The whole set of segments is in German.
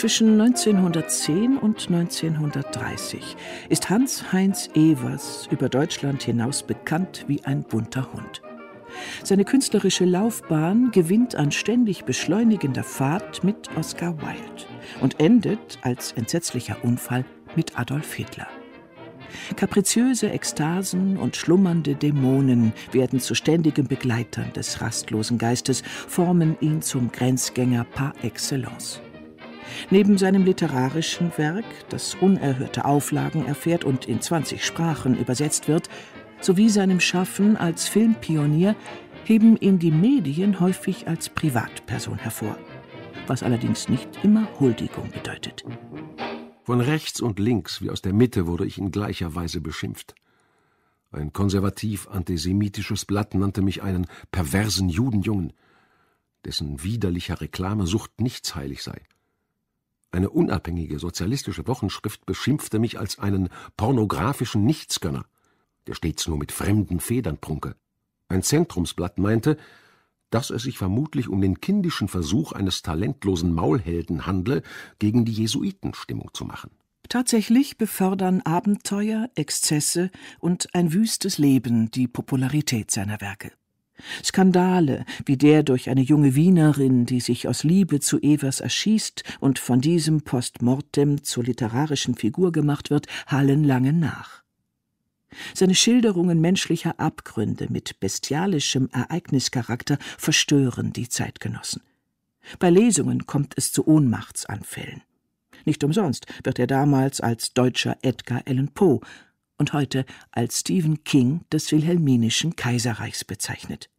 Zwischen 1910 und 1930 ist Hans-Heinz Evers über Deutschland hinaus bekannt wie ein bunter Hund. Seine künstlerische Laufbahn gewinnt an ständig beschleunigender Fahrt mit Oscar Wilde und endet als entsetzlicher Unfall mit Adolf Hitler. Kapriziöse Ekstasen und schlummernde Dämonen werden zu ständigen Begleitern des rastlosen Geistes, formen ihn zum Grenzgänger par excellence. Neben seinem literarischen Werk, das unerhörte Auflagen erfährt und in 20 Sprachen übersetzt wird, sowie seinem Schaffen als Filmpionier heben ihn die Medien häufig als Privatperson hervor, was allerdings nicht immer Huldigung bedeutet. Von rechts und links wie aus der Mitte wurde ich in gleicher Weise beschimpft. Ein konservativ-antisemitisches Blatt nannte mich einen perversen Judenjungen, dessen widerlicher Reklamesucht nichts heilig sei. Eine unabhängige sozialistische Wochenschrift beschimpfte mich als einen pornografischen Nichtsgönner der stets nur mit fremden Federn prunke. Ein Zentrumsblatt meinte, dass es sich vermutlich um den kindischen Versuch eines talentlosen Maulhelden handle, gegen die Jesuiten Stimmung zu machen. Tatsächlich befördern Abenteuer, Exzesse und ein wüstes Leben die Popularität seiner Werke. Skandale, wie der durch eine junge Wienerin, die sich aus Liebe zu Evers erschießt und von diesem post mortem zur literarischen Figur gemacht wird, hallen lange nach. Seine Schilderungen menschlicher Abgründe mit bestialischem Ereignischarakter verstören die Zeitgenossen. Bei Lesungen kommt es zu Ohnmachtsanfällen. Nicht umsonst wird er damals als deutscher Edgar Allan Poe und heute als Stephen King des Wilhelminischen Kaiserreichs bezeichnet.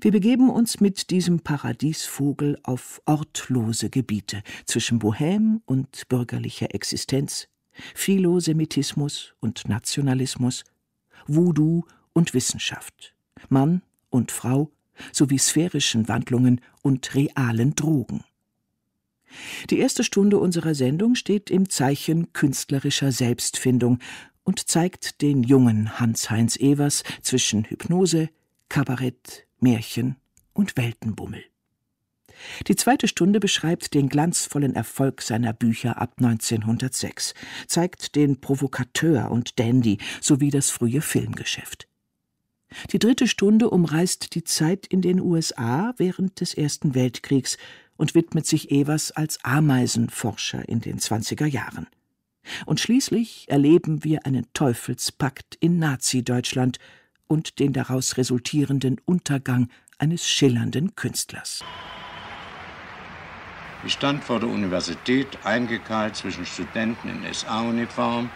Wir begeben uns mit diesem Paradiesvogel auf ortlose Gebiete zwischen Bohème und bürgerlicher Existenz, Philosemitismus und Nationalismus, Voodoo und Wissenschaft, Mann und Frau sowie sphärischen Wandlungen und realen Drogen. Die erste Stunde unserer Sendung steht im Zeichen künstlerischer Selbstfindung und zeigt den jungen Hans-Heinz Evers zwischen Hypnose, Kabarett, Märchen und Weltenbummel. Die zweite Stunde beschreibt den glanzvollen Erfolg seiner Bücher ab 1906, zeigt den Provokateur und Dandy sowie das frühe Filmgeschäft. Die dritte Stunde umreißt die Zeit in den USA während des Ersten Weltkriegs und widmet sich Evers als Ameisenforscher in den 20er Jahren. Und schließlich erleben wir einen Teufelspakt in Nazi-Deutschland und den daraus resultierenden Untergang eines schillernden Künstlers. Ich stand vor der Universität, eingekeilt zwischen Studenten in SA-Uniform,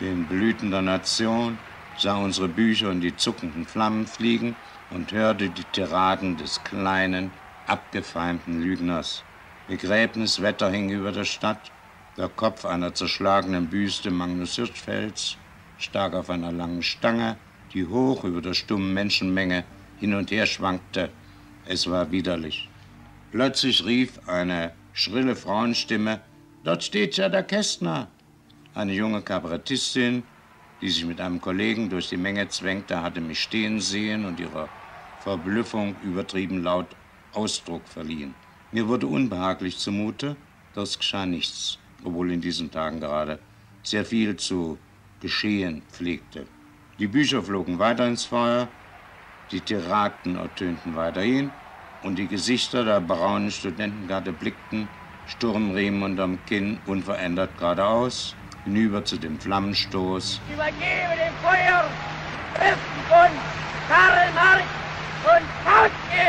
den Blüten der Nation, sah unsere Bücher in die zuckenden Flammen fliegen und hörte die Tiraden des kleinen, abgefeimten Lügners. Begräbniswetter hing über der Stadt. Der Kopf einer zerschlagenen Büste Magnus Hirschfelds stak auf einer langen Stange, die hoch über der stummen Menschenmenge hin und her schwankte. Es war widerlich. Plötzlich rief eine schrille Frauenstimme. Dort steht ja der Kästner. Eine junge Kabarettistin, die sich mit einem Kollegen durch die Menge zwängte, hatte mich stehen sehen und ihrer Verblüffung übertrieben laut Ausdruck verliehen. Mir wurde unbehaglich zumute, es geschah nichts, obwohl in diesen Tagen gerade sehr viel zu geschehen pflegte. Die Bücher flogen weiter ins Feuer, die Tiraden ertönten weiterhin und die Gesichter der braunen Studentengarde blickten, Sturmriemen unterm Kinn, unverändert geradeaus, hinüber zu dem Flammenstoß. Ich übergebe dem Feuer Schriften von Karl Marx und Kautsky.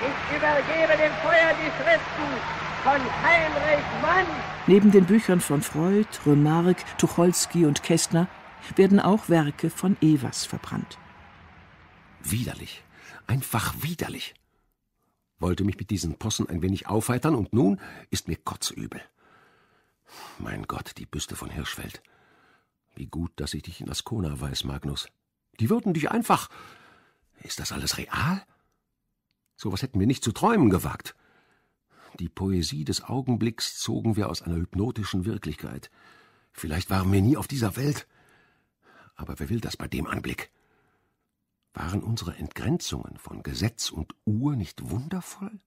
Ich übergebe dem Feuer die Schriften von Heinrich Mann. Neben den Büchern von Freud, Remarque, Tucholsky und Kästner werden auch Werke von Evers verbrannt. Widerlich einfach widerlich. Wollte mich mit diesen Possen ein wenig aufheitern und nun ist mir kotzübel. Mein Gott, die Büste von Hirschfeld. Wie gut, dass ich dich in Ascona weiß, Magnus. Die würden dich einfach. Ist das alles real? So was hätten wir nicht zu träumen gewagt. Die Poesie des Augenblicks zogen wir aus einer hypnotischen Wirklichkeit. Vielleicht waren wir nie auf dieser Welt. Aber wer will das bei dem Anblick? Waren unsere Entgrenzungen von Gesetz und Uhr nicht wundervoll?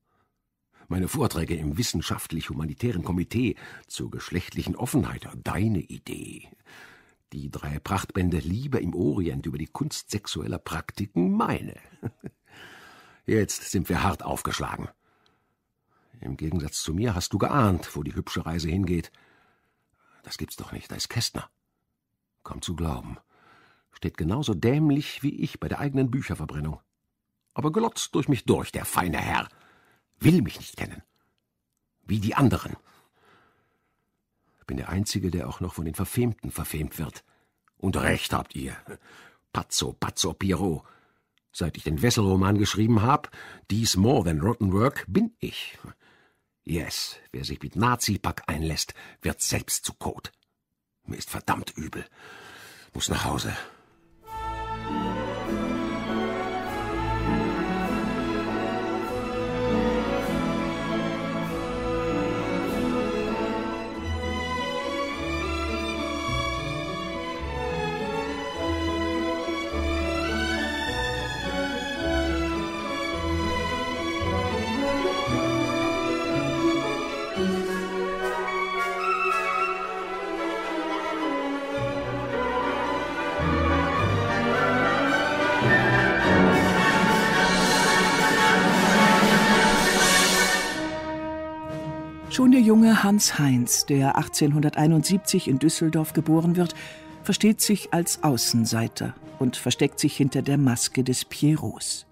Meine Vorträge im wissenschaftlich-humanitären Komitee zur geschlechtlichen Offenheit, deine Idee. Die drei Prachtbände Liebe im Orient über die Kunst sexueller Praktiken, meine. Jetzt sind wir hart aufgeschlagen. Im Gegensatz zu mir hast du geahnt, wo die hübsche Reise hingeht. Das gibt's doch nicht, da ist Kästner. Kaum zu glauben. Steht genauso dämlich wie ich bei der eigenen Bücherverbrennung. Aber glotzt durch mich durch, der feine Herr. Will mich nicht kennen. Wie die anderen. Bin der Einzige, der auch noch von den Verfemten verfemt wird. Und recht habt ihr. Pazzo, Pazzo, Pierrot. Seit ich den Wesselroman geschrieben hab, dies More Than Rotten Work, bin ich. Yes, wer sich mit Nazi-Pack einlässt, wird selbst zu Kot. Mir ist verdammt übel. Muss nach Hause. Junge Hans Heinz, der 1871 in Düsseldorf geboren wird, versteht sich als Außenseiter und versteckt sich hinter der Maske des Pierrots.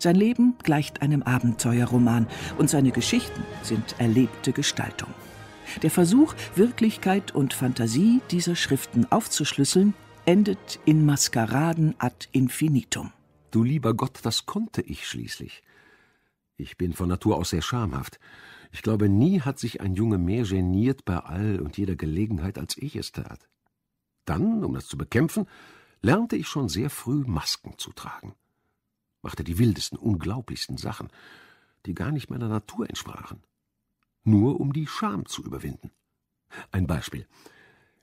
Sein Leben gleicht einem Abenteuerroman und seine Geschichten sind erlebte Gestaltung. Der Versuch, Wirklichkeit und Fantasie dieser Schriften aufzuschlüsseln, endet in Maskeraden ad infinitum. Du lieber Gott, das konnte ich schließlich. Ich bin von Natur aus sehr schamhaft. Ich glaube, nie hat sich ein Junge mehr geniert bei all und jeder Gelegenheit, als ich es tat. Dann, um das zu bekämpfen, lernte ich schon sehr früh Masken zu tragen. Machte die wildesten, unglaublichsten Sachen, die gar nicht meiner Natur entsprachen. Nur um die Scham zu überwinden. Ein Beispiel.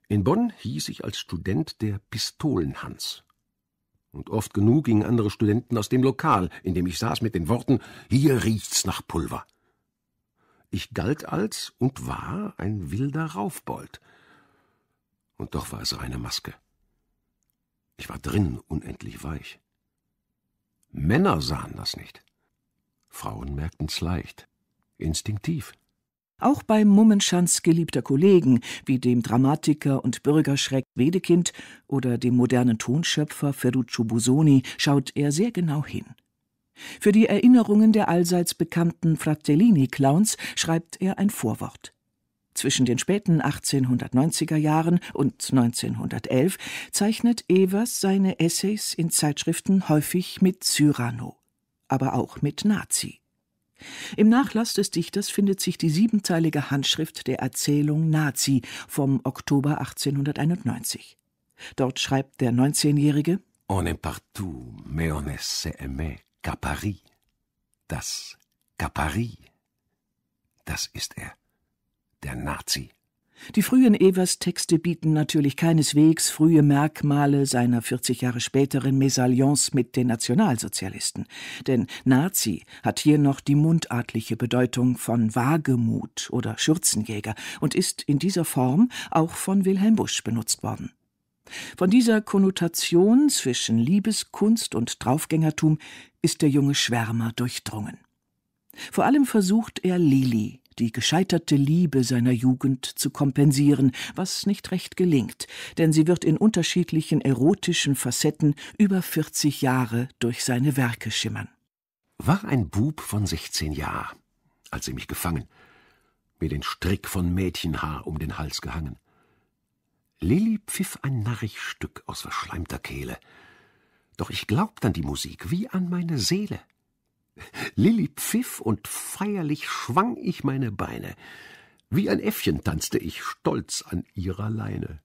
In Bonn hieß ich als Student der Pistolenhans. Und oft genug gingen andere Studenten aus dem Lokal, in dem ich saß, mit den Worten Hier riecht's nach Pulver. Ich galt als und war ein wilder Raufbold. Und doch war es reine Maske. Ich war drinnen unendlich weich. Männer sahen das nicht. Frauen merkten's leicht, instinktiv. Auch bei Mummenschanz geliebter Kollegen, wie dem Dramatiker und Bürgerschreck Wedekind oder dem modernen Tonschöpfer Ferruccio Busoni, schaut er sehr genau hin. Für die Erinnerungen der allseits bekannten Fratellini-Clowns schreibt er ein Vorwort. Zwischen den späten 1890er Jahren und 1911 zeichnet Evers seine Essays in Zeitschriften häufig mit Cyrano, aber auch mit Nazi. Im Nachlass des Dichters findet sich die siebenteilige Handschrift der Erzählung Nazi vom Oktober 1891. Dort schreibt der 19-Jährige On est partout, mais on essaie aimer Capari. Das Capari. Das ist er. Der Nazi. Die frühen Evers-Texte bieten natürlich keineswegs frühe Merkmale seiner 40 Jahre späteren Mesalliance mit den Nationalsozialisten. Denn Nazi hat hier noch die mundartliche Bedeutung von Wagemut oder Schürzenjäger und ist in dieser Form auch von Wilhelm Busch benutzt worden. Von dieser Konnotation zwischen Liebeskunst und Draufgängertum ist der junge Schwärmer durchdrungen. Vor allem versucht er Lili, die gescheiterte Liebe seiner Jugend zu kompensieren, was nicht recht gelingt, denn sie wird in unterschiedlichen erotischen Facetten über 40 Jahre durch seine Werke schimmern. War ein Bub von 16 Jahren, als sie mich gefangen, mir den Strick von Mädchenhaar um den Hals gehangen. Lilli pfiff ein narrig Stück aus verschleimter Kehle. Doch ich glaubt an die Musik wie an meine Seele. Lilli pfiff und feierlich schwang ich meine Beine. Wie ein Äffchen tanzte ich stolz an ihrer Leine.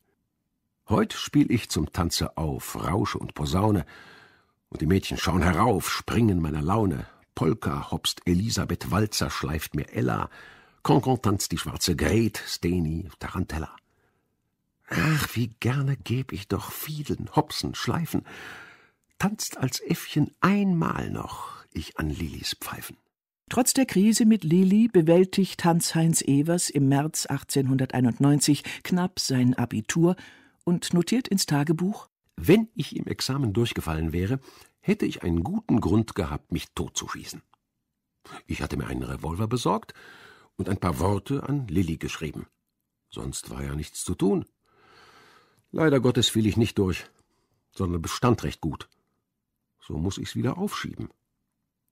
Heut spiel ich zum Tanze auf, Rausche und Posaune, und die Mädchen schauen herauf, springen meiner Laune. Polka hopst Elisabeth, Walzer schleift mir Ella, Concon tanzt die schwarze Gret, Steni, Tarantella. Ach, wie gerne geb ich doch Fiedeln, Hopsen, Schleifen, tanzt als Äffchen einmal noch ich an Lilis Pfeifen. Trotz der Krise mit Lili bewältigt Hans-Heinz Evers im März 1891 knapp sein Abitur und notiert ins Tagebuch: Wenn ich im Examen durchgefallen wäre, hätte ich einen guten Grund gehabt, mich totzuschießen. Ich hatte mir einen Revolver besorgt und ein paar Worte an Lilli geschrieben. Sonst war ja nichts zu tun. Leider Gottes fiel ich nicht durch, sondern bestand recht gut. So muss ich's wieder aufschieben.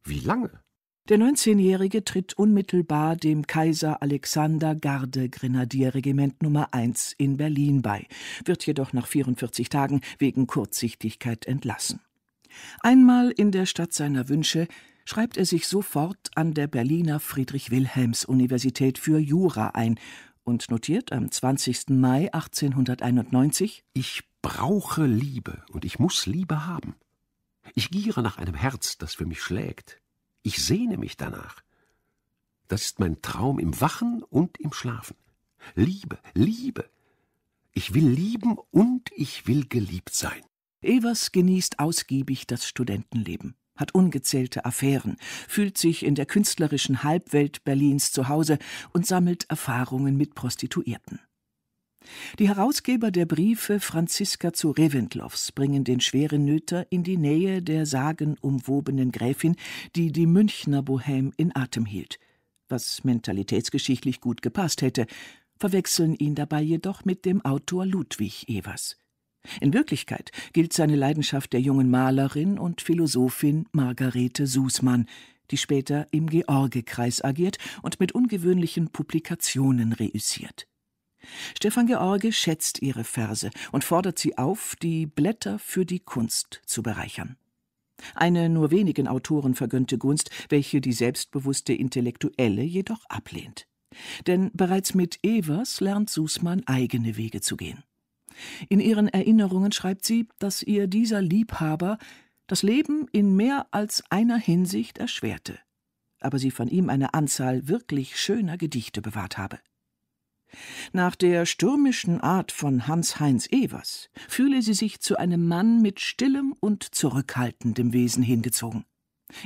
Wie lange? Der 19-Jährige tritt unmittelbar dem Kaiser Alexander Garde Grenadierregiment Nummer 1 in Berlin bei, wird jedoch nach 44 Tagen wegen Kurzsichtigkeit entlassen. Einmal in der Stadt seiner Wünsche schreibt er sich sofort an der Berliner Friedrich-Wilhelms-Universität für Jura ein und notiert am 20. Mai 1891 Ich brauche Liebe und ich muss Liebe haben. Ich giere nach einem Herz, das für mich schlägt. Ich sehne mich danach. Das ist mein Traum im Wachen und im Schlafen. Liebe, Liebe. Ich will lieben und ich will geliebt sein. Evers genießt ausgiebig das Studentenleben, hat ungezählte Affären, fühlt sich in der künstlerischen Halbwelt Berlins zu Hause und sammelt Erfahrungen mit Prostituierten. Die Herausgeber der Briefe Franziska zu Reventlows bringen den schweren Nöter in die Nähe der sagenumwobenen Gräfin, die die Münchner Bohème in Atem hielt, was mentalitätsgeschichtlich gut gepasst hätte, verwechseln ihn dabei jedoch mit dem Autor Ludwig Evers. In Wirklichkeit gilt seine Leidenschaft der jungen Malerin und Philosophin Margarete Sußmann, die später im George-Kreis agiert und mit ungewöhnlichen Publikationen reüssiert. Stefan George schätzt ihre Verse und fordert sie auf, die Blätter für die Kunst zu bereichern. Eine nur wenigen Autoren vergönnte Gunst, welche die selbstbewusste Intellektuelle jedoch ablehnt. Denn bereits mit Evers lernt Sußmann eigene Wege zu gehen. In ihren Erinnerungen schreibt sie, dass ihr dieser Liebhaber das Leben in mehr als einer Hinsicht erschwerte, aber sie von ihm eine Anzahl wirklich schöner Gedichte bewahrt habe. Nach der stürmischen Art von Hans-Heinz Evers fühle sie sich zu einem Mann mit stillem und zurückhaltendem Wesen hingezogen.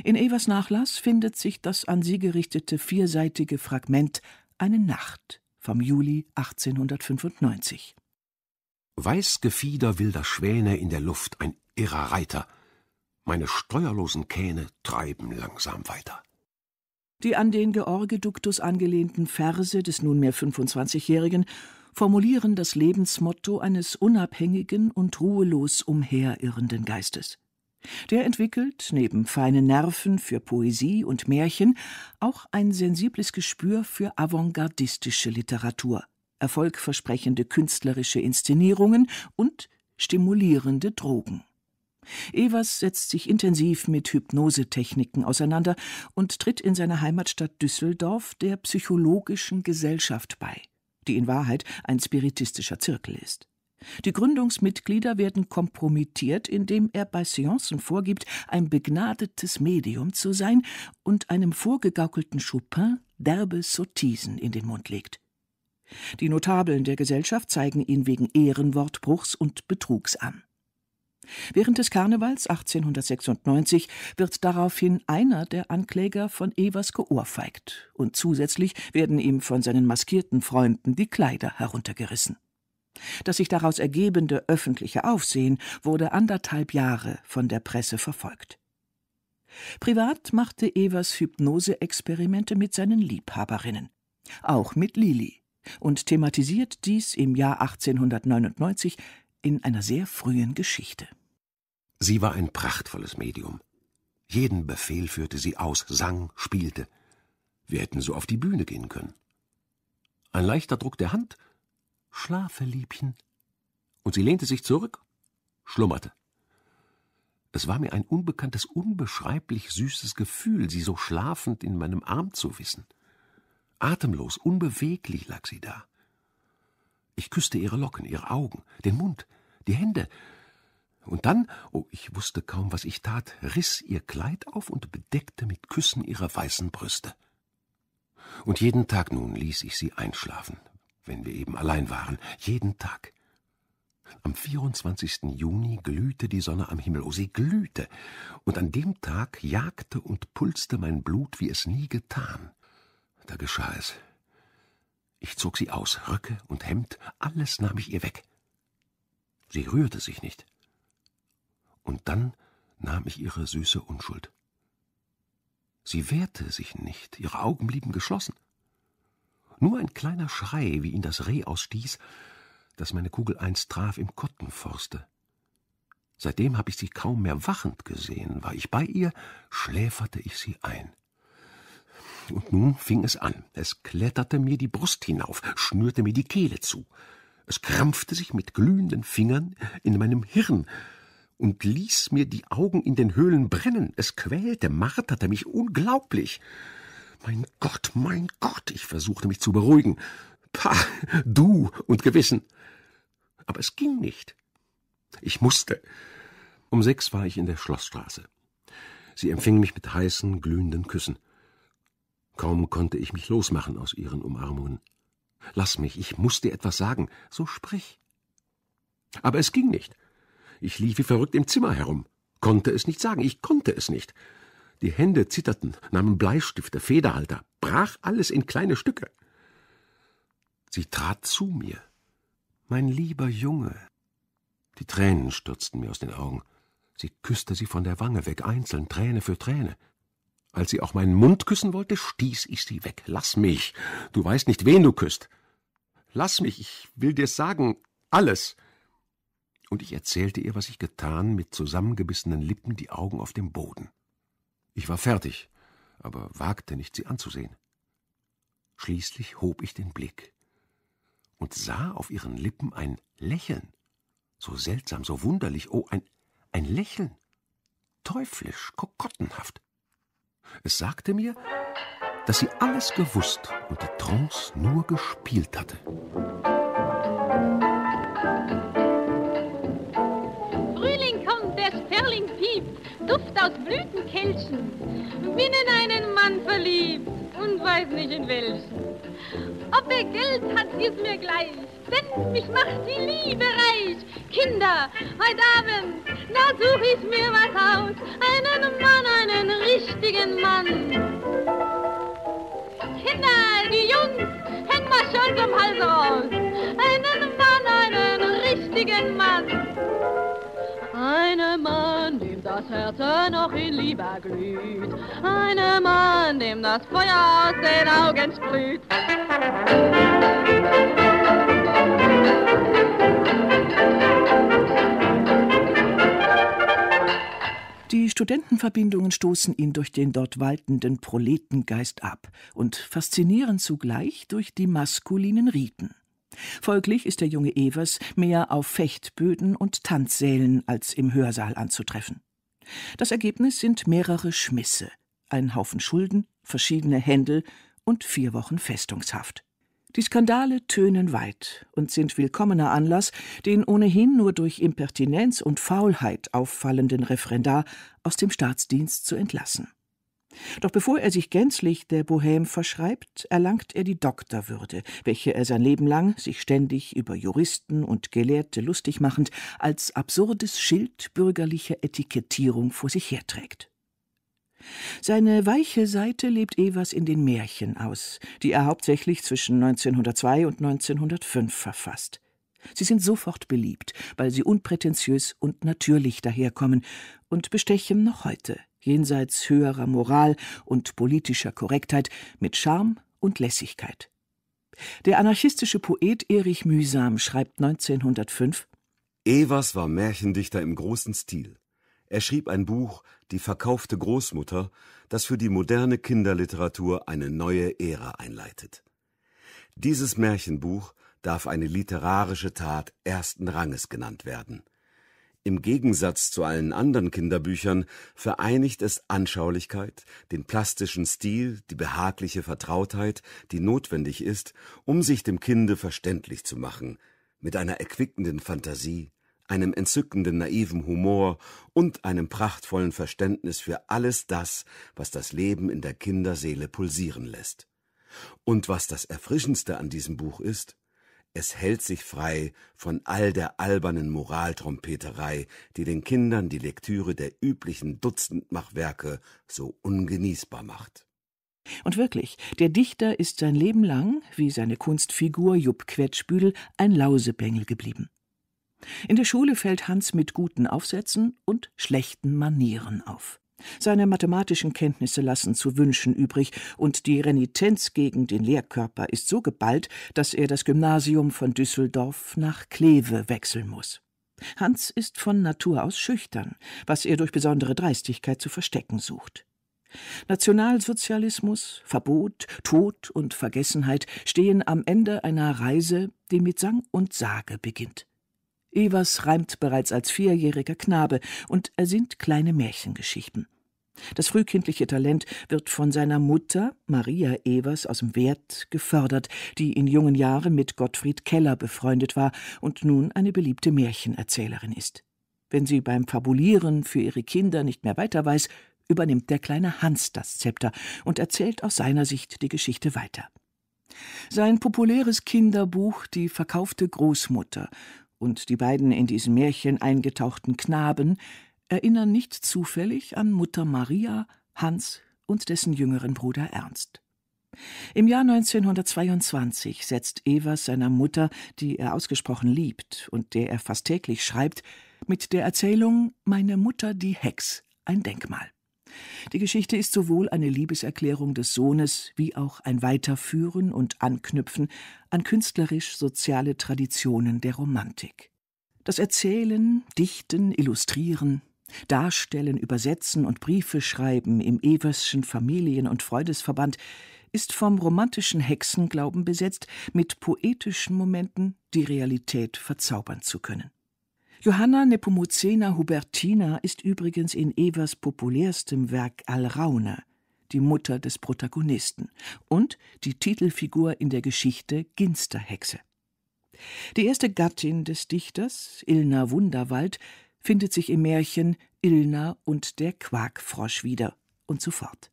In Evers Nachlass findet sich das an sie gerichtete vierseitige Fragment Eine Nacht vom Juli 1895. Weiß Gefieder wilder Schwäne in der Luft, ein irrer Reiter. Meine steuerlosen Kähne treiben langsam weiter. Die an den Georgeduktus angelehnten Verse des nunmehr 25-Jährigen formulieren das Lebensmotto eines unabhängigen und ruhelos umherirrenden Geistes. Der entwickelt, neben feinen Nerven für Poesie und Märchen, auch ein sensibles Gespür für avantgardistische Literatur, erfolgversprechende künstlerische Inszenierungen und stimulierende Drogen. Evers setzt sich intensiv mit Hypnosetechniken auseinander und tritt in seiner Heimatstadt Düsseldorf der Psychologischen Gesellschaft bei, die in Wahrheit ein spiritistischer Zirkel ist. Die Gründungsmitglieder werden kompromittiert, indem er bei Seancen vorgibt, ein begnadetes Medium zu sein und einem vorgegaukelten Chopin derbe Sottisen in den Mund legt. Die Notabeln der Gesellschaft zeigen ihn wegen Ehrenwortbruchs und Betrugs an. Während des Karnevals 1896 wird daraufhin einer der Ankläger von Evers geohrfeigt und zusätzlich werden ihm von seinen maskierten Freunden die Kleider heruntergerissen. Das sich daraus ergebende öffentliche Aufsehen wurde anderthalb Jahre von der Presse verfolgt. Privat machte Evers Hypnoseexperimente mit seinen Liebhaberinnen, auch mit Lili, und thematisiert dies im Jahr 1899 in einer sehr frühen Geschichte. Sie war ein prachtvolles Medium. Jeden Befehl führte sie aus, sang, spielte. Wir hätten so auf die Bühne gehen können. Ein leichter Druck der Hand. Schlafe, Liebchen. Und sie lehnte sich zurück, schlummerte. Es war mir ein unbekanntes, unbeschreiblich süßes Gefühl, sie so schlafend in meinem Arm zu wissen. Atemlos, unbeweglich lag sie da. Ich küsste ihre Locken, ihre Augen, den Mund, die Hände, und dann, oh, ich wusste kaum, was ich tat, riss ihr Kleid auf und bedeckte mit Küssen ihre weißen Brüste. Und jeden Tag nun ließ ich sie einschlafen, wenn wir eben allein waren, jeden Tag. Am 24. Juni glühte die Sonne am Himmel, oh, sie glühte, und an dem Tag jagte und pulste mein Blut, wie es nie getan. Da geschah es. Ich zog sie aus, Röcke und Hemd, alles nahm ich ihr weg. Sie rührte sich nicht. Und dann nahm ich ihre süße Unschuld. Sie wehrte sich nicht, ihre Augen blieben geschlossen. Nur ein kleiner Schrei, wie ihn das Reh ausstieß, das meine Kugel einst traf im Kottenforste. Seitdem habe ich sie kaum mehr wachend gesehen. War ich bei ihr, schläferte ich sie ein. Und nun fing es an. Es kletterte mir die Brust hinauf, schnürte mir die Kehle zu. Es krampfte sich mit glühenden Fingern in meinem Hirn und ließ mir die Augen in den Höhlen brennen. Es quälte, marterte mich unglaublich. Mein Gott, mein Gott, ich versuchte mich zu beruhigen. Pah, du und Gewissen. Aber es ging nicht. Ich musste. Um sechs war ich in der Schlossstraße. Sie empfing mich mit heißen, glühenden Küssen. Kaum konnte ich mich losmachen aus ihren Umarmungen. Lass mich, ich muss dir etwas sagen, so sprich. Aber es ging nicht. Ich lief wie verrückt im Zimmer herum, konnte es nicht sagen, ich konnte es nicht. Die Hände zitterten, nahmen Bleistifte, Federhalter, brach alles in kleine Stücke. Sie trat zu mir. Mein lieber Junge. Die Tränen stürzten mir aus den Augen. Sie küsste sie von der Wange weg, einzeln, Träne für Träne. Als sie auch meinen Mund küssen wollte, stieß ich sie weg. Lass mich. Du weißt nicht, wen du küsst. Lass mich, ich will dir's sagen, alles. Und ich erzählte ihr, was ich getan, mit zusammengebissenen Lippen, die Augen auf dem Boden. Ich war fertig, aber wagte nicht, sie anzusehen. Schließlich hob ich den Blick und sah auf ihren Lippen ein Lächeln. So seltsam, so wunderlich, oh, ein, ein Lächeln. Teuflisch, kokottenhaft. Es sagte mir, dass sie alles gewusst und die Trance nur gespielt hatte. Aus Blütenkelchen. Bin in einen Mann verliebt und weiß nicht in welchen. Ob er Geld hat, ist mir gleich, denn mich macht die Liebe reich. Kinder, heute Abend, da such ich mir was aus. Einen Mann, einen richtigen Mann. Kinder, die Jungs, häng mal schon zum Hals raus. Einen Mann, einen richtigen Mann. Einen Mann, dem das Herz noch in Liebe glüht. Einen Mann, dem das Feuer aus den Augen sprüht. Die Studentenverbindungen stoßen ihn durch den dort waltenden Proletengeist ab und faszinieren zugleich durch die maskulinen Riten. Folglich ist der junge Evers mehr auf Fechtböden und Tanzsälen als im Hörsaal anzutreffen. Das Ergebnis sind mehrere Schmisse, ein Haufen Schulden, verschiedene Händel und vier Wochen Festungshaft. Die Skandale tönen weit und sind willkommener Anlass, den ohnehin nur durch Impertinenz und Faulheit auffallenden Referendar aus dem Staatsdienst zu entlassen. Doch bevor er sich gänzlich der Bohème verschreibt, erlangt er die Doktorwürde, welche er sein Leben lang, sich ständig über Juristen und Gelehrte lustig machend, als absurdes Schild bürgerlicher Etikettierung vor sich herträgt. Seine weiche Seite lebt Evers in den Märchen aus, die er hauptsächlich zwischen 1902 und 1905 verfasst. Sie sind sofort beliebt, weil sie unprätentiös und natürlich daherkommen und bestechen noch heute, jenseits höherer Moral und politischer Korrektheit, mit Charme und Lässigkeit. Der anarchistische Poet Erich Mühsam schreibt 1905 Evers war Märchendichter im großen Stil. Er schrieb ein Buch Die verkaufte Großmutter, das für die moderne Kinderliteratur eine neue Ära einleitet. Dieses Märchenbuch darf eine literarische Tat ersten Ranges genannt werden. Im Gegensatz zu allen anderen Kinderbüchern vereinigt es Anschaulichkeit, den plastischen Stil, die behagliche Vertrautheit, die notwendig ist, um sich dem Kinde verständlich zu machen, mit einer erquickenden Fantasie, einem entzückenden naiven Humor und einem prachtvollen Verständnis für alles das, was das Leben in der Kinderseele pulsieren lässt. Und was das Erfrischendste an diesem Buch ist, es hält sich frei von all der albernen Moraltrompeterei, die den Kindern die Lektüre der üblichen Dutzendmachwerke so ungenießbar macht. Und wirklich, der Dichter ist sein Leben lang, wie seine Kunstfigur Jupp Quetschbüdel, ein Lausebengel geblieben. In der Schule fällt Hans mit guten Aufsätzen und schlechten Manieren auf. Seine mathematischen Kenntnisse lassen zu wünschen übrig, und die Renitenz gegen den Lehrkörper ist so geballt, dass er das Gymnasium von Düsseldorf nach Kleve wechseln muss. Hans ist von Natur aus schüchtern, was er durch besondere Dreistigkeit zu verstecken sucht. Nationalsozialismus, Verbot, Tod und Vergessenheit stehen am Ende einer Reise, die mit Sang und Sage beginnt. Evers reimt bereits als vierjähriger Knabe und ersinnt kleine Märchengeschichten. Das frühkindliche Talent wird von seiner Mutter, Maria Evers aus dem Wert, gefördert, die in jungen Jahren mit Gottfried Keller befreundet war und nun eine beliebte Märchenerzählerin ist. Wenn sie beim Fabulieren für ihre Kinder nicht mehr weiter weiß, übernimmt der kleine Hans das Zepter und erzählt aus seiner Sicht die Geschichte weiter. Sein populäres Kinderbuch Die verkaufte Großmutter und die beiden in diesem Märchen eingetauchten Knaben erinnern nicht zufällig an Mutter Maria, Hans und dessen jüngeren Bruder Ernst. Im Jahr 1922 setzt Evers seiner Mutter, die er ausgesprochen liebt und der er fast täglich schreibt, mit der Erzählung Meine Mutter die Hex ein Denkmal. Die Geschichte ist sowohl eine Liebeserklärung des Sohnes wie auch ein Weiterführen und Anknüpfen an künstlerisch-soziale Traditionen der Romantik. Das Erzählen, Dichten, Illustrieren, Darstellen, Übersetzen und Briefe schreiben im Everschen Familien- und Freudesverband ist vom romantischen Hexenglauben besetzt, mit poetischen Momenten die Realität verzaubern zu können. Johanna Nepomucena Hubertina ist übrigens in Evers populärstem Werk Alraune die Mutter des Protagonisten und die Titelfigur in der Geschichte Ginsterhexe. Die erste Gattin des Dichters, Ilna Wunderwald, findet sich im Märchen Ilna und der Quarkfrosch wieder und so fort.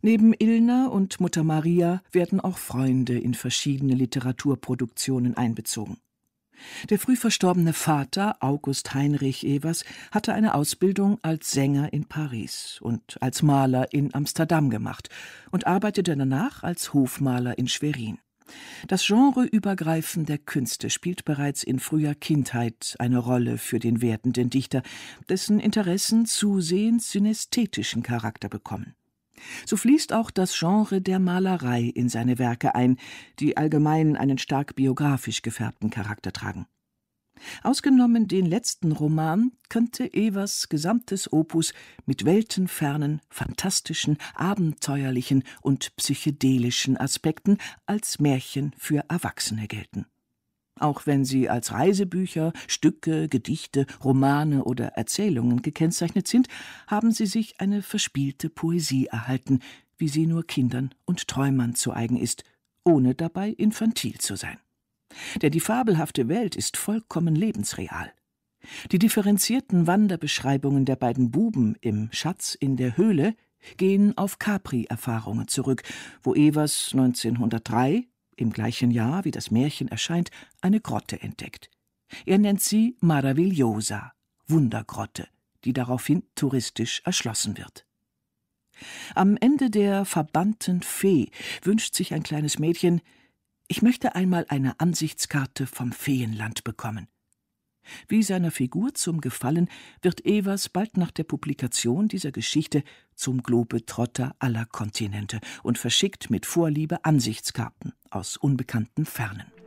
Neben Ilna und Mutter Maria werden auch Freunde in verschiedene Literaturproduktionen einbezogen. Der früh verstorbene Vater, August Heinrich Evers, hatte eine Ausbildung als Sänger in Paris und als Maler in Amsterdam gemacht und arbeitete danach als Hofmaler in Schwerin. Das Genre übergreifender Künste spielt bereits in früher Kindheit eine Rolle für den werdenden Dichter, dessen Interessen zusehends synästhetischen Charakter bekommen. So fließt auch das Genre der Malerei in seine Werke ein, die allgemein einen stark biografisch gefärbten Charakter tragen. Ausgenommen den letzten Roman könnte Evers gesamtes Opus mit weltenfernen, fantastischen, abenteuerlichen und psychedelischen Aspekten als Märchen für Erwachsene gelten. Auch wenn sie als Reisebücher, Stücke, Gedichte, Romane oder Erzählungen gekennzeichnet sind, haben sie sich eine verspielte Poesie erhalten, wie sie nur Kindern und Träumern zu eigen ist, ohne dabei infantil zu sein. Denn die fabelhafte Welt ist vollkommen lebensreal. Die differenzierten Wanderbeschreibungen der beiden Buben im Schatz in der Höhle gehen auf Capri-Erfahrungen zurück, wo Evers 1903 im gleichen Jahr, wie das Märchen erscheint, eine Grotte entdeckt. Er nennt sie Maravillosa, Wundergrotte, die daraufhin touristisch erschlossen wird. Am Ende der verbannten Fee wünscht sich ein kleines Mädchen, ich möchte einmal eine Ansichtskarte vom Feenland bekommen. Wie seiner Figur zum Gefallen wird Evers bald nach der Publikation dieser Geschichte zum Globetrotter aller Kontinente und verschickt mit Vorliebe Ansichtskarten aus unbekannten Fernen.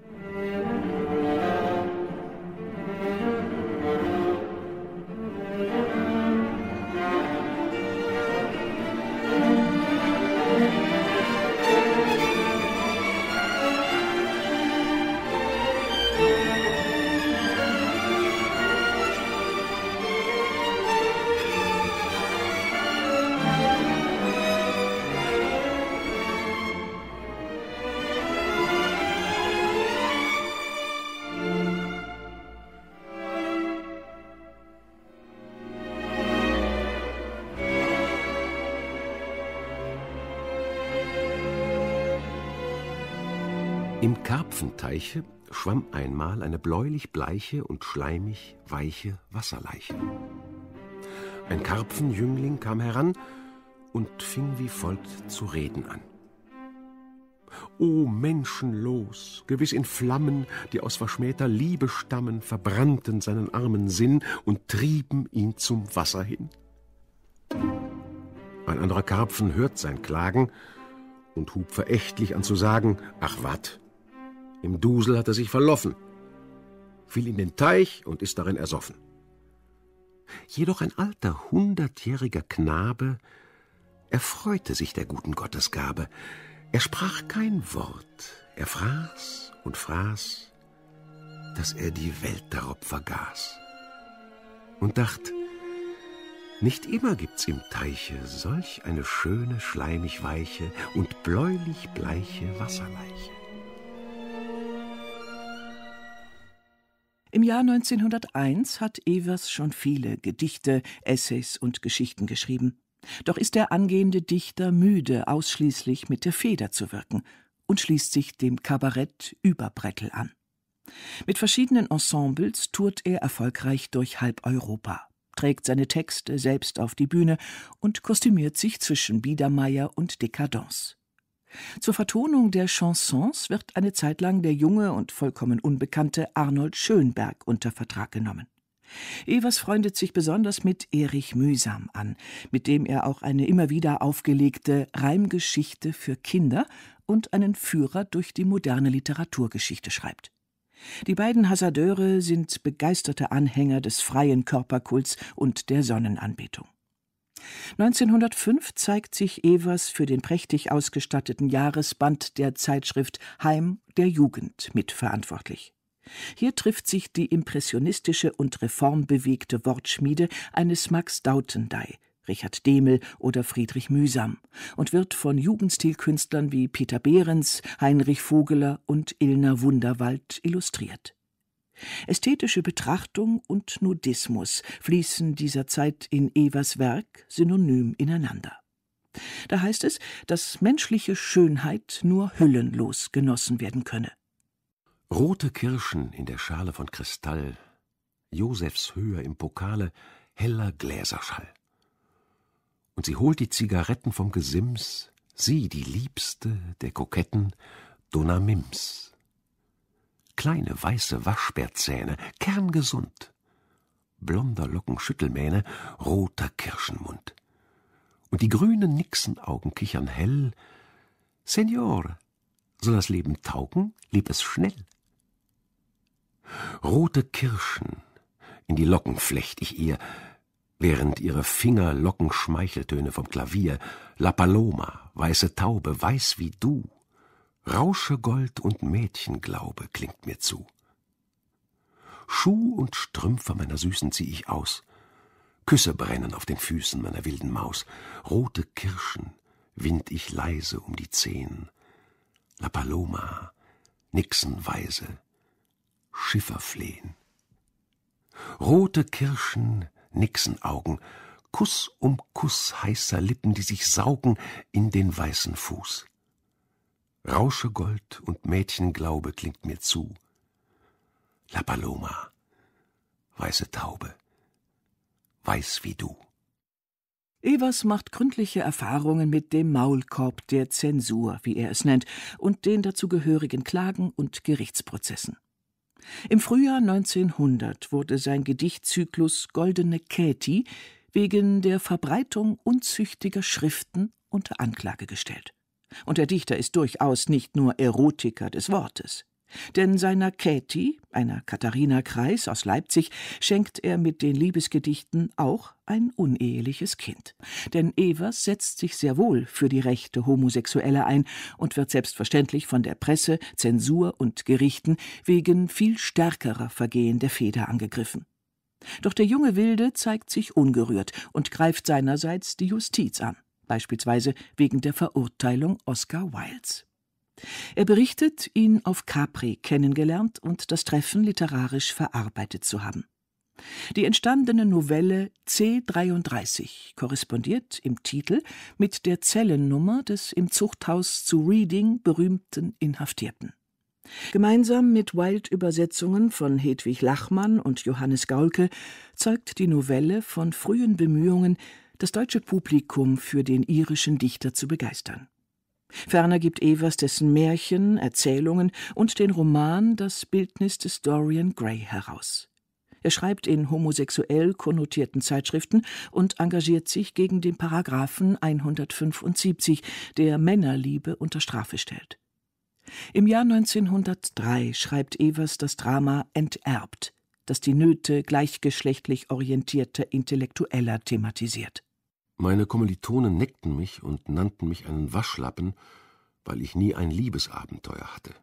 Im Karpfenteiche schwamm einmal eine bläulich bleiche und schleimig weiche Wasserleiche. Ein Karpfenjüngling kam heran und fing wie folgt zu reden an. O menschenlos, gewiss in Flammen, die aus verschmähter Liebe stammen, verbrannten seinen armen Sinn und trieben ihn zum Wasser hin. Ein anderer Karpfen hört sein Klagen und hub verächtlich an zu sagen, ach wat, im Dusel hat er sich verloffen, fiel in den Teich und ist darin ersoffen. Jedoch ein alter, hundertjähriger Knabe erfreute sich der guten Gottesgabe. Er sprach kein Wort, er fraß und fraß, dass er die Welt darob vergaß. Und dacht, nicht immer gibt's im Teiche solch eine schöne, schleimig weiche und bläulich bleiche Wasserleiche. Im Jahr 1901 hat Evers schon viele Gedichte, Essays und Geschichten geschrieben. Doch ist der angehende Dichter müde, ausschließlich mit der Feder zu wirken und schließt sich dem Kabarett Überbrettel an. Mit verschiedenen Ensembles tourt er erfolgreich durch halb Europa, trägt seine Texte selbst auf die Bühne und kostümiert sich zwischen Biedermeier und Dekadence. Zur Vertonung der Chansons wird eine Zeit lang der junge und vollkommen unbekannte Arnold Schönberg unter Vertrag genommen. Evers freundet sich besonders mit Erich Mühsam an, mit dem er auch eine immer wieder aufgelegte Reimgeschichte für Kinder und einen Führer durch die moderne Literaturgeschichte schreibt. Die beiden Hasardeure sind begeisterte Anhänger des freien Körperkults und der Sonnenanbetung. 1905 zeigt sich Evers für den prächtig ausgestatteten Jahresband der Zeitschrift Heim der Jugend mitverantwortlich. Hier trifft sich die impressionistische und reformbewegte Wortschmiede eines Max Dautendey, Richard Demel oder Friedrich Mühsam und wird von Jugendstilkünstlern wie Peter Behrens, Heinrich Vogeler und Ilna Wunderwald illustriert. Ästhetische Betrachtung und Nudismus fließen dieser Zeit in Evers Werk synonym ineinander. Da heißt es, dass menschliche Schönheit nur hüllenlos genossen werden könne. Rote Kirschen in der Schale von Kristall, Josefs Höhe im Pokale, heller Gläserschall. Und sie holt die Zigaretten vom Gesims, sie, die Liebste der Koketten, Donna Mims kleine weiße Waschbärzähne, kerngesund, blonder Locken Schüttelmähne, roter Kirschenmund. Und die grünen Nixenaugen kichern hell. Senior, soll das Leben taugen, leb es schnell. Rote Kirschen, in die Locken flecht ich ihr, während ihre Finger locken Schmeicheltöne vom Klavier. La Paloma, weiße Taube, weiß wie du. Rauschegold und Mädchenglaube klingt mir zu. Schuh und Strümpfe meiner Süßen zieh ich aus. Küsse brennen auf den Füßen meiner wilden Maus. Rote Kirschen wind ich leise um die Zehen. La Paloma, Nixenweise, Schiffer flehen. Rote Kirschen, Nixenaugen, Kuss um Kuss heißer Lippen, die sich saugen in den weißen Fuß. Rauschegold und Mädchenglaube klingt mir zu. La Paloma, weiße Taube, weiß wie du. Evers macht gründliche Erfahrungen mit dem Maulkorb der Zensur, wie er es nennt, und den dazugehörigen Klagen und Gerichtsprozessen. Im Frühjahr 1900 wurde sein Gedichtzyklus Goldene Käthi wegen der Verbreitung unzüchtiger Schriften unter Anklage gestellt. Und der Dichter ist durchaus nicht nur Erotiker des Wortes. Denn seiner Käthi, einer Katharina Kreis aus Leipzig, schenkt er mit den Liebesgedichten auch ein uneheliches Kind. Denn Evers setzt sich sehr wohl für die Rechte Homosexueller ein und wird selbstverständlich von der Presse, Zensur und Gerichten wegen viel stärkerer Vergehen der Feder angegriffen. Doch der junge Wilde zeigt sich ungerührt und greift seinerseits die Justiz an beispielsweise wegen der Verurteilung Oscar Wildes. Er berichtet, ihn auf Capri kennengelernt und das Treffen literarisch verarbeitet zu haben. Die entstandene Novelle C33 korrespondiert im Titel mit der Zellennummer des im Zuchthaus zu Reading berühmten Inhaftierten. Gemeinsam mit Wild-Übersetzungen von Hedwig Lachmann und Johannes Gaulke zeugt die Novelle von frühen Bemühungen, das deutsche Publikum für den irischen Dichter zu begeistern. Ferner gibt Evers dessen Märchen, Erzählungen und den Roman Das Bildnis des Dorian Gray heraus. Er schreibt in homosexuell konnotierten Zeitschriften und engagiert sich gegen den Paragraphen 175, der Männerliebe unter Strafe stellt. Im Jahr 1903 schreibt Evers das Drama Enterbt, das die Nöte gleichgeschlechtlich orientierter Intellektueller thematisiert. Meine Kommilitonen neckten mich und nannten mich einen Waschlappen, weil ich nie ein Liebesabenteuer hatte.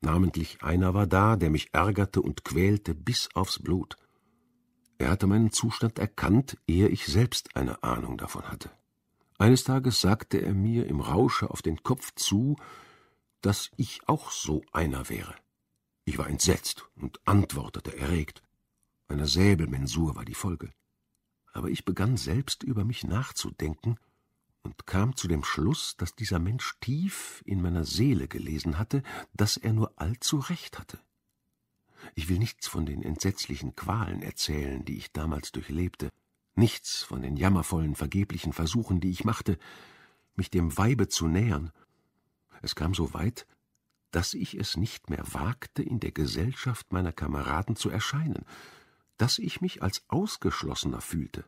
Namentlich einer war da, der mich ärgerte und quälte bis aufs Blut. Er hatte meinen Zustand erkannt, ehe ich selbst eine Ahnung davon hatte. Eines Tages sagte er mir im Rausche auf den Kopf zu, dass ich auch so einer wäre. Ich war entsetzt und antwortete erregt. Eine Säbelmensur war die Folge. Aber ich begann selbst über mich nachzudenken und kam zu dem Schluss, dass dieser Mensch tief in meiner Seele gelesen hatte, dass er nur allzu recht hatte. Ich will nichts von den entsetzlichen Qualen erzählen, die ich damals durchlebte, nichts von den jammervollen, vergeblichen Versuchen, die ich machte, mich dem Weibe zu nähern. Es kam so weit, dass ich es nicht mehr wagte, in der Gesellschaft meiner Kameraden zu erscheinen, dass ich mich als Ausgeschlossener fühlte,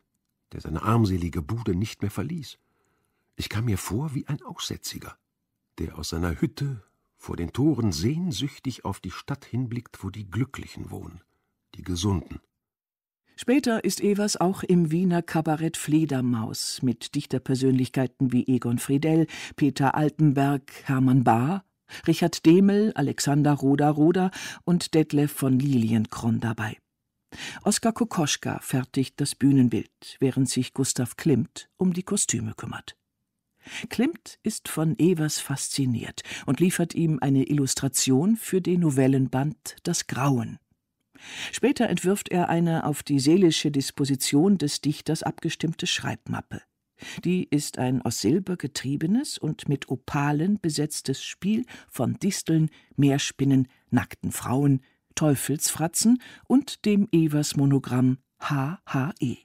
der seine armselige Bude nicht mehr verließ. Ich kam mir vor wie ein Aussätziger, der aus seiner Hütte vor den Toren sehnsüchtig auf die Stadt hinblickt, wo die Glücklichen wohnen, die Gesunden. Später ist Evers auch im Wiener Kabarett Fledermaus mit Dichterpersönlichkeiten wie Egon Friedell, Peter Altenberg, Hermann Bahr, Richard Demel, Alexander Roda-Roda und Detlef von Lilienkron dabei. Oskar Kokoschka fertigt das Bühnenbild, während sich Gustav Klimt um die Kostüme kümmert. Klimt ist von Evers fasziniert und liefert ihm eine Illustration für den Novellenband Das Grauen. Später entwirft er eine auf die seelische Disposition des Dichters abgestimmte Schreibmappe. Die ist ein aus Silber getriebenes und mit Opalen besetztes Spiel von Disteln, Meerspinnen, nackten Frauen, Teufelsfratzen und dem Evers Monogramm HHE.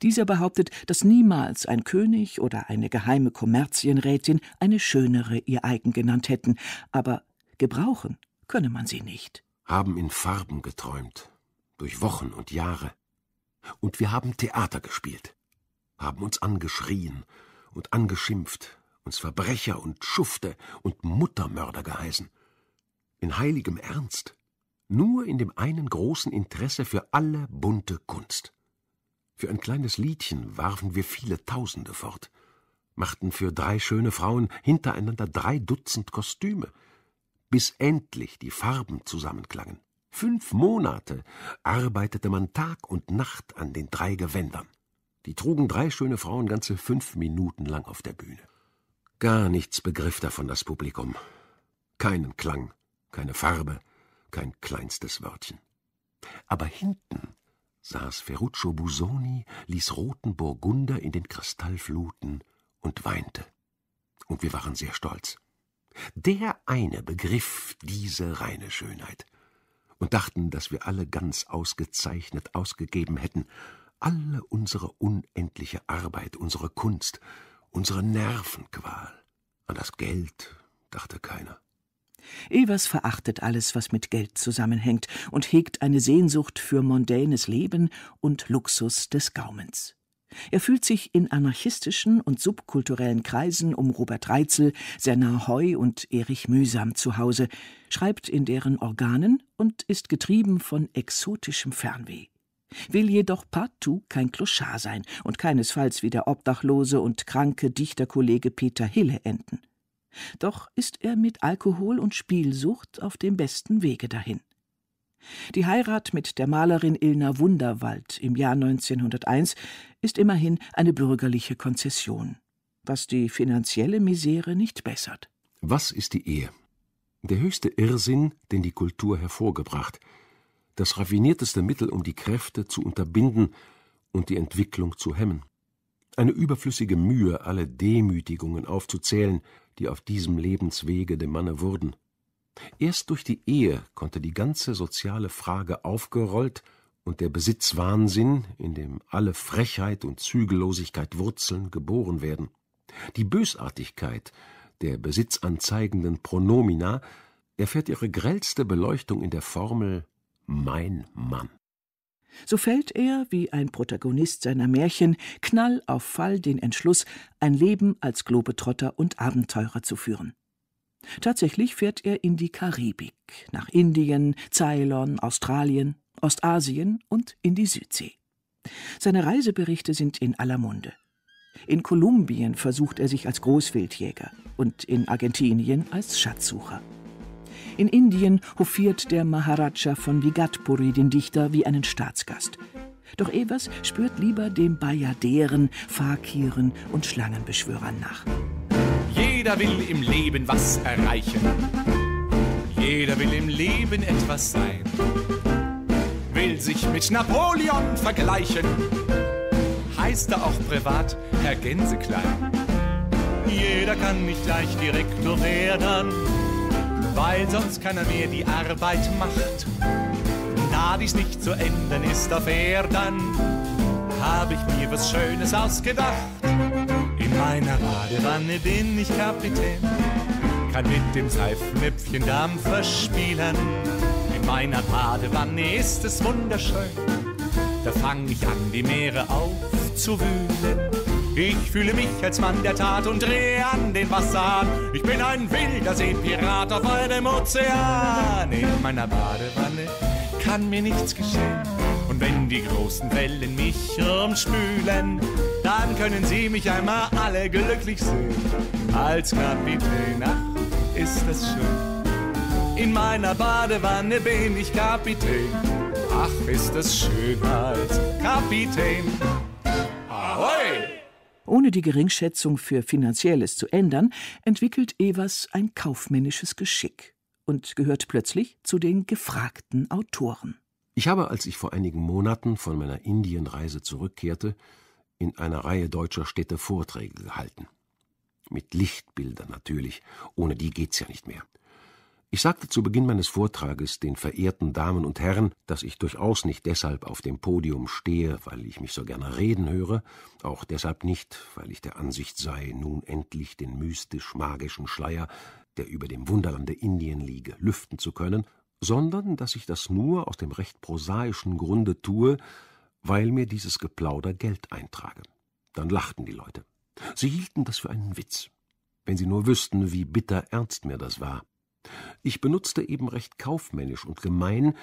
Dieser behauptet, dass niemals ein König oder eine geheime Kommerzienrätin eine schönere ihr eigen genannt hätten, aber gebrauchen könne man sie nicht. Haben in Farben geträumt, durch Wochen und Jahre. Und wir haben Theater gespielt, haben uns angeschrien und angeschimpft, uns Verbrecher und Schufte und Muttermörder geheißen. In heiligem Ernst, nur in dem einen großen Interesse für alle bunte Kunst. Für ein kleines Liedchen warfen wir viele Tausende fort, machten für drei schöne Frauen hintereinander drei Dutzend Kostüme, bis endlich die Farben zusammenklangen. Fünf Monate arbeitete man Tag und Nacht an den drei Gewändern. Die trugen drei schöne Frauen ganze fünf Minuten lang auf der Bühne. Gar nichts begriff davon das Publikum. Keinen Klang, keine Farbe, kein kleinstes Wörtchen. Aber hinten saß Ferruccio Busoni, ließ roten Burgunder in den Kristall fluten und weinte. Und wir waren sehr stolz. Der eine begriff diese reine Schönheit und dachten, dass wir alle ganz ausgezeichnet ausgegeben hätten, alle unsere unendliche Arbeit, unsere Kunst, unsere Nervenqual. An das Geld dachte keiner. Evers verachtet alles, was mit Geld zusammenhängt, und hegt eine Sehnsucht für mondänes Leben und Luxus des Gaumens. Er fühlt sich in anarchistischen und subkulturellen Kreisen um Robert Reitzel, Senna Heu und Erich Mühsam zu Hause, schreibt in deren Organen und ist getrieben von exotischem Fernweh. Will jedoch partout kein Clochard sein und keinesfalls wie der obdachlose und kranke Dichterkollege Peter Hille enden. Doch ist er mit Alkohol und Spielsucht auf dem besten Wege dahin. Die Heirat mit der Malerin Ilna Wunderwald im Jahr 1901 ist immerhin eine bürgerliche Konzession, was die finanzielle Misere nicht bessert. Was ist die Ehe? Der höchste Irrsinn, den die Kultur hervorgebracht, das raffinierteste Mittel, um die Kräfte zu unterbinden und die Entwicklung zu hemmen. Eine überflüssige Mühe, alle Demütigungen aufzuzählen, die auf diesem Lebenswege dem Manne wurden. Erst durch die Ehe konnte die ganze soziale Frage aufgerollt und der Besitzwahnsinn, in dem alle Frechheit und Zügellosigkeit wurzeln, geboren werden. Die Bösartigkeit der besitzanzeigenden Pronomina erfährt ihre grellste Beleuchtung in der Formel mein Mann. So fällt er, wie ein Protagonist seiner Märchen, Knall auf Fall den Entschluss, ein Leben als Globetrotter und Abenteurer zu führen. Tatsächlich fährt er in die Karibik, nach Indien, Ceylon, Australien, Ostasien und in die Südsee. Seine Reiseberichte sind in aller Munde. In Kolumbien versucht er sich als Großwildjäger und in Argentinien als Schatzsucher. In Indien hofiert der Maharaja von Vigatpuri den Dichter wie einen Staatsgast. Doch Evers spürt lieber dem Bayaderen, Fakiren und Schlangenbeschwörern nach. Jeder will im Leben was erreichen. Jeder will im Leben etwas sein. Will sich mit Napoleon vergleichen. Heißt er auch privat Herr Gänseklein. Jeder kann nicht gleich Direktor werden, weil sonst keiner mehr die Arbeit macht. Da dies nicht zu ändern ist auf Erden, habe ich mir was Schönes ausgedacht. In meiner Badewanne bin ich Kapitän, kann mit dem Seifenäpfchen Dampfer spielen. In meiner Badewanne ist es wunderschön, da fang ich an, die Meere aufzuwühlen. Ich fühle mich als Mann der Tat und drehe an den Wasserhahn. Ich bin ein wilder Seepirat auf einem Ozean. In meiner Badewanne kann mir nichts geschehen. Und wenn die großen Wellen mich umspülen, dann können sie mich einmal alle glücklich sehen. Als Kapitän, ach, ist das schön. In meiner Badewanne bin ich Kapitän. Ach, ist das schön als Kapitän. Ohne die Geringschätzung für Finanzielles zu ändern, entwickelt Evers ein kaufmännisches Geschick und gehört plötzlich zu den gefragten Autoren. Ich habe, als ich vor einigen Monaten von meiner Indienreise zurückkehrte, in einer Reihe deutscher Städte Vorträge gehalten. Mit Lichtbildern natürlich, ohne die geht's ja nicht mehr. Ich sagte zu Beginn meines Vortrages den verehrten Damen und Herren, dass ich durchaus nicht deshalb auf dem Podium stehe, weil ich mich so gerne reden höre, auch deshalb nicht, weil ich der Ansicht sei, nun endlich den mystisch-magischen Schleier, der über dem Wunderlande Indien liege, lüften zu können, sondern dass ich das nur aus dem recht prosaischen Grunde tue, weil mir dieses Geplauder Geld eintrage. Dann lachten die Leute. Sie hielten das für einen Witz. Wenn sie nur wüssten, wie bitter ernst mir das war. Ich benutzte eben recht kaufmännisch und gemein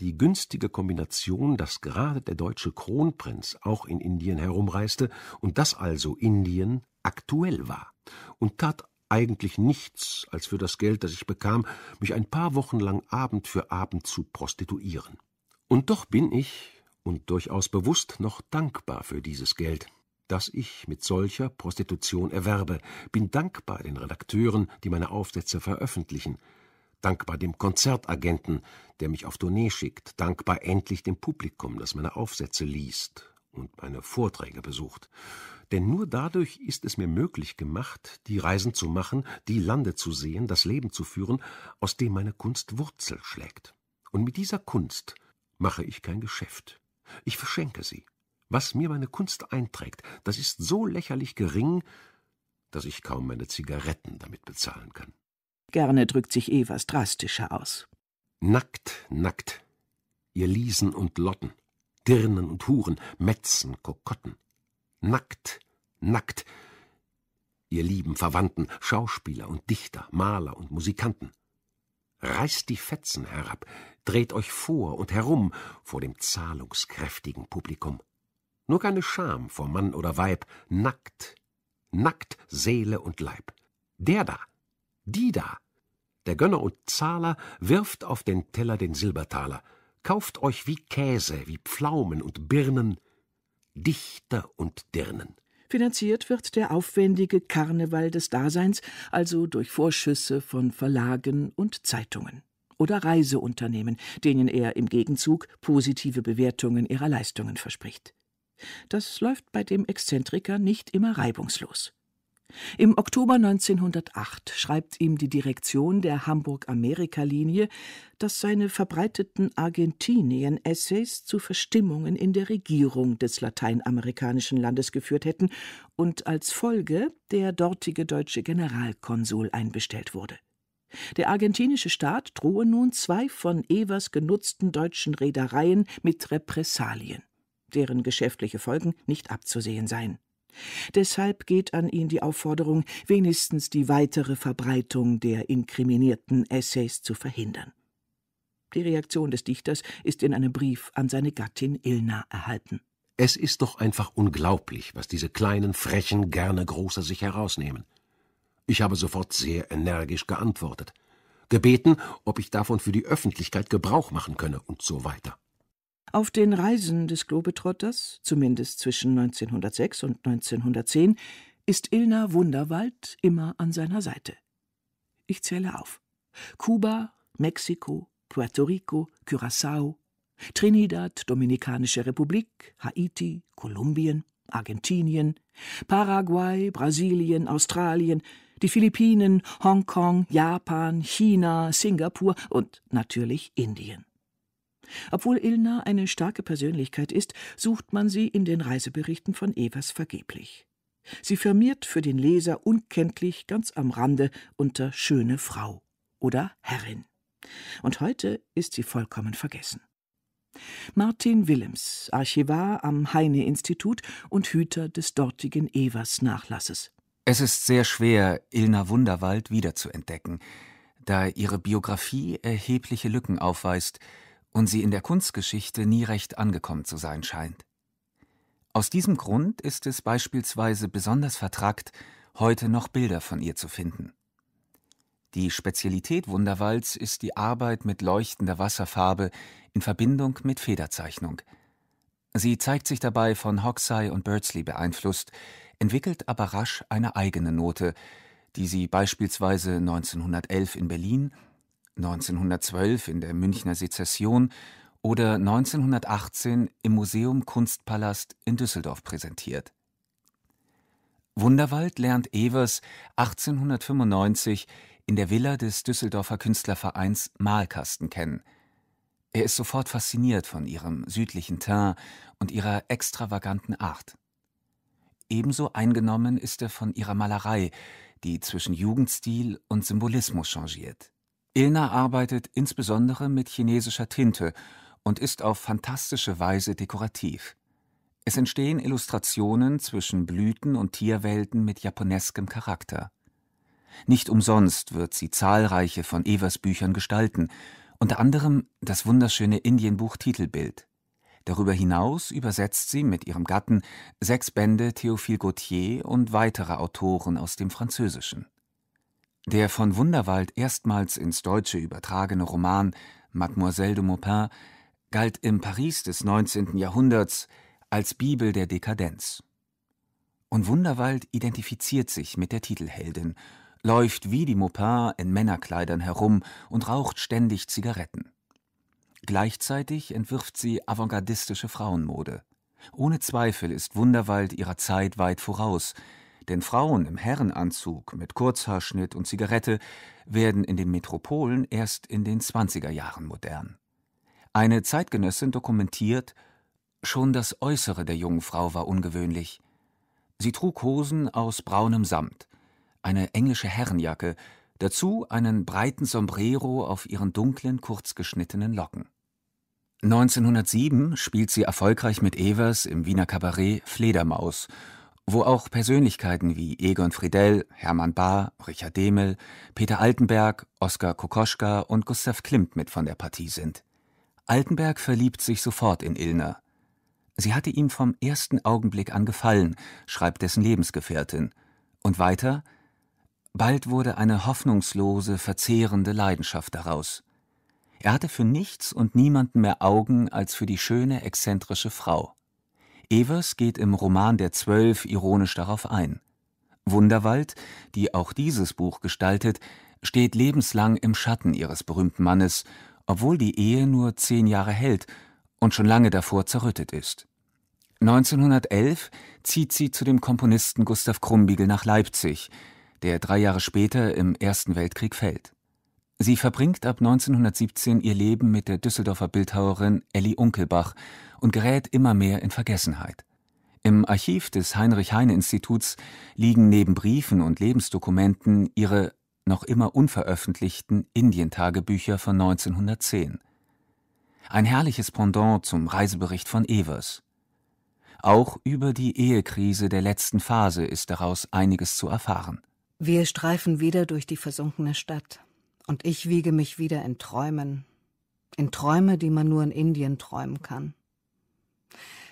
die günstige Kombination, dass gerade der deutsche Kronprinz auch in Indien herumreiste und dass also Indien aktuell war und tat eigentlich nichts, als für das Geld, das ich bekam, mich ein paar Wochen lang Abend für Abend zu prostituieren. Und doch bin ich, und durchaus bewusst, noch dankbar für dieses Geld das ich mit solcher Prostitution erwerbe, bin dankbar den Redakteuren, die meine Aufsätze veröffentlichen, dankbar dem Konzertagenten, der mich auf Tournee schickt, dankbar endlich dem Publikum, das meine Aufsätze liest und meine Vorträge besucht. Denn nur dadurch ist es mir möglich gemacht, die Reisen zu machen, die Lande zu sehen, das Leben zu führen, aus dem meine Kunst Wurzel schlägt. Und mit dieser Kunst mache ich kein Geschäft. Ich verschenke sie. Was mir meine Kunst einträgt, das ist so lächerlich gering, dass ich kaum meine Zigaretten damit bezahlen kann. Gerne drückt sich Evers drastischer aus. Nackt, nackt, ihr Liesen und Lotten, Dirnen und Huren, Metzen, Kokotten. Nackt, nackt, ihr lieben Verwandten, Schauspieler und Dichter, Maler und Musikanten. Reißt die Fetzen herab, dreht euch vor und herum vor dem zahlungskräftigen Publikum. Nur keine Scham vor Mann oder Weib, nackt, nackt Seele und Leib. Der da, die da, der Gönner und Zahler wirft auf den Teller den Silbertaler, kauft euch wie Käse, wie Pflaumen und Birnen, Dichter und Dirnen. Finanziert wird der aufwendige Karneval des Daseins also durch Vorschüsse von Verlagen und Zeitungen oder Reiseunternehmen, denen er im Gegenzug positive Bewertungen ihrer Leistungen verspricht. Das läuft bei dem Exzentriker nicht immer reibungslos. Im Oktober 1908 schreibt ihm die Direktion der Hamburg-Amerika-Linie, dass seine verbreiteten Argentinien-Essays zu Verstimmungen in der Regierung des lateinamerikanischen Landes geführt hätten und als Folge der dortige deutsche Generalkonsul einbestellt wurde. Der argentinische Staat drohe nun zwei von Evers genutzten deutschen Reedereien mit Repressalien, deren geschäftliche Folgen nicht abzusehen seien. Deshalb geht an ihn die Aufforderung, wenigstens die weitere Verbreitung der inkriminierten Essays zu verhindern. Die Reaktion des Dichters ist in einem Brief an seine Gattin Ilna erhalten. Es ist doch einfach unglaublich, was diese kleinen Frechen gerne Große sich herausnehmen. Ich habe sofort sehr energisch geantwortet, gebeten, ob ich davon für die Öffentlichkeit Gebrauch machen könne und so weiter. Auf den Reisen des Globetrotters, zumindest zwischen 1906 und 1910, ist Ilna Wunderwald immer an seiner Seite. Ich zähle auf. Kuba, Mexiko, Puerto Rico, Curaçao, Trinidad, Dominikanische Republik, Haiti, Kolumbien, Argentinien, Paraguay, Brasilien, Australien, die Philippinen, Hongkong, Japan, China, Singapur und natürlich Indien. Obwohl Ilna eine starke Persönlichkeit ist, sucht man sie in den Reiseberichten von Evers vergeblich. Sie firmiert für den Leser unkenntlich ganz am Rande unter schöne Frau oder Herrin. Und heute ist sie vollkommen vergessen. Martin Willems, Archivar am Heine-Institut und Hüter des dortigen Evers-Nachlasses. Es ist sehr schwer, Ilna Wunderwald wiederzuentdecken, da ihre Biografie erhebliche Lücken aufweist, und sie in der Kunstgeschichte nie recht angekommen zu sein scheint. Aus diesem Grund ist es beispielsweise besonders vertrackt, heute noch Bilder von ihr zu finden. Die Spezialität Wunderwalds ist die Arbeit mit leuchtender Wasserfarbe in Verbindung mit Federzeichnung. Sie zeigt sich dabei von Hoxsey und Birdsley beeinflusst, entwickelt aber rasch eine eigene Note, die sie beispielsweise 1911 in Berlin 1912 in der Münchner Sezession oder 1918 im Museum Kunstpalast in Düsseldorf präsentiert. Wunderwald lernt Evers 1895 in der Villa des Düsseldorfer Künstlervereins Malkasten kennen. Er ist sofort fasziniert von ihrem südlichen Teint und ihrer extravaganten Art. Ebenso eingenommen ist er von ihrer Malerei, die zwischen Jugendstil und Symbolismus changiert. Ilna arbeitet insbesondere mit chinesischer Tinte und ist auf fantastische Weise dekorativ. Es entstehen Illustrationen zwischen Blüten und Tierwelten mit japoneskem Charakter. Nicht umsonst wird sie zahlreiche von Evers Büchern gestalten, unter anderem das wunderschöne Indienbuch Titelbild. Darüber hinaus übersetzt sie mit ihrem Gatten sechs Bände Théophile Gautier und weitere Autoren aus dem Französischen. Der von Wunderwald erstmals ins Deutsche übertragene Roman Mademoiselle de Maupin galt im Paris des 19. Jahrhunderts als Bibel der Dekadenz. Und Wunderwald identifiziert sich mit der Titelheldin, läuft wie die Maupin in Männerkleidern herum und raucht ständig Zigaretten. Gleichzeitig entwirft sie avantgardistische Frauenmode. Ohne Zweifel ist Wunderwald ihrer Zeit weit voraus, denn Frauen im Herrenanzug mit Kurzhaarschnitt und Zigarette werden in den Metropolen erst in den 20er Jahren modern. Eine Zeitgenössin dokumentiert, schon das Äußere der jungen Frau war ungewöhnlich. Sie trug Hosen aus braunem Samt, eine englische Herrenjacke, dazu einen breiten Sombrero auf ihren dunklen, kurzgeschnittenen Locken. 1907 spielt sie erfolgreich mit Evers im Wiener Kabarett Fledermaus wo auch Persönlichkeiten wie Egon Friedell, Hermann Bahr, Richard Demel, Peter Altenberg, Oskar Kokoschka und Gustav Klimt mit von der Partie sind. Altenberg verliebt sich sofort in Ilner. Sie hatte ihm vom ersten Augenblick an gefallen, schreibt dessen Lebensgefährtin. Und weiter: Bald wurde eine hoffnungslose, verzehrende Leidenschaft daraus. Er hatte für nichts und niemanden mehr Augen als für die schöne, exzentrische Frau. Evers geht im Roman Der Zwölf ironisch darauf ein. Wunderwald, die auch dieses Buch gestaltet, steht lebenslang im Schatten ihres berühmten Mannes, obwohl die Ehe nur zehn Jahre hält und schon lange davor zerrüttet ist. 1911 zieht sie zu dem Komponisten Gustav Krumbiegel nach Leipzig, der drei Jahre später im Ersten Weltkrieg fällt. Sie verbringt ab 1917 ihr Leben mit der Düsseldorfer Bildhauerin Elli Unkelbach und gerät immer mehr in Vergessenheit. Im Archiv des Heinrich-Heine-Instituts liegen neben Briefen und Lebensdokumenten ihre noch immer unveröffentlichten Indientagebücher von 1910. Ein herrliches Pendant zum Reisebericht von Evers. Auch über die Ehekrise der letzten Phase ist daraus einiges zu erfahren. Wir streifen wieder durch die versunkene Stadt. Und ich wiege mich wieder in Träumen. In Träume, die man nur in Indien träumen kann.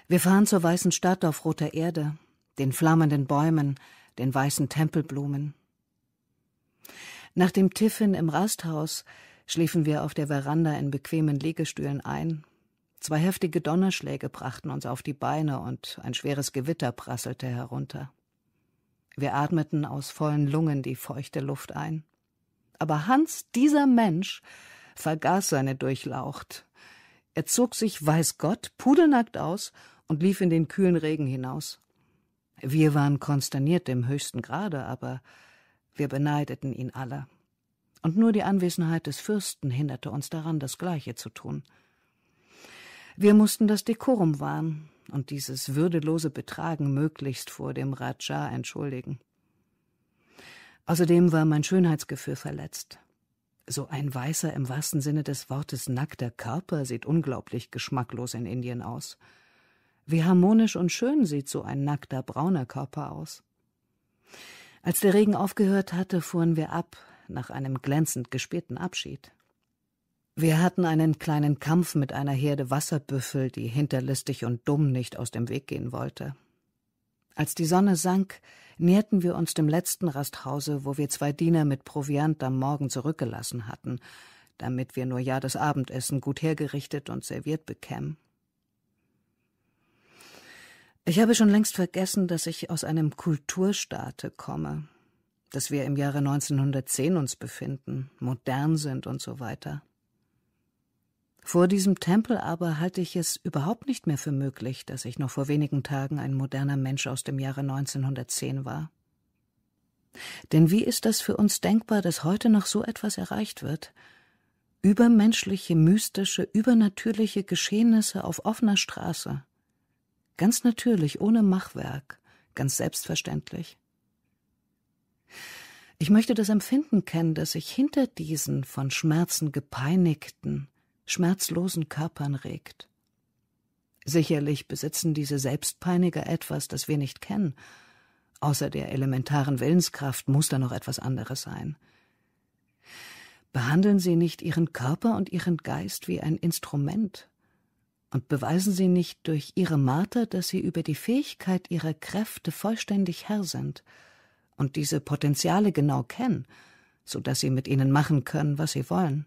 Wir fahren zur weißen Stadt auf roter Erde, den flammenden Bäumen, den weißen Tempelblumen. Nach dem Tiffin im Rasthaus schliefen wir auf der Veranda in bequemen Liegestühlen ein. Zwei heftige Donnerschläge brachten uns auf die Beine und ein schweres Gewitter prasselte herunter. Wir atmeten aus vollen Lungen die feuchte Luft ein. Aber Hans, dieser Mensch, vergaß seine Durchlaucht. Er zog sich, weiß Gott, pudelnackt aus und lief in den kühlen Regen hinaus. Wir waren konsterniert im höchsten Grade, aber wir beneideten ihn alle. Und nur die Anwesenheit des Fürsten hinderte uns daran, das Gleiche zu tun. Wir mussten das Dekorum wahren und dieses würdelose Betragen möglichst vor dem Raja entschuldigen. Außerdem war mein Schönheitsgefühl verletzt. So ein weißer, im wahrsten Sinne des Wortes nackter Körper sieht unglaublich geschmacklos in Indien aus. Wie harmonisch und schön sieht so ein nackter, brauner Körper aus. Als der Regen aufgehört hatte, fuhren wir ab, nach einem glänzend gespielten Abschied. Wir hatten einen kleinen Kampf mit einer Herde Wasserbüffel, die hinterlistig und dumm nicht aus dem Weg gehen wollte. Als die Sonne sank, näherten wir uns dem letzten Rasthause, wo wir zwei Diener mit Proviant am Morgen zurückgelassen hatten, damit wir nur ja das Abendessen gut hergerichtet und serviert bekämen. Ich habe schon längst vergessen, dass ich aus einem Kulturstaate komme, dass wir im Jahre 1910 uns befinden, modern sind und so weiter. Vor diesem Tempel aber halte ich es überhaupt nicht mehr für möglich, dass ich noch vor wenigen Tagen ein moderner Mensch aus dem Jahre 1910 war. Denn wie ist das für uns denkbar, dass heute noch so etwas erreicht wird? Übermenschliche, mystische, übernatürliche Geschehnisse auf offener Straße. Ganz natürlich, ohne Machwerk, ganz selbstverständlich. Ich möchte das Empfinden kennen, dass sich hinter diesen von Schmerzen gepeinigten, schmerzlosen Körpern regt. Sicherlich besitzen diese Selbstpeiniger etwas, das wir nicht kennen. Außer der elementaren Willenskraft muss da noch etwas anderes sein. Behandeln Sie nicht Ihren Körper und Ihren Geist wie ein Instrument und beweisen Sie nicht durch Ihre Marter, dass Sie über die Fähigkeit Ihrer Kräfte vollständig Herr sind und diese Potenziale genau kennen, so dass Sie mit ihnen machen können, was Sie wollen.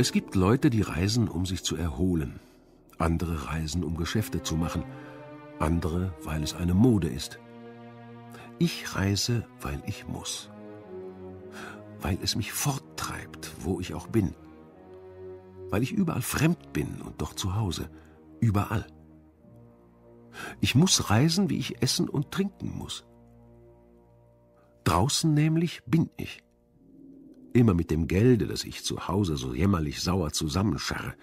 Es gibt Leute, die reisen, um sich zu erholen. Andere reisen, um Geschäfte zu machen. Andere, weil es eine Mode ist. Ich reise, weil ich muss. Weil es mich forttreibt, wo ich auch bin. Weil ich überall fremd bin und doch zu Hause. Überall. Ich muss reisen, wie ich essen und trinken muss. Draußen nämlich bin ich immer mit dem Gelde, das ich zu Hause so jämmerlich sauer zusammenscharre.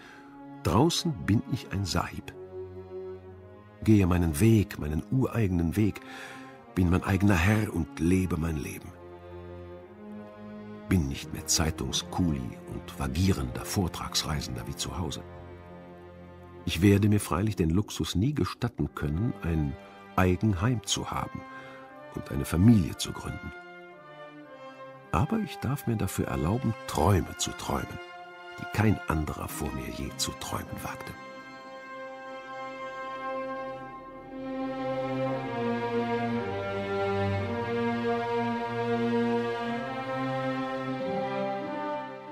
Draußen bin ich ein Sahib. Gehe meinen Weg, meinen ureigenen Weg, bin mein eigener Herr und lebe mein Leben. Bin nicht mehr Zeitungskuli und vagierender Vortragsreisender wie zu Hause. Ich werde mir freilich den Luxus nie gestatten können, ein Eigenheim zu haben und eine Familie zu gründen. Aber ich darf mir dafür erlauben, Träume zu träumen, die kein anderer vor mir je zu träumen wagte.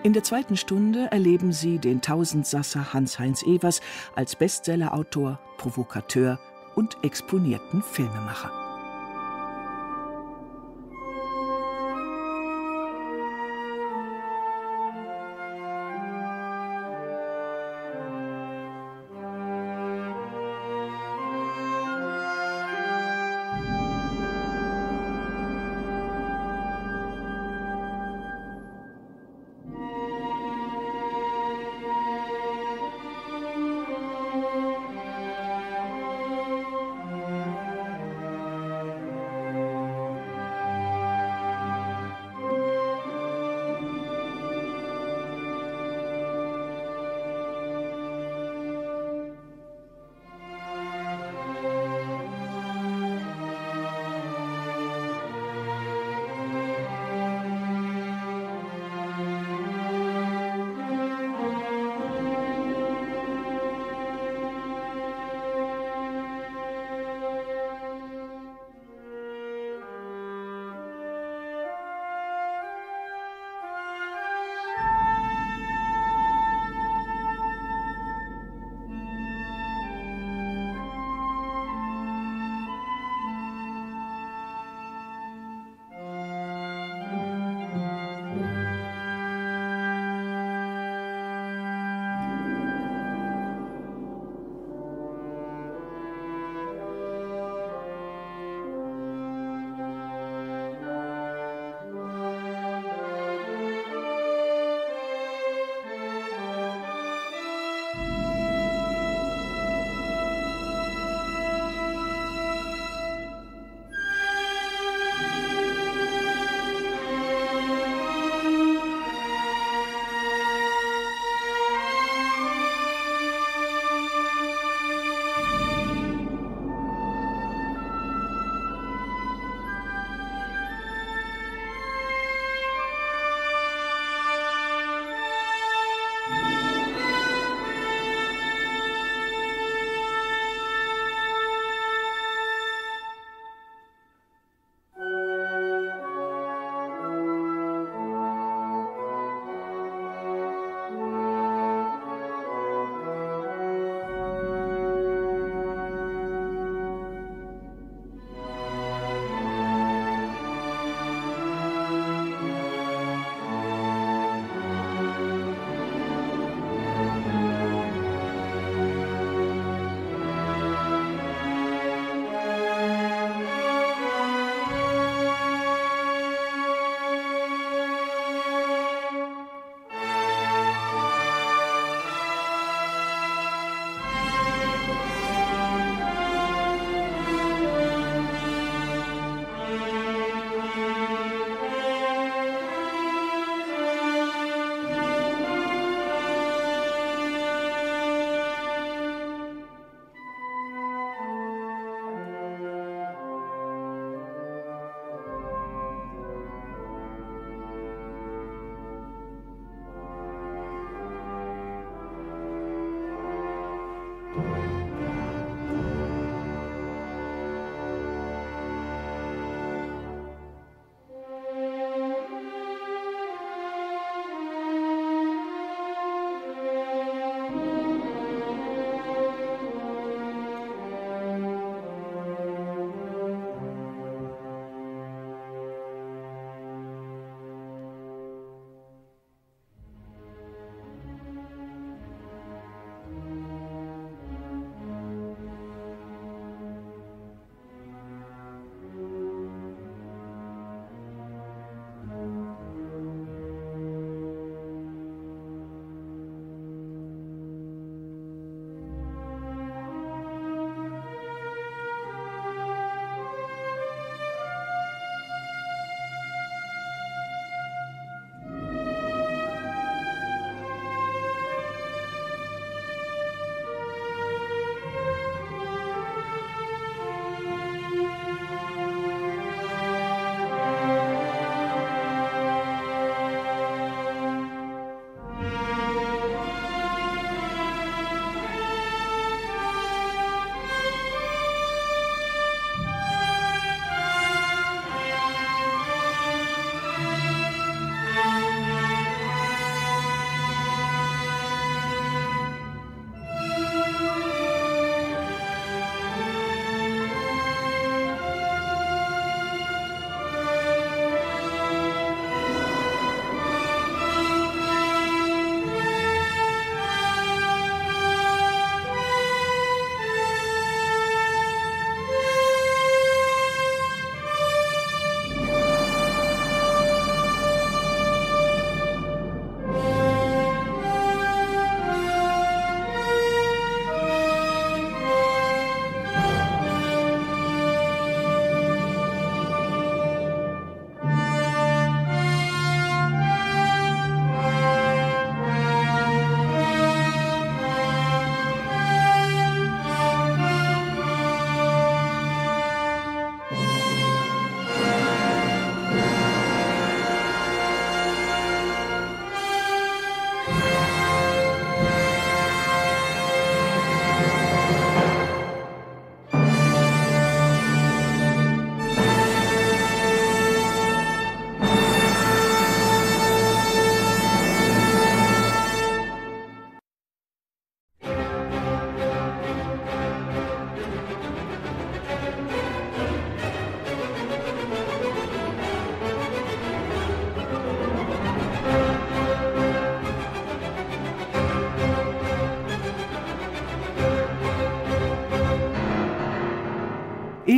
In der zweiten Stunde erleben Sie den Tausendsasser Hans-Heinz Evers als Bestsellerautor, Provokateur und exponierten Filmemacher.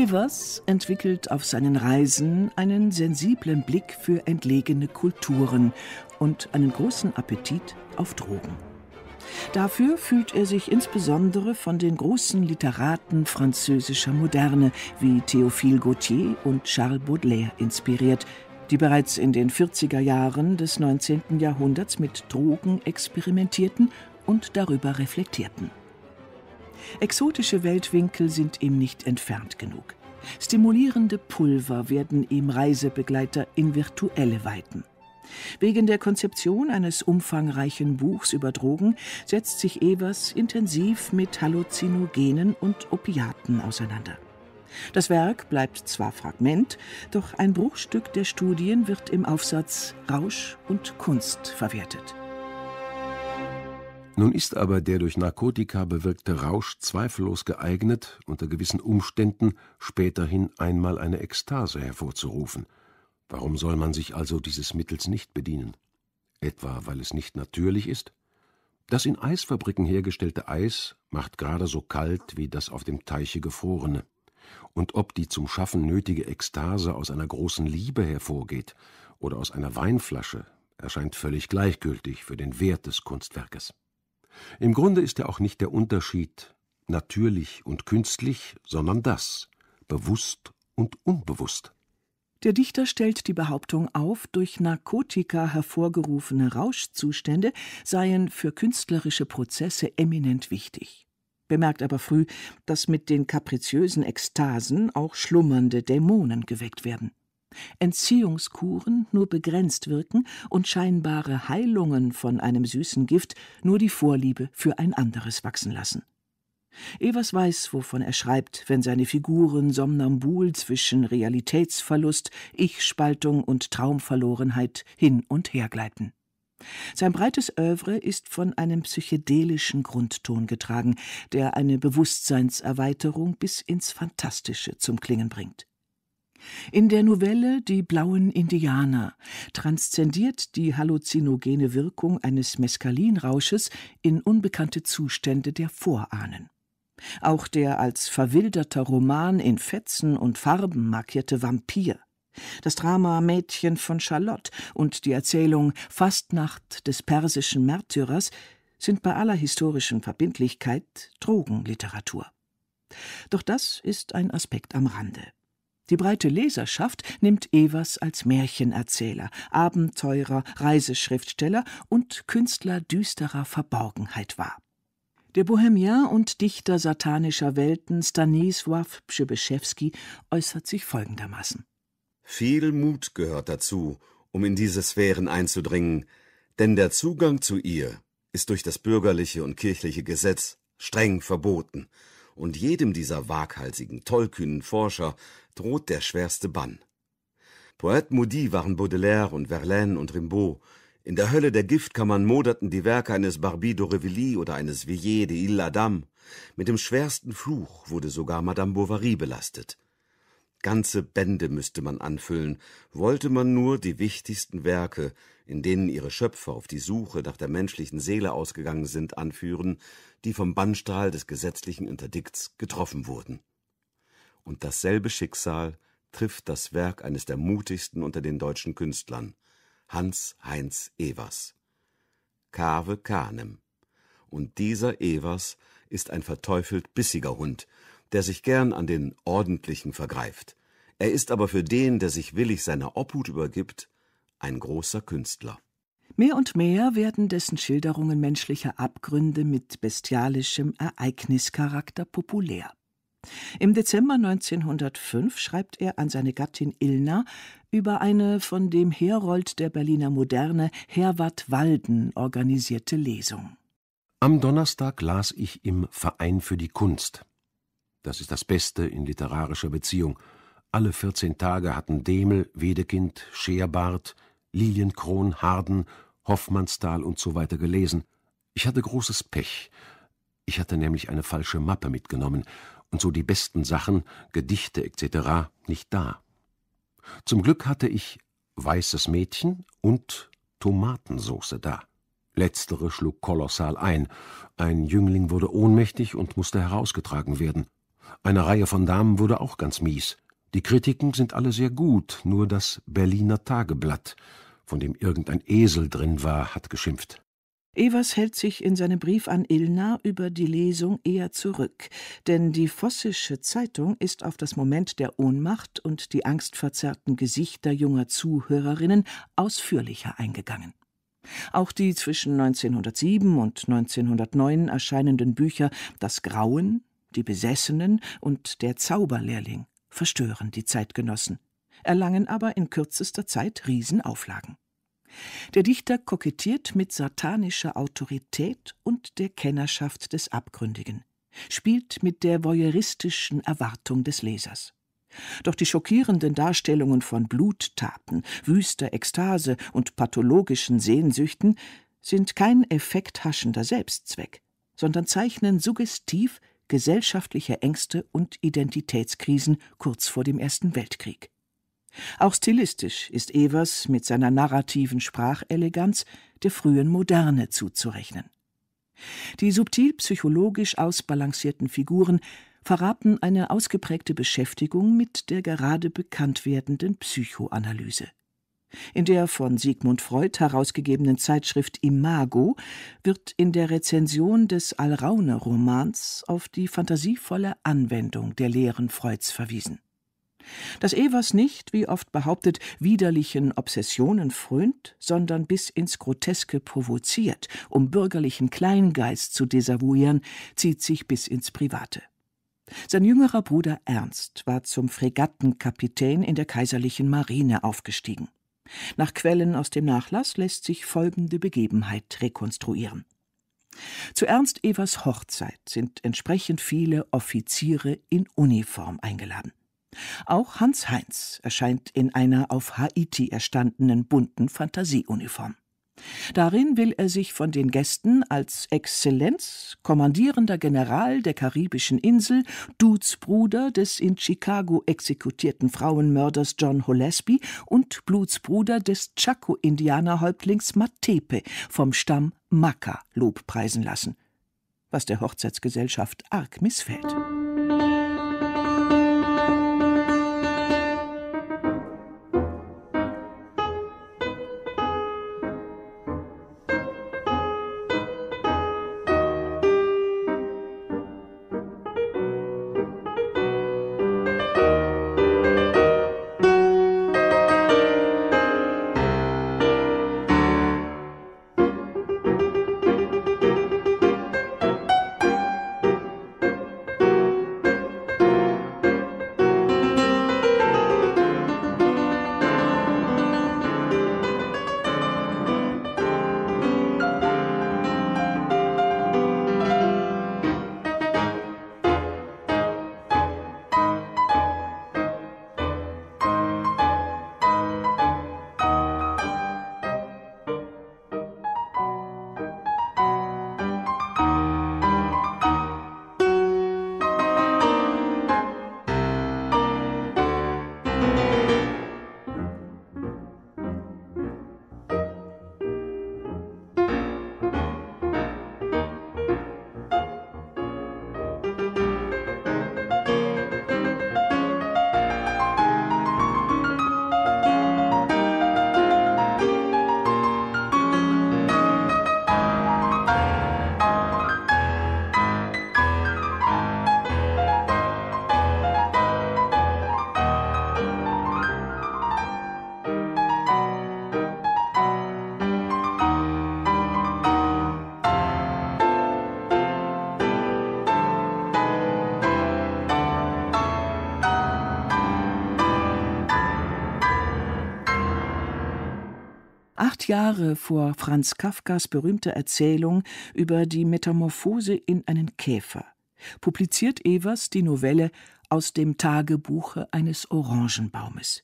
Evers entwickelt auf seinen Reisen einen sensiblen Blick für entlegene Kulturen und einen großen Appetit auf Drogen. Dafür fühlt er sich insbesondere von den großen Literaten französischer Moderne wie Théophile Gautier und Charles Baudelaire inspiriert, die bereits in den 40er Jahren des 19. Jahrhunderts mit Drogen experimentierten und darüber reflektierten. Exotische Weltwinkel sind ihm nicht entfernt genug. Stimulierende Pulver werden ihm Reisebegleiter in virtuelle weiten. Wegen der Konzeption eines umfangreichen Buchs über Drogen setzt sich Evers intensiv mit Halluzinogenen und Opiaten auseinander. Das Werk bleibt zwar Fragment, doch ein Bruchstück der Studien wird im Aufsatz Rausch und Kunst verwertet. Nun ist aber der durch Narkotika bewirkte Rausch zweifellos geeignet, unter gewissen Umständen späterhin einmal eine Ekstase hervorzurufen. Warum soll man sich also dieses Mittels nicht bedienen? Etwa weil es nicht natürlich ist? Das in Eisfabriken hergestellte Eis macht gerade so kalt wie das auf dem Teiche gefrorene. Und ob die zum Schaffen nötige Ekstase aus einer großen Liebe hervorgeht oder aus einer Weinflasche, erscheint völlig gleichgültig für den Wert des Kunstwerkes. Im Grunde ist ja auch nicht der Unterschied natürlich und künstlich, sondern das, bewusst und unbewusst. Der Dichter stellt die Behauptung auf, durch Narkotika hervorgerufene Rauschzustände seien für künstlerische Prozesse eminent wichtig, bemerkt aber früh, dass mit den kapriziösen Ekstasen auch schlummernde Dämonen geweckt werden. Entziehungskuren nur begrenzt wirken und scheinbare Heilungen von einem süßen Gift nur die Vorliebe für ein anderes wachsen lassen. Evers weiß, wovon er schreibt, wenn seine Figuren somnambul zwischen Realitätsverlust, Ich-Spaltung und Traumverlorenheit hin und her gleiten. Sein breites Övre ist von einem psychedelischen Grundton getragen, der eine Bewusstseinserweiterung bis ins Fantastische zum Klingen bringt. In der Novelle Die blauen Indianer transzendiert die halluzinogene Wirkung eines Meskalinrausches in unbekannte Zustände der Vorahnen. Auch der als verwilderter Roman in Fetzen und Farben markierte Vampir, das Drama Mädchen von Charlotte und die Erzählung Fastnacht des persischen Märtyrers sind bei aller historischen Verbindlichkeit Drogenliteratur. Doch das ist ein Aspekt am Rande. Die breite Leserschaft nimmt Evers als Märchenerzähler, Abenteurer, Reiseschriftsteller und Künstler düsterer Verborgenheit wahr. Der Bohemien und Dichter satanischer Welten Stanisław Przybyszewski äußert sich folgendermaßen. Viel Mut gehört dazu, um in diese Sphären einzudringen, denn der Zugang zu ihr ist durch das bürgerliche und kirchliche Gesetz streng verboten, und jedem dieser waghalsigen, tollkühnen Forscher droht der schwerste Bann. Poète maudit waren Baudelaire und Verlaine und Rimbaud. In der Hölle der Giftkammern moderten die Werke eines Barbie d'Aurevilly oder eines Villiers de Isle Adam. Mit dem schwersten Fluch wurde sogar Madame Bovary belastet. Ganze Bände müsste man anfüllen, wollte man nur die wichtigsten Werke, in denen ihre Schöpfer auf die Suche nach der menschlichen Seele ausgegangen sind, anführen, die vom Bannstrahl des gesetzlichen Interdikts getroffen wurden. Und dasselbe Schicksal trifft das Werk eines der mutigsten unter den deutschen Künstlern, Hans Heinz Evers. Kave Kanem. Und dieser Evers ist ein verteufelt bissiger Hund, der sich gern an den Ordentlichen vergreift. Er ist aber für den, der sich willig seiner Obhut übergibt, ein großer Künstler. Mehr und mehr werden dessen Schilderungen menschlicher Abgründe mit bestialischem Ereignischarakter populär. Im Dezember 1905 schreibt er an seine Gattin Ilna über eine von dem Herold der Berliner Moderne Herwart Walden organisierte Lesung. Am Donnerstag las ich im Verein für die Kunst. Das ist das Beste in literarischer Beziehung. Alle 14 Tage hatten Demel, Wedekind, Scheerbart, Lilienkron, Harden, Hoffmannsthal und so weiter gelesen. Ich hatte großes Pech. Ich hatte nämlich eine falsche Mappe mitgenommen und so die besten Sachen, Gedichte etc. nicht da. Zum Glück hatte ich Weißes Mädchen und Tomatensoße da. Letztere schlug kolossal ein. Ein Jüngling wurde ohnmächtig und musste herausgetragen werden. Eine Reihe von Damen wurde auch ganz mies. Die Kritiken sind alle sehr gut, nur das Berliner Tageblatt, von dem irgendein Esel drin war, hat geschimpft. Evers hält sich in seinem Brief an Ilna über die Lesung eher zurück, denn die Vossische Zeitung ist auf das Moment der Ohnmacht und die angstverzerrten Gesichter junger Zuhörerinnen ausführlicher eingegangen. Auch die zwischen 1907 und 1909 erscheinenden Bücher Das Grauen, Die Besessenen und Der Zauberlehrling verstören die Zeitgenossen, erlangen aber in kürzester Zeit Riesenauflagen. Der Dichter kokettiert mit satanischer Autorität und der Kennerschaft des Abgründigen, spielt mit der voyeuristischen Erwartung des Lesers. Doch die schockierenden Darstellungen von Bluttaten, wüster Ekstase und pathologischen Sehnsüchten sind kein effekthaschender Selbstzweck, sondern zeichnen suggestiv gesellschaftliche Ängste und Identitätskrisen kurz vor dem Ersten Weltkrieg. Auch stilistisch ist Evers mit seiner narrativen Spracheleganz der frühen Moderne zuzurechnen. Die subtil psychologisch ausbalancierten Figuren verraten eine ausgeprägte Beschäftigung mit der gerade bekannt werdenden Psychoanalyse. In der von Sigmund Freud herausgegebenen Zeitschrift Imago wird in der Rezension des Alraune-Romans auf die fantasievolle Anwendung der Lehren Freuds verwiesen. Dass Evers nicht, wie oft behauptet, widerlichen Obsessionen frönt, sondern bis ins Groteske provoziert, um bürgerlichen Kleingeist zu desavouieren, zieht sich bis ins Private. Sein jüngerer Bruder Ernst war zum Fregattenkapitän in der kaiserlichen Marine aufgestiegen. Nach Quellen aus dem Nachlass lässt sich folgende Begebenheit rekonstruieren. Zu Ernst Evers Hochzeit sind entsprechend viele Offiziere in Uniform eingeladen. Auch Hans Heinz erscheint in einer auf Haiti erstandenen bunten Fantasieuniform. Darin will er sich von den Gästen als Exzellenz, kommandierender General der karibischen Insel, Dudsbruder des in Chicago exekutierten Frauenmörders John Holesby und Blutsbruder des Chaco-Indianerhäuptlings Matepe vom Stamm Maka lobpreisen lassen, was der Hochzeitsgesellschaft arg missfällt. Jahre vor Franz Kafkas berühmter Erzählung über die Metamorphose in einen Käfer publiziert Evers die Novelle Aus dem Tagebuche eines Orangenbaumes.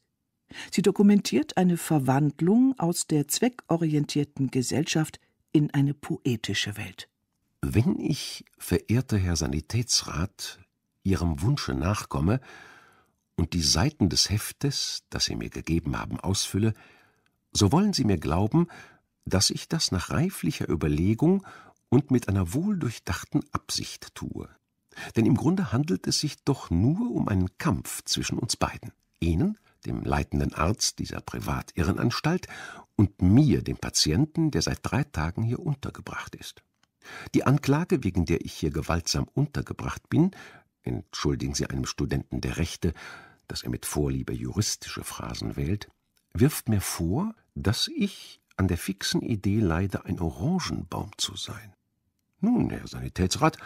Sie dokumentiert eine Verwandlung aus der zweckorientierten Gesellschaft in eine poetische Welt. Wenn ich, verehrter Herr Sanitätsrat, Ihrem Wunsche nachkomme und die Seiten des Heftes, das Sie mir gegeben haben, ausfülle, so wollen Sie mir glauben, dass ich das nach reiflicher Überlegung und mit einer wohldurchdachten Absicht tue. Denn im Grunde handelt es sich doch nur um einen Kampf zwischen uns beiden. Ihnen, dem leitenden Arzt dieser Privatirrenanstalt, und mir, dem Patienten, der seit drei Tagen hier untergebracht ist. Die Anklage, wegen der ich hier gewaltsam untergebracht bin, entschuldigen Sie einem Studenten der Rechte, dass er mit Vorliebe juristische Phrasen wählt, wirft mir vor, dass ich an der fixen Idee leide, ein Orangenbaum zu sein. Nun, Herr Sanitätsrat,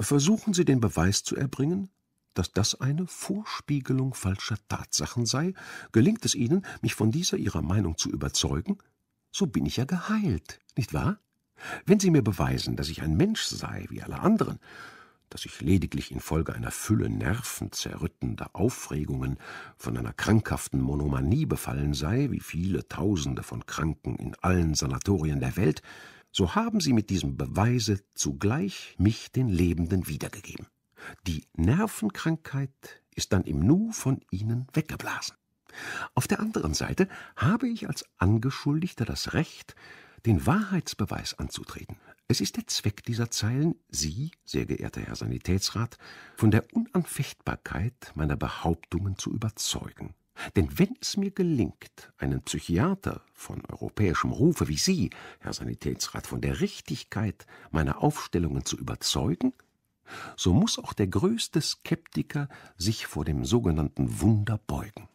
versuchen Sie den Beweis zu erbringen, dass das eine Vorspiegelung falscher Tatsachen sei. Gelingt es Ihnen, mich von dieser Ihrer Meinung zu überzeugen, so bin ich ja geheilt, nicht wahr? Wenn Sie mir beweisen, dass ich ein Mensch sei wie alle anderen, dass ich lediglich infolge einer Fülle nervenzerrüttender Aufregungen von einer krankhaften Monomanie befallen sei, wie viele Tausende von Kranken in allen Sanatorien der Welt, so haben Sie mit diesem Beweise zugleich mich den Lebenden wiedergegeben. Die Nervenkrankheit ist dann im Nu von Ihnen weggeblasen. Auf der anderen Seite habe ich als Angeschuldigter das Recht, den Wahrheitsbeweis anzutreten. Es ist der Zweck dieser Zeilen, Sie, sehr geehrter Herr Sanitätsrat, von der Unanfechtbarkeit meiner Behauptungen zu überzeugen. Denn wenn es mir gelingt, einen Psychiater von europäischem Rufe wie Sie, Herr Sanitätsrat, von der Richtigkeit meiner Aufstellungen zu überzeugen, so muss auch der größte Skeptiker sich vor dem sogenannten Wunder beugen.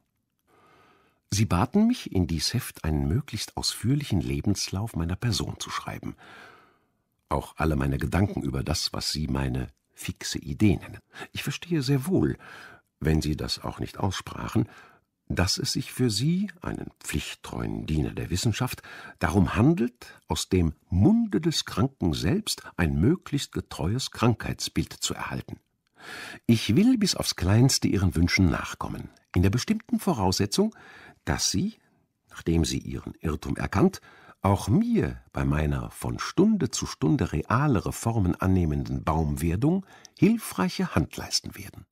Sie baten mich, in dies Heft einen möglichst ausführlichen Lebenslauf meiner Person zu schreiben, auch alle meine Gedanken über das, was Sie meine fixe Idee nennen. Ich verstehe sehr wohl, wenn Sie das auch nicht aussprachen, dass es sich für Sie, einen pflichttreuen Diener der Wissenschaft, darum handelt, aus dem Munde des Kranken selbst ein möglichst getreues Krankheitsbild zu erhalten. Ich will bis aufs Kleinste Ihren Wünschen nachkommen, in der bestimmten Voraussetzung, dass Sie, nachdem Sie Ihren Irrtum erkannt, auch mir bei meiner von Stunde zu Stunde realere Formen annehmenden Baumwerdung hilfreiche Hand leisten werden.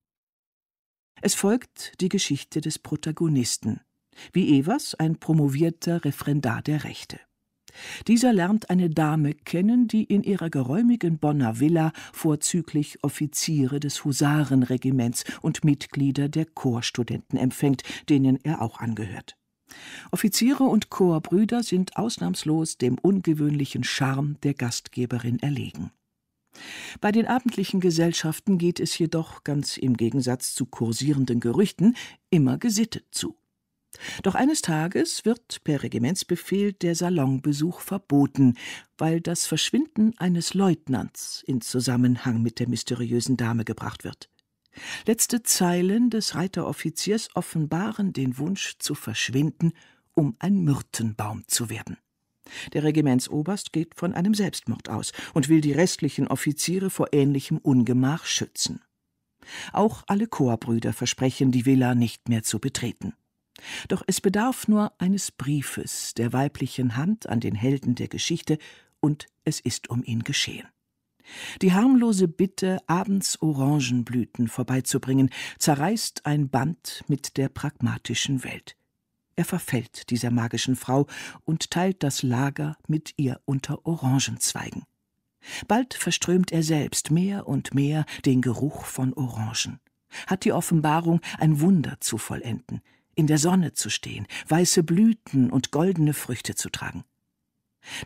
Es folgt die Geschichte des Protagonisten, wie Evers ein promovierter Referendar der Rechte. Dieser lernt eine Dame kennen, die in ihrer geräumigen Bonner Villa vorzüglich Offiziere des Husarenregiments und Mitglieder der Chorstudenten empfängt, denen er auch angehört. Offiziere und Chorbrüder sind ausnahmslos dem ungewöhnlichen Charme der Gastgeberin erlegen. Bei den abendlichen Gesellschaften geht es jedoch, ganz im Gegensatz zu kursierenden Gerüchten, immer gesittet zu. Doch eines Tages wird per Regimentsbefehl der Salonbesuch verboten, weil das Verschwinden eines Leutnants in Zusammenhang mit der mysteriösen Dame gebracht wird. Letzte Zeilen des Reiteroffiziers offenbaren den Wunsch zu verschwinden, um ein Myrtenbaum zu werden. Der Regimentsoberst geht von einem Selbstmord aus und will die restlichen Offiziere vor ähnlichem Ungemach schützen. Auch alle Chorbrüder versprechen, die Villa nicht mehr zu betreten. Doch es bedarf nur eines Briefes der weiblichen Hand an den Helden der Geschichte, und es ist um ihn geschehen. Die harmlose Bitte, abends Orangenblüten vorbeizubringen, zerreißt ein Band mit der pragmatischen Welt. Er verfällt dieser magischen Frau und teilt das Lager mit ihr unter Orangenzweigen. Bald verströmt er selbst mehr und mehr den Geruch von Orangen, hat die Offenbarung, ein Wunder zu vollenden, in der Sonne zu stehen, weiße Blüten und goldene Früchte zu tragen.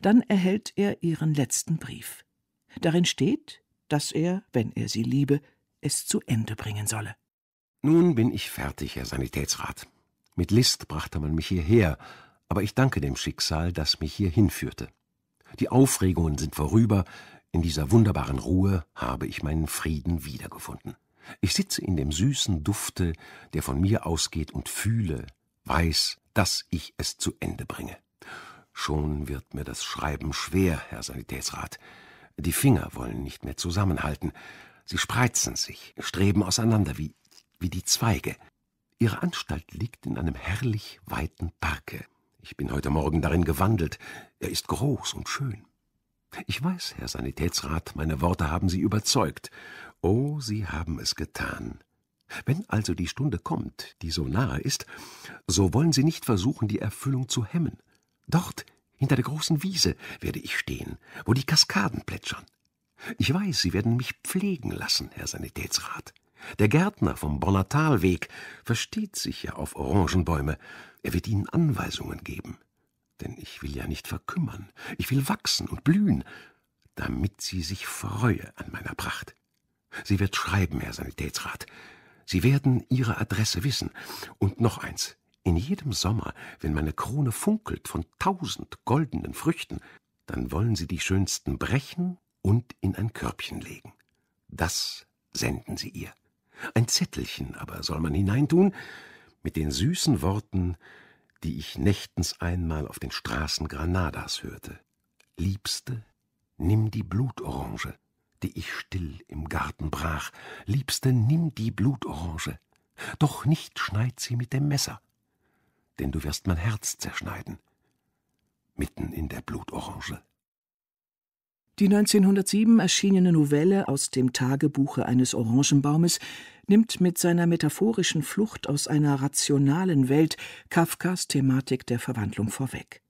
Dann erhält er ihren letzten Brief. Darin steht, dass er, wenn er sie liebe, es zu Ende bringen solle. Nun bin ich fertig, Herr Sanitätsrat. Mit List brachte man mich hierher, aber ich danke dem Schicksal, das mich hier hinführte. Die Aufregungen sind vorüber, in dieser wunderbaren Ruhe habe ich meinen Frieden wiedergefunden. Ich sitze in dem süßen Dufte, der von mir ausgeht, und fühle, weiß, dass ich es zu Ende bringe. Schon wird mir das Schreiben schwer, Herr Sanitätsrat. Die Finger wollen nicht mehr zusammenhalten. Sie spreizen sich, streben auseinander wie, wie die Zweige. Ihre Anstalt liegt in einem herrlich weiten Parke. Ich bin heute Morgen darin gewandelt. Er ist groß und schön. Ich weiß, Herr Sanitätsrat, meine Worte haben Sie überzeugt. Oh, Sie haben es getan. Wenn also die Stunde kommt, die so nahe ist, so wollen Sie nicht versuchen, die Erfüllung zu hemmen. Dort hinter der großen Wiese werde ich stehen, wo die Kaskaden plätschern. Ich weiß, Sie werden mich pflegen lassen, Herr Sanitätsrat. Der Gärtner vom Bonner Talweg versteht sich ja auf Orangenbäume. Er wird Ihnen Anweisungen geben. Denn ich will ja nicht verkümmern. Ich will wachsen und blühen, damit sie sich freue an meiner Pracht. Sie wird schreiben, Herr Sanitätsrat. Sie werden Ihre Adresse wissen. Und noch eins. In jedem Sommer, wenn meine Krone funkelt von tausend goldenen Früchten, dann wollen Sie die schönsten brechen und in ein Körbchen legen. Das senden Sie ihr. Ein Zettelchen aber soll man hineintun, mit den süßen Worten, die ich nächtens einmal auf den Straßen Granadas hörte. Liebste, nimm die Blutorange, die ich still im Garten brach. Liebste, nimm die Blutorange. Doch nicht schneid sie mit dem Messer, denn du wirst mein Herz zerschneiden. Mitten in der Blutorange. Die 1907 erschienene Novelle aus dem Tagebuche eines Orangenbaumes nimmt mit seiner metaphorischen Flucht aus einer rationalen Welt Kafkas Thematik der Verwandlung vorweg.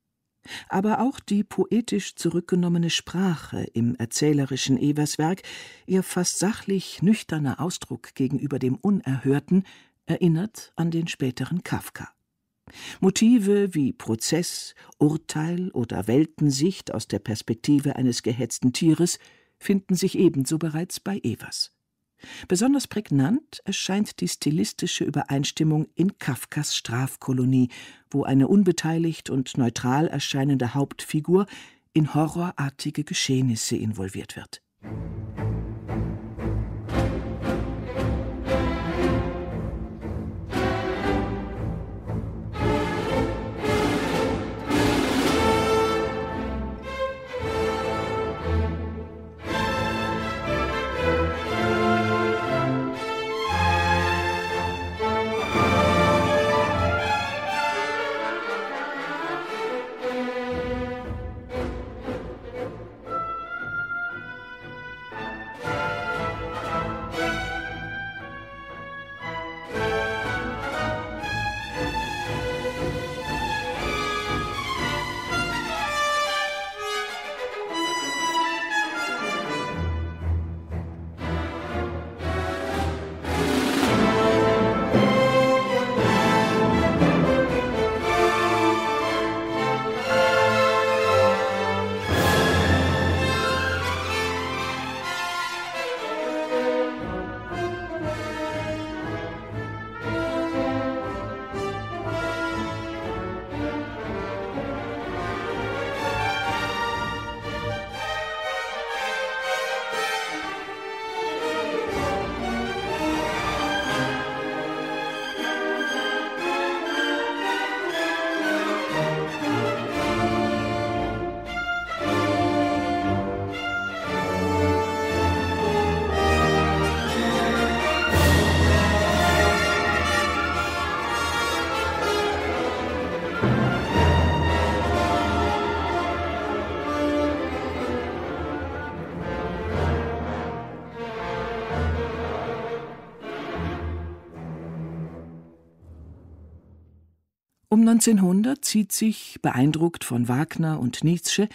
Aber auch die poetisch zurückgenommene Sprache im erzählerischen Everswerk, ihr fast sachlich nüchterner Ausdruck gegenüber dem Unerhörten, erinnert an den späteren Kafka. Motive wie Prozess, Urteil oder Weltensicht aus der Perspektive eines gehetzten Tieres finden sich ebenso bereits bei Evers. Besonders prägnant erscheint die stilistische Übereinstimmung in Kafkas Strafkolonie, wo eine unbeteiligt und neutral erscheinende Hauptfigur in horrorartige Geschehnisse involviert wird. 1900 zieht sich, beeindruckt von Wagner und Nietzsche,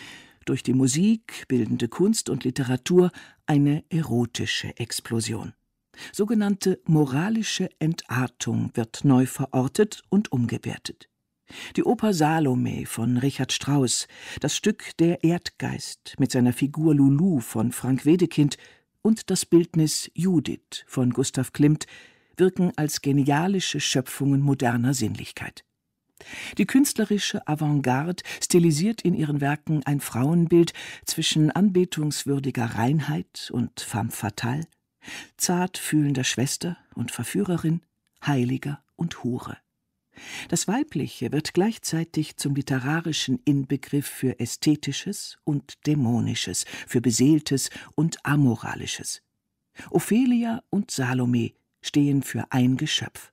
durch die Musik, bildende Kunst und Literatur eine erotische Explosion. Sogenannte moralische Entartung wird neu verortet und umgewertet. Die Oper Salome von Richard Strauss, das Stück Der Erdgeist mit seiner Figur Lulu von Frank Wedekind und das Bildnis Judith von Gustav Klimt wirken als genialische Schöpfungen moderner Sinnlichkeit. Die künstlerische Avantgarde stilisiert in ihren Werken ein Frauenbild zwischen anbetungswürdiger Reinheit und femme fatale, zart fühlender Schwester und Verführerin, Heiliger und Hure. Das Weibliche wird gleichzeitig zum literarischen Inbegriff für Ästhetisches und Dämonisches, für Beseeltes und Amoralisches. Ophelia und Salome stehen für ein Geschöpf.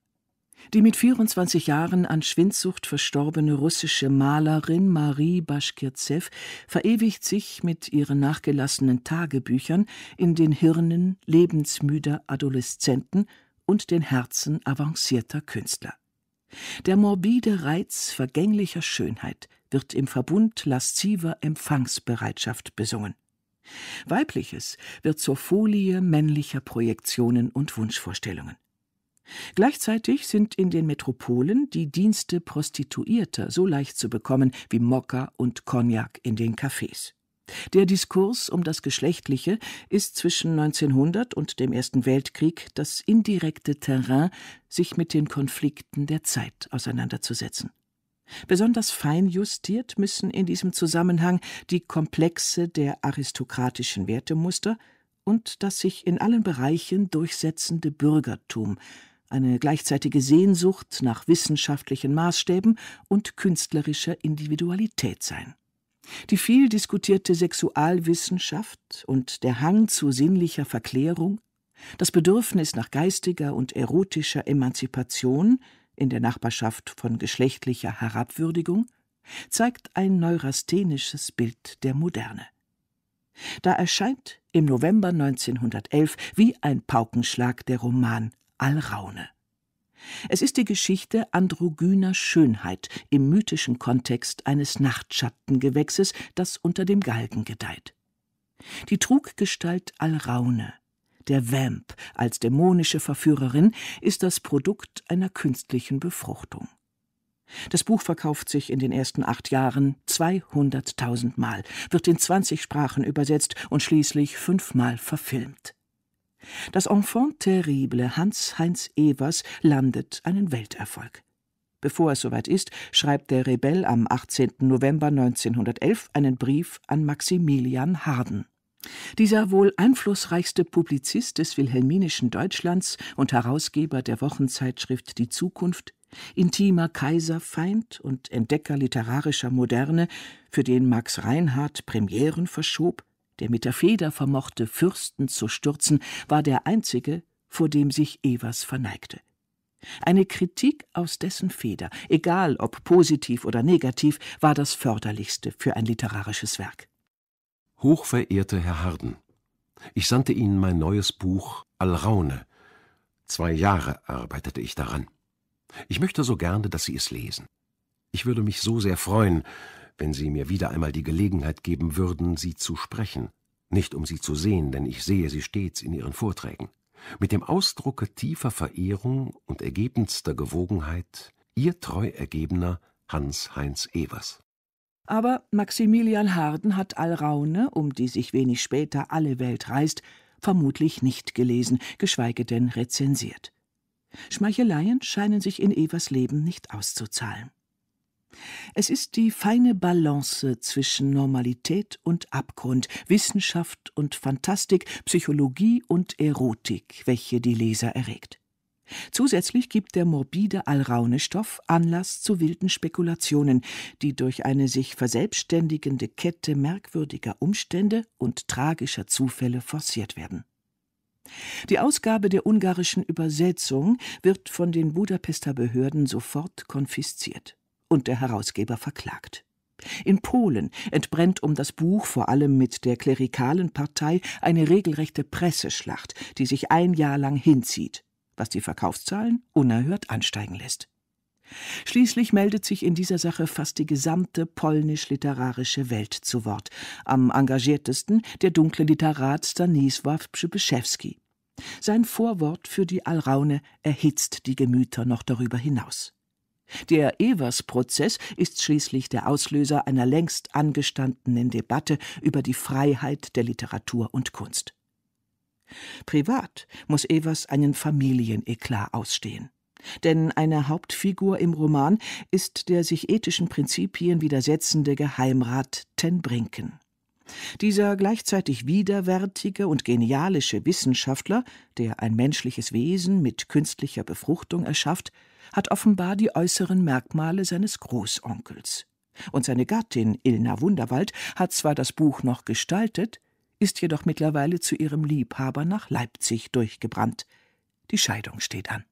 Die mit 24 Jahren an Schwindsucht verstorbene russische Malerin Marie Baschkirtsew verewigt sich mit ihren nachgelassenen Tagebüchern in den Hirnen lebensmüder Adoleszenten und den Herzen avancierter Künstler. Der morbide Reiz vergänglicher Schönheit wird im Verbund lasziver Empfangsbereitschaft besungen. Weibliches wird zur Folie männlicher Projektionen und Wunschvorstellungen. Gleichzeitig sind in den Metropolen die Dienste Prostituierter so leicht zu bekommen wie Mokka und Cognac in den Cafés. Der Diskurs um das Geschlechtliche ist zwischen 1900 und dem Ersten Weltkrieg das indirekte Terrain, sich mit den Konflikten der Zeit auseinanderzusetzen. Besonders fein justiert müssen in diesem Zusammenhang die Komplexe der aristokratischen Wertemuster und das sich in allen Bereichen durchsetzende Bürgertum, eine gleichzeitige Sehnsucht nach wissenschaftlichen Maßstäben und künstlerischer Individualität sein. Die viel diskutierte Sexualwissenschaft und der Hang zu sinnlicher Verklärung, das Bedürfnis nach geistiger und erotischer Emanzipation in der Nachbarschaft von geschlechtlicher Herabwürdigung, zeigt ein neurasthenisches Bild der Moderne. Da erscheint im November 1911 wie ein Paukenschlag der Roman Alraune. Es ist die Geschichte androgyner Schönheit im mythischen Kontext eines Nachtschattengewächses, das unter dem Galgen gedeiht. Die Truggestalt Alraune der Vamp als dämonische Verführerin ist das Produkt einer künstlichen Befruchtung. Das Buch verkauft sich in den ersten acht Jahren 200.000 Mal, wird in 20 Sprachen übersetzt und schließlich fünfmal verfilmt. Das Enfant terrible Hans-Heinz Evers landet einen Welterfolg. Bevor es soweit ist, schreibt der Rebell am 18. November 1911 einen Brief an Maximilian Harden. Dieser wohl einflussreichste Publizist des wilhelminischen Deutschlands und Herausgeber der Wochenzeitschrift Die Zukunft, intimer Kaiserfeind und Entdecker literarischer Moderne, für den Max Reinhardt Premieren verschob, der mit der Feder vermochte, Fürsten zu stürzen, war der einzige, vor dem sich Evers verneigte. Eine Kritik aus dessen Feder, egal ob positiv oder negativ, war das förderlichste für ein literarisches Werk. Hochverehrter Herr Harden, ich sandte Ihnen mein neues Buch Alraune. Zwei Jahre arbeitete ich daran. Ich möchte so gerne, dass Sie es lesen. Ich würde mich so sehr freuen, wenn Sie mir wieder einmal die Gelegenheit geben würden, Sie zu sprechen. Nicht um Sie zu sehen, denn ich sehe Sie stets in Ihren Vorträgen. Mit dem Ausdrucke tiefer Verehrung und ergebenster Gewogenheit Ihr treu ergebener Hans-Heinz Evers. Aber Maximilian Harden hat Alraune, um die sich wenig später alle Welt reist, vermutlich nicht gelesen, geschweige denn rezensiert. Schmeicheleien scheinen sich in Evers Leben nicht auszuzahlen. Es ist die feine Balance zwischen Normalität und Abgrund, Wissenschaft und Fantastik, Psychologie und Erotik, welche die Leser erregt. Zusätzlich gibt der morbide Alraunestoff Anlass zu wilden Spekulationen, die durch eine sich verselbstständigende Kette merkwürdiger Umstände und tragischer Zufälle forciert werden. Die Ausgabe der ungarischen Übersetzung wird von den Budapester Behörden sofort konfisziert und der Herausgeber verklagt. In Polen entbrennt um das Buch vor allem mit der klerikalen Partei eine regelrechte Presseschlacht, die sich ein Jahr lang hinzieht was die Verkaufszahlen unerhört ansteigen lässt. Schließlich meldet sich in dieser Sache fast die gesamte polnisch-literarische Welt zu Wort, am engagiertesten der dunkle Literat Stanisław Przybyszewski. Sein Vorwort für die Alraune erhitzt die Gemüter noch darüber hinaus. Der Evers-Prozess ist schließlich der Auslöser einer längst angestandenen Debatte über die Freiheit der Literatur und Kunst. Privat muss Evers einen Familieneklat ausstehen. Denn eine Hauptfigur im Roman ist der sich ethischen Prinzipien widersetzende Geheimrat Ten Brinken. Dieser gleichzeitig widerwärtige und genialische Wissenschaftler, der ein menschliches Wesen mit künstlicher Befruchtung erschafft, hat offenbar die äußeren Merkmale seines Großonkels. Und seine Gattin Ilna Wunderwald hat zwar das Buch noch gestaltet, ist jedoch mittlerweile zu ihrem Liebhaber nach Leipzig durchgebrannt. Die Scheidung steht an.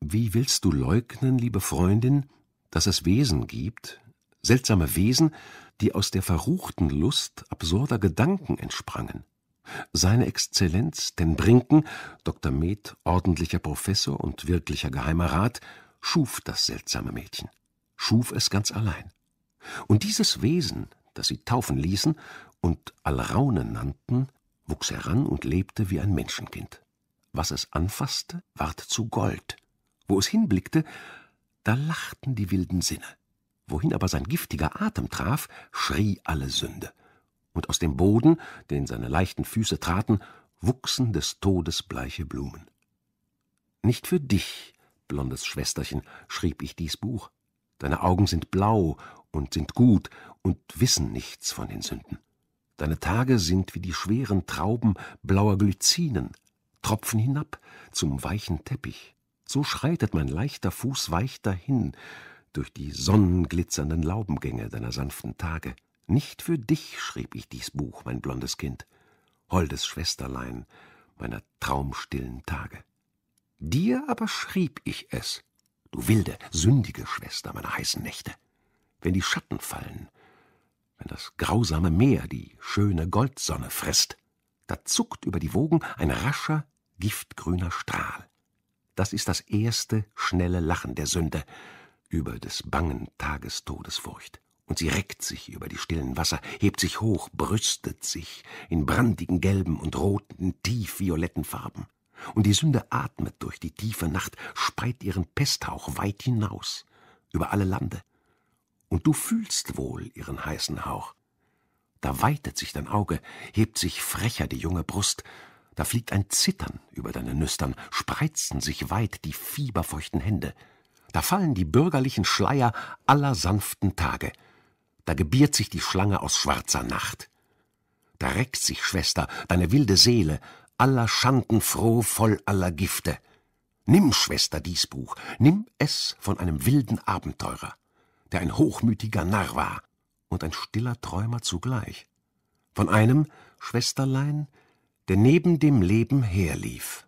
Wie willst du leugnen, liebe Freundin, dass es Wesen gibt, seltsame Wesen, die aus der verruchten Lust absurder Gedanken entsprangen? Seine Exzellenz, den Brinken, Dr. Med, ordentlicher Professor und wirklicher Geheimer Rat, schuf das seltsame Mädchen, schuf es ganz allein. Und dieses Wesen, das sie taufen ließen und Alraune nannten, wuchs heran und lebte wie ein Menschenkind. Was es anfasste, ward zu Gold. Wo es hinblickte, da lachten die wilden Sinne. Wohin aber sein giftiger Atem traf, schrie alle Sünde. Und aus dem Boden, den seine leichten Füße traten, wuchsen des Todes bleiche Blumen. Nicht für dich, blondes Schwesterchen, schrieb ich dies Buch. Deine Augen sind blau und sind gut und wissen nichts von den Sünden. Deine Tage sind wie die schweren Trauben blauer Glyzinen, tropfen hinab zum weichen Teppich. So schreitet mein leichter Fuß weich dahin durch die sonnenglitzernden Laubengänge deiner sanften Tage. Nicht für dich schrieb ich dies Buch, mein blondes Kind, holdes Schwesterlein meiner traumstillen Tage. Dir aber schrieb ich es, du wilde, sündige Schwester meiner heißen Nächte. Wenn die Schatten fallen, wenn das grausame Meer die schöne Goldsonne frisst, da zuckt über die Wogen ein rascher, giftgrüner Strahl. Das ist das erste schnelle Lachen der Sünde über des bangen Tages Todesfurcht. Und sie reckt sich über die stillen Wasser, hebt sich hoch, brüstet sich in brandigen gelben und roten, tiefvioletten Farben. Und die Sünde atmet durch die tiefe Nacht, speit ihren Pesthauch weit hinaus, über alle Lande. Und du fühlst wohl ihren heißen Hauch. Da weitet sich dein Auge, hebt sich frecher die junge Brust, da fliegt ein Zittern über deine Nüstern, spreizen sich weit die fieberfeuchten Hände. Da fallen die bürgerlichen Schleier aller sanften Tage. Da gebiert sich die Schlange aus schwarzer Nacht. Da reckt sich, Schwester, deine wilde Seele, aller Schanden froh, voll aller Gifte. Nimm, Schwester, dies Buch, nimm es von einem wilden Abenteurer, der ein hochmütiger Narr war und ein stiller Träumer zugleich. Von einem, Schwesterlein, der neben dem Leben herlief.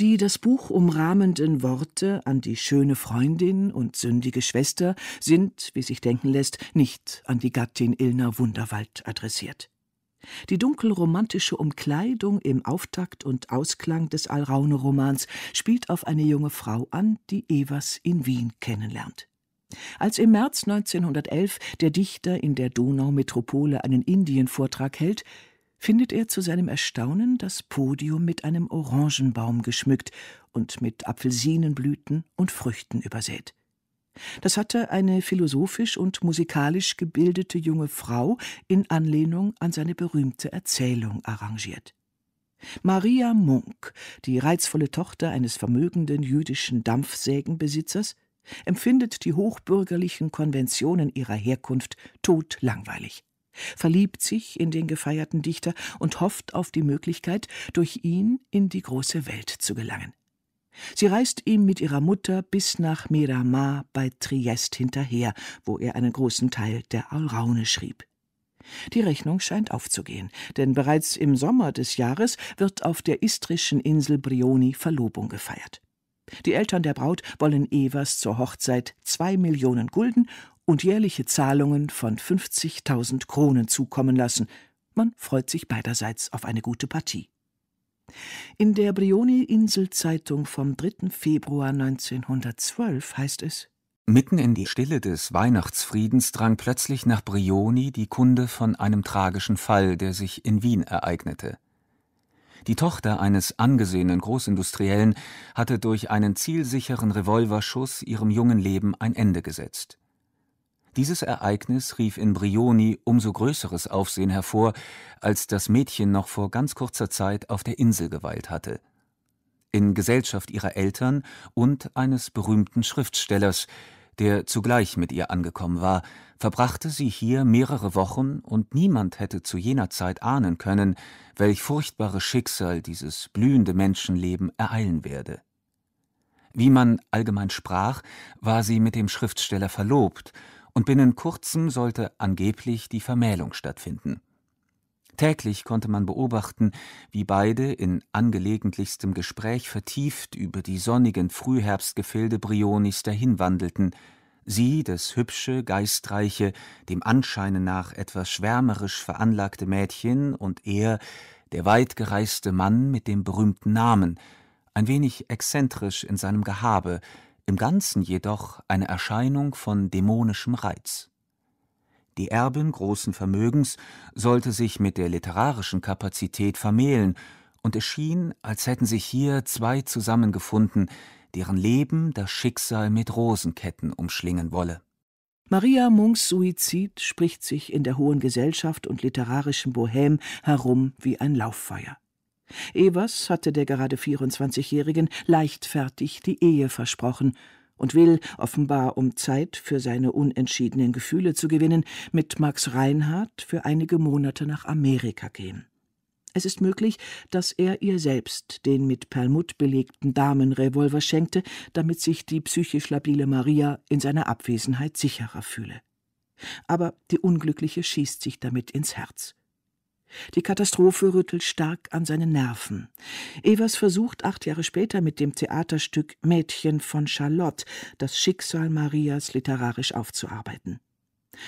Die das Buch umrahmenden Worte an die schöne Freundin und sündige Schwester sind, wie sich denken lässt, nicht an die Gattin Ilna Wunderwald adressiert. Die dunkelromantische Umkleidung im Auftakt und Ausklang des Alraune-Romans spielt auf eine junge Frau an, die Evers in Wien kennenlernt. Als im März 1911 der Dichter in der Donaumetropole einen Indienvortrag hält, findet er zu seinem Erstaunen das Podium mit einem Orangenbaum geschmückt und mit Apfelsinenblüten und Früchten übersät. Das hatte eine philosophisch und musikalisch gebildete junge Frau in Anlehnung an seine berühmte Erzählung arrangiert. Maria Munk, die reizvolle Tochter eines vermögenden jüdischen Dampfsägenbesitzers, empfindet die hochbürgerlichen Konventionen ihrer Herkunft todlangweilig verliebt sich in den gefeierten Dichter und hofft auf die Möglichkeit, durch ihn in die große Welt zu gelangen. Sie reist ihm mit ihrer Mutter bis nach Miramar bei Triest hinterher, wo er einen großen Teil der Alraune schrieb. Die Rechnung scheint aufzugehen, denn bereits im Sommer des Jahres wird auf der istrischen Insel Brioni Verlobung gefeiert. Die Eltern der Braut wollen Evers zur Hochzeit zwei Millionen Gulden und jährliche Zahlungen von 50.000 Kronen zukommen lassen. Man freut sich beiderseits auf eine gute Partie. In der Brioni-Insel-Zeitung vom 3. Februar 1912 heißt es: Mitten in die Stille des Weihnachtsfriedens drang plötzlich nach Brioni die Kunde von einem tragischen Fall, der sich in Wien ereignete. Die Tochter eines angesehenen Großindustriellen hatte durch einen zielsicheren Revolverschuss ihrem jungen Leben ein Ende gesetzt. Dieses Ereignis rief in Brioni umso größeres Aufsehen hervor, als das Mädchen noch vor ganz kurzer Zeit auf der Insel geweilt hatte. In Gesellschaft ihrer Eltern und eines berühmten Schriftstellers, der zugleich mit ihr angekommen war, verbrachte sie hier mehrere Wochen, und niemand hätte zu jener Zeit ahnen können, welch furchtbares Schicksal dieses blühende Menschenleben ereilen werde. Wie man allgemein sprach, war sie mit dem Schriftsteller verlobt, und binnen kurzem sollte angeblich die Vermählung stattfinden. Täglich konnte man beobachten, wie beide in angelegentlichstem Gespräch vertieft über die sonnigen Frühherbstgefilde Brionis dahinwandelten, sie das hübsche, geistreiche, dem Anscheine nach etwas schwärmerisch veranlagte Mädchen und er, der weitgereiste Mann mit dem berühmten Namen, ein wenig exzentrisch in seinem Gehabe, im Ganzen jedoch eine Erscheinung von dämonischem Reiz. Die Erbin großen Vermögens sollte sich mit der literarischen Kapazität vermählen, und es schien, als hätten sich hier zwei zusammengefunden, deren Leben das Schicksal mit Rosenketten umschlingen wolle. Maria Munks Suizid spricht sich in der hohen Gesellschaft und literarischen Bohème herum wie ein Lauffeuer. Evers hatte der gerade 24-Jährigen leichtfertig die Ehe versprochen und will, offenbar um Zeit für seine unentschiedenen Gefühle zu gewinnen, mit Max Reinhardt für einige Monate nach Amerika gehen. Es ist möglich, dass er ihr selbst den mit Perlmutt belegten Damenrevolver schenkte, damit sich die psychisch labile Maria in seiner Abwesenheit sicherer fühle. Aber die Unglückliche schießt sich damit ins Herz. Die Katastrophe rüttelt stark an seinen Nerven. Evers versucht acht Jahre später mit dem Theaterstück Mädchen von Charlotte das Schicksal Marias literarisch aufzuarbeiten.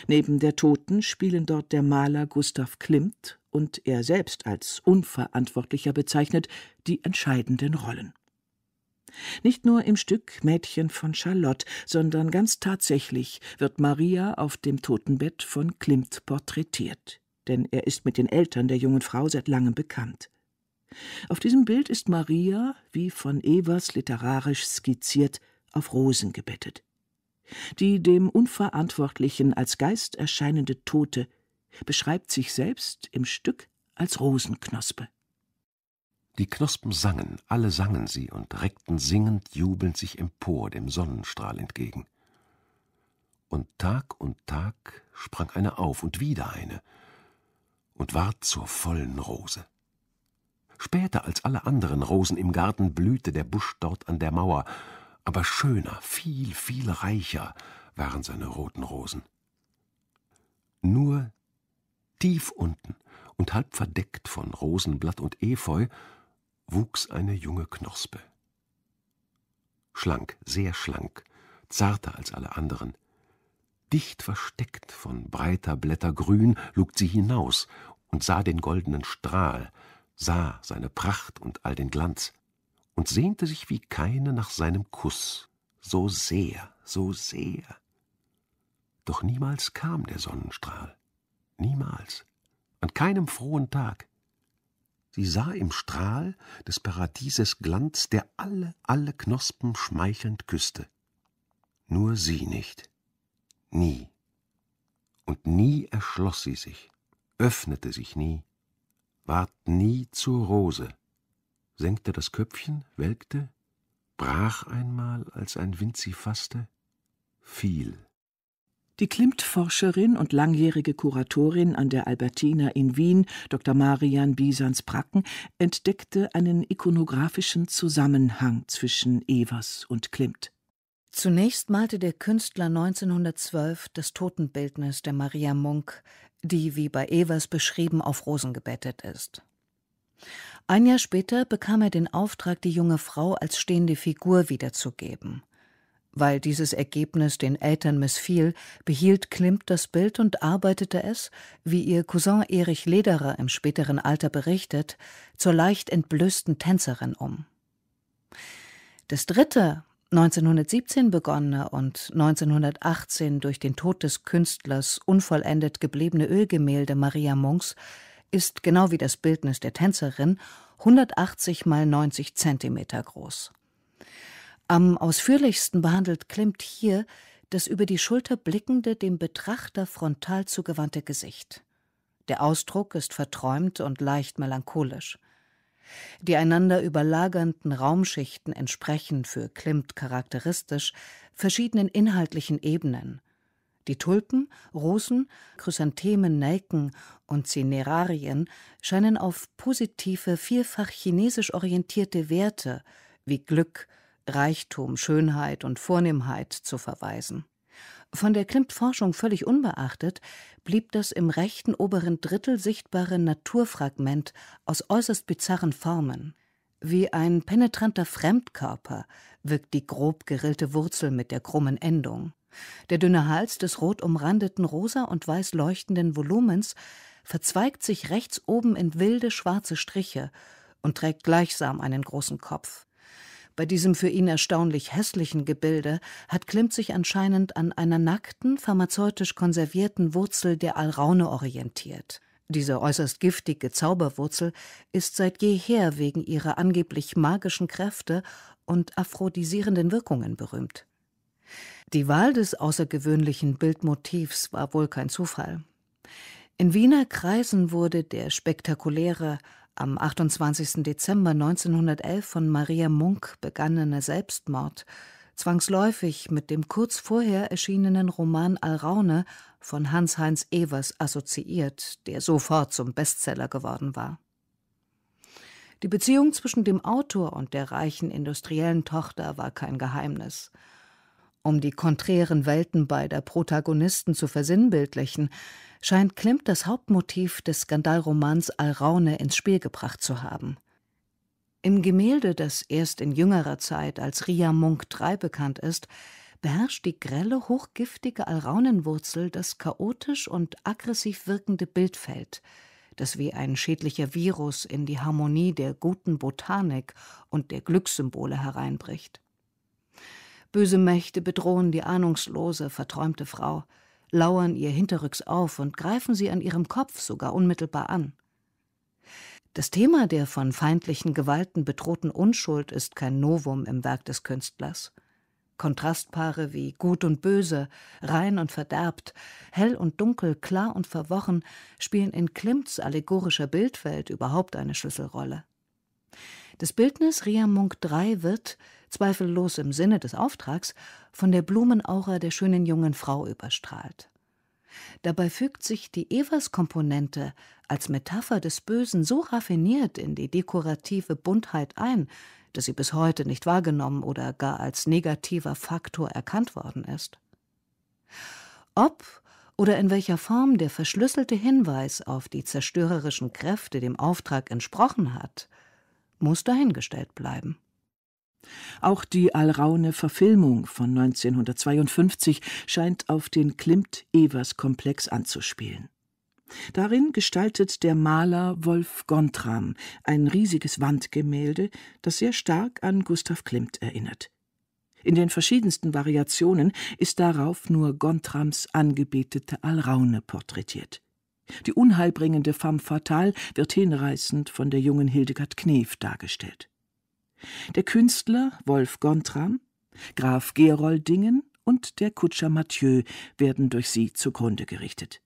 Neben der Toten spielen dort der Maler Gustav Klimt und er selbst als Unverantwortlicher bezeichnet die entscheidenden Rollen. Nicht nur im Stück Mädchen von Charlotte, sondern ganz tatsächlich wird Maria auf dem Totenbett von Klimt porträtiert, denn er ist mit den Eltern der jungen Frau seit langem bekannt. Auf diesem Bild ist Maria, wie von Evers literarisch skizziert, auf Rosen gebettet. Die dem Unverantwortlichen als Geist erscheinende Tote beschreibt sich selbst im Stück als Rosenknospe. Die Knospen sangen, alle sangen sie und reckten singend, jubelnd sich empor dem Sonnenstrahl entgegen. Und Tag und Tag sprang eine auf und wieder eine und ward zur vollen Rose. Später als alle anderen Rosen im Garten blühte der Busch dort an der Mauer, aber schöner, viel, viel reicher waren seine roten Rosen. Nur tief unten und halb verdeckt von Rosenblatt und Efeu wuchs eine junge Knospe. Schlank, sehr schlank, zarter als alle anderen. Dicht versteckt von breiter Blättergrün lugt sie hinaus und sah den goldenen Strahl, sah seine Pracht und all den Glanz und sehnte sich wie keine nach seinem Kuss, so sehr, so sehr. Doch niemals kam der Sonnenstrahl, niemals, an keinem frohen Tag. Sie sah im Strahl des Paradieses Glanz, der alle, alle Knospen schmeichelnd küsste. Nur sie nicht, nie. Und nie erschloss sie sich, öffnete sich nie, ward nie zur Rose, senkte das Köpfchen, welkte, brach einmal, als ein Wind sie fasste, fiel. Die Klimt-Forscherin und langjährige Kuratorin an der Albertina in Wien, Dr. Marian Bisans-Bracken, entdeckte einen ikonografischen Zusammenhang zwischen Evers und Klimt. Zunächst malte der Künstler 1912 das Totenbildnis der Maria Munk, die wie bei Evers beschrieben auf Rosen gebettet ist. Ein Jahr später bekam er den Auftrag, die junge Frau als stehende Figur wiederzugeben. Weil dieses Ergebnis den Eltern missfiel, behielt Klimt das Bild und arbeitete es, wie ihr Cousin Erich Lederer im späteren Alter berichtet, zur leicht entblößten Tänzerin um. Das dritte, 1917 begonnene und 1918 durch den Tod des Künstlers unvollendet gebliebene Ölgemälde Maria Munks ist genau wie das Bildnis der Tänzerin 180 mal 90 Zentimeter groß. Am ausführlichsten behandelt Klimt hier das über die Schulter blickende, dem Betrachter frontal zugewandte Gesicht. Der Ausdruck ist verträumt und leicht melancholisch. Die einander überlagernden Raumschichten entsprechen für Klimt charakteristisch verschiedenen inhaltlichen Ebenen – die Tulpen, Rosen, Chrysanthemen, Nelken und Cinerarien scheinen auf positive, vielfach chinesisch orientierte Werte wie Glück, Reichtum, Schönheit und Vornehmheit zu verweisen. Von der Klimt-Forschung völlig unbeachtet blieb das im rechten oberen Drittel sichtbare Naturfragment aus äußerst bizarren Formen. Wie ein penetranter Fremdkörper wirkt die grob gerillte Wurzel mit der krummen Endung. Der dünne Hals des rot umrandeten rosa und weiß leuchtenden Volumens verzweigt sich rechts oben in wilde schwarze Striche und trägt gleichsam einen großen Kopf. Bei diesem für ihn erstaunlich hässlichen Gebilde hat Klimt sich anscheinend an einer nackten, pharmazeutisch konservierten Wurzel der Alraune orientiert. Diese äußerst giftige Zauberwurzel ist seit jeher wegen ihrer angeblich magischen Kräfte und aphrodisierenden Wirkungen berühmt. Die Wahl des außergewöhnlichen Bildmotivs war wohl kein Zufall. In Wiener Kreisen wurde der spektakuläre, am 28. Dezember 1911 von Maria Munk begangene Selbstmord zwangsläufig mit dem kurz vorher erschienenen Roman Alraune von Hans-Heinz Evers assoziiert, der sofort zum Bestseller geworden war. Die Beziehung zwischen dem Autor und der reichen industriellen Tochter war kein Geheimnis. Um die konträren Welten beider Protagonisten zu versinnbildlichen, scheint Klimt das Hauptmotiv des Skandalromans Alraune ins Spiel gebracht zu haben. Im Gemälde, das erst in jüngerer Zeit als Ria Munk III bekannt ist, beherrscht die grelle, hochgiftige Alraunenwurzel das chaotisch und aggressiv wirkende Bildfeld, das wie ein schädlicher Virus in die Harmonie der guten Botanik und der Glückssymbole hereinbricht. Böse Mächte bedrohen die ahnungslose, verträumte Frau, lauern ihr hinterrücks auf und greifen sie an ihrem Kopf sogar unmittelbar an. Das Thema der von feindlichen Gewalten bedrohten Unschuld ist kein Novum im Werk des Künstlers. Kontrastpaare wie Gut und Böse, rein und verderbt, hell und dunkel, klar und verworren spielen in Klimts allegorischer Bildwelt überhaupt eine Schlüsselrolle. Das Bildnis Ria Munk III wird, zweifellos im Sinne des Auftrags, von der Blumenaura der schönen jungen Frau überstrahlt. Dabei fügt sich die Evers-Komponente als Metapher des Bösen so raffiniert in die dekorative Buntheit ein, dass sie bis heute nicht wahrgenommen oder gar als negativer Faktor erkannt worden ist. Ob oder in welcher Form der verschlüsselte Hinweis auf die zerstörerischen Kräfte dem Auftrag entsprochen hat, muss dahingestellt bleiben. Auch die Alraune-Verfilmung von 1952 scheint auf den Klimt-Evers-Komplex anzuspielen. Darin gestaltet der Maler Wolf Gontram ein riesiges Wandgemälde, das sehr stark an Gustav Klimt erinnert. In den verschiedensten Variationen ist darauf nur Gontrams angebetete Alraune porträtiert. Die unheilbringende femme fatale wird hinreißend von der jungen Hildegard Knef dargestellt. Der Künstler Wolf Gontram, Graf Geroldingen und der Kutscher Mathieu werden durch sie zugrunde gerichtet.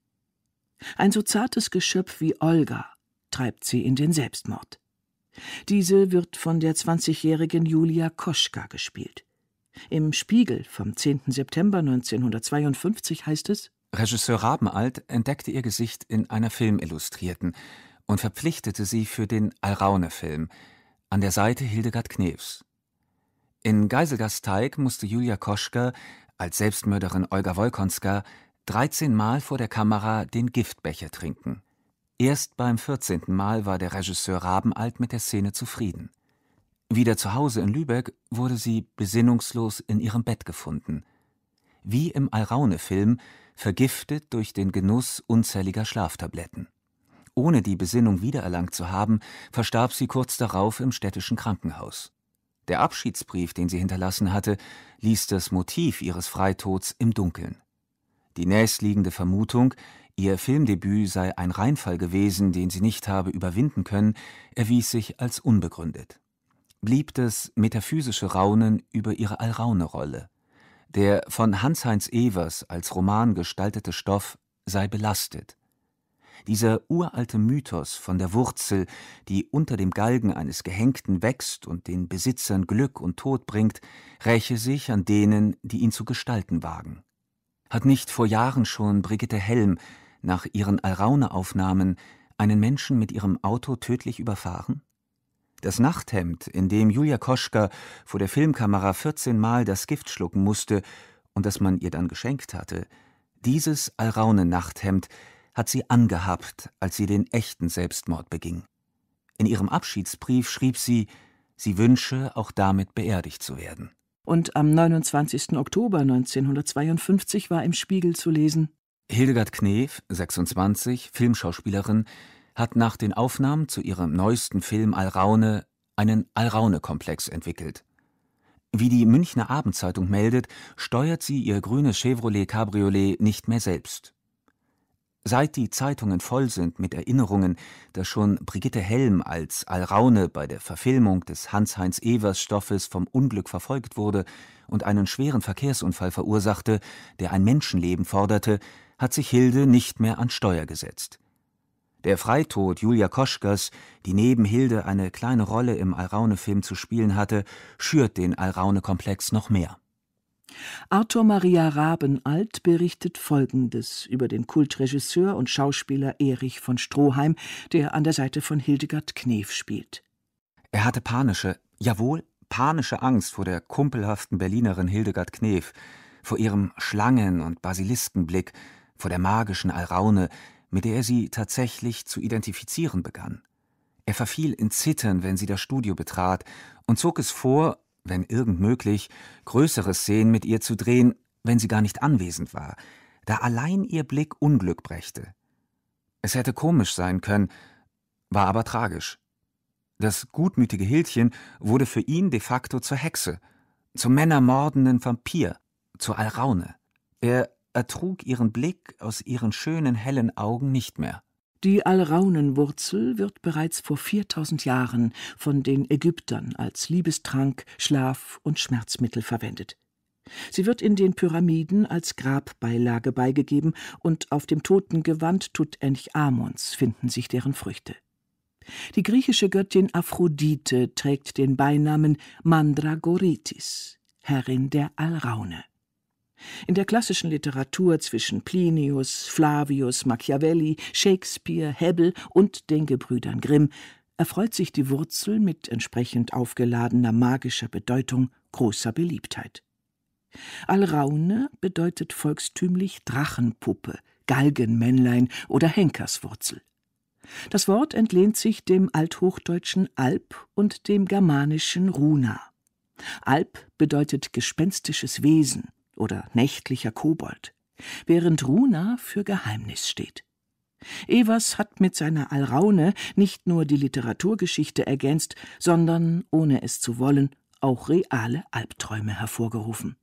Ein so zartes Geschöpf wie Olga treibt sie in den Selbstmord. Diese wird von der 20-jährigen Julia Koschka gespielt. Im Spiegel vom 10. September 1952 heißt es: Regisseur Rabenalt entdeckte ihr Gesicht in einer Filmillustrierten und verpflichtete sie für den Alraune-Film, an der Seite Hildegard Knefs. In Geiselgasteig musste Julia Koschka als Selbstmörderin Olga Wolkonska 13 Mal vor der Kamera den Giftbecher trinken. Erst beim 14. Mal war der Regisseur Rabenalt mit der Szene zufrieden. Wieder zu Hause in Lübeck wurde sie besinnungslos in ihrem Bett gefunden. Wie im Alraune-Film, vergiftet durch den Genuss unzähliger Schlaftabletten. Ohne die Besinnung wiedererlangt zu haben, verstarb sie kurz darauf im städtischen Krankenhaus. Der Abschiedsbrief, den sie hinterlassen hatte, ließ das Motiv ihres Freitods im Dunkeln. Die nächstliegende Vermutung, ihr Filmdebüt sei ein Reinfall gewesen, den sie nicht habe überwinden können, erwies sich als unbegründet. Blieb das metaphysische Raunen über ihre Alraune-Rolle. Der von Hans-Heinz Evers als Roman gestaltete Stoff sei belastet. Dieser uralte Mythos von der Wurzel, die unter dem Galgen eines Gehängten wächst und den Besitzern Glück und Tod bringt, räche sich an denen, die ihn zu gestalten wagen. Hat nicht vor Jahren schon Brigitte Helm nach ihren Alraune-Aufnahmen einen Menschen mit ihrem Auto tödlich überfahren? Das Nachthemd, in dem Julia Koschka vor der Filmkamera 14 Mal das Gift schlucken musste und das man ihr dann geschenkt hatte, dieses Alraune-Nachthemd hat sie angehabt, als sie den echten Selbstmord beging. In ihrem Abschiedsbrief schrieb sie, sie wünsche, auch damit beerdigt zu werden. Und am 29. Oktober 1952 war im Spiegel zu lesen: Hildegard Knef, 26, Filmschauspielerin, hat nach den Aufnahmen zu ihrem neuesten Film Alraune einen Alraune-Komplex entwickelt. Wie die Münchner Abendzeitung meldet, steuert sie ihr grünes Chevrolet Cabriolet nicht mehr selbst. Seit die Zeitungen voll sind mit Erinnerungen, dass schon Brigitte Helm als Alraune bei der Verfilmung des Hans-Heinz Evers Stoffes vom Unglück verfolgt wurde und einen schweren Verkehrsunfall verursachte, der ein Menschenleben forderte, hat sich Hilde nicht mehr an Steuer gesetzt. Der Freitod Julia Koschkers, die neben Hilde eine kleine Rolle im Alraune-Film zu spielen hatte, schürt den Alraune-Komplex noch mehr. Arthur Maria Rabenalt berichtet Folgendes über den Kultregisseur und Schauspieler Erich von Stroheim, der an der Seite von Hildegard Knef spielt. Er hatte panische, jawohl, panische Angst vor der kumpelhaften Berlinerin Hildegard Knef, vor ihrem Schlangen- und Basiliskenblick, vor der magischen Alraune, mit der er sie tatsächlich zu identifizieren begann. Er verfiel in Zittern, wenn sie das Studio betrat, und zog es vor, wenn irgend möglich, größere Szenen mit ihr zu drehen, wenn sie gar nicht anwesend war, da allein ihr Blick Unglück brächte. Es hätte komisch sein können, war aber tragisch. Das gutmütige Hildchen wurde für ihn de facto zur Hexe, zum männermordenden Vampir, zur Alraune. Er ertrug ihren Blick aus ihren schönen hellen Augen nicht mehr. Die Alraunenwurzel wird bereits vor 4000 Jahren von den Ägyptern als Liebestrank, Schlaf- und Schmerzmittel verwendet. Sie wird in den Pyramiden als Grabbeilage beigegeben und auf dem Totengewand Tutanchamuns finden sich deren Früchte. Die griechische Göttin Aphrodite trägt den Beinamen Mandragoritis, Herrin der Alraune. In der klassischen Literatur zwischen Plinius, Flavius, Machiavelli, Shakespeare, Hebbel und den Gebrüdern Grimm erfreut sich die Wurzel mit entsprechend aufgeladener magischer Bedeutung großer Beliebtheit. Alraune bedeutet volkstümlich Drachenpuppe, Galgenmännlein oder Henkerswurzel. Das Wort entlehnt sich dem althochdeutschen Alp und dem germanischen Runa. Alp bedeutet gespenstisches Wesen, oder nächtlicher Kobold, während Runa für Geheimnis steht. Evers hat mit seiner Alraune nicht nur die Literaturgeschichte ergänzt, sondern, ohne es zu wollen, auch reale Albträume hervorgerufen.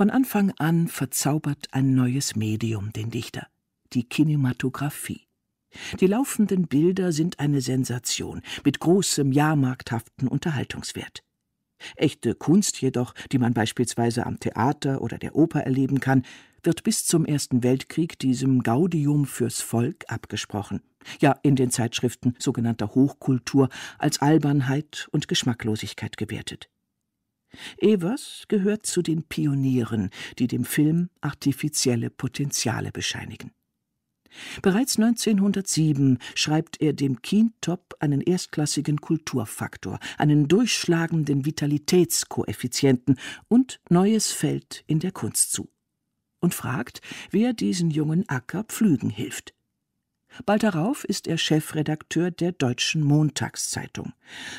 Von Anfang an verzaubert ein neues Medium den Dichter, die Kinematographie. Die laufenden Bilder sind eine Sensation mit großem jahrmarkthaften Unterhaltungswert. Echte Kunst jedoch, die man beispielsweise am Theater oder der Oper erleben kann, wird bis zum Ersten Weltkrieg diesem Gaudium fürs Volk abgesprochen, ja in den Zeitschriften sogenannter Hochkultur als Albernheit und Geschmacklosigkeit gewertet. Evers gehört zu den Pionieren, die dem Film artifizielle Potenziale bescheinigen. Bereits 1907 schreibt er dem Kintop einen erstklassigen Kulturfaktor, einen durchschlagenden Vitalitätskoeffizienten und neues Feld in der Kunst zu. Und fragt, wer diesen jungen Acker pflügen hilft. Bald darauf ist er Chefredakteur der Deutschen Montagszeitung.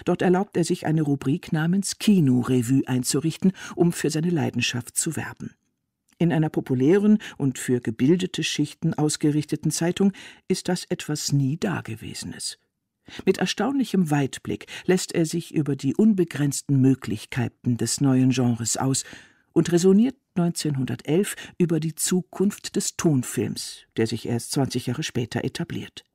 Dort erlaubt er sich eine Rubrik namens Kinorevue einzurichten, um für seine Leidenschaft zu werben. In einer populären und für gebildete Schichten ausgerichteten Zeitung ist das etwas nie Dagewesenes. Mit erstaunlichem Weitblick lässt er sich über die unbegrenzten Möglichkeiten des neuen Genres aus und resoniert 1911 über die Zukunft des Tonfilms, der sich erst 20 Jahre später etabliert.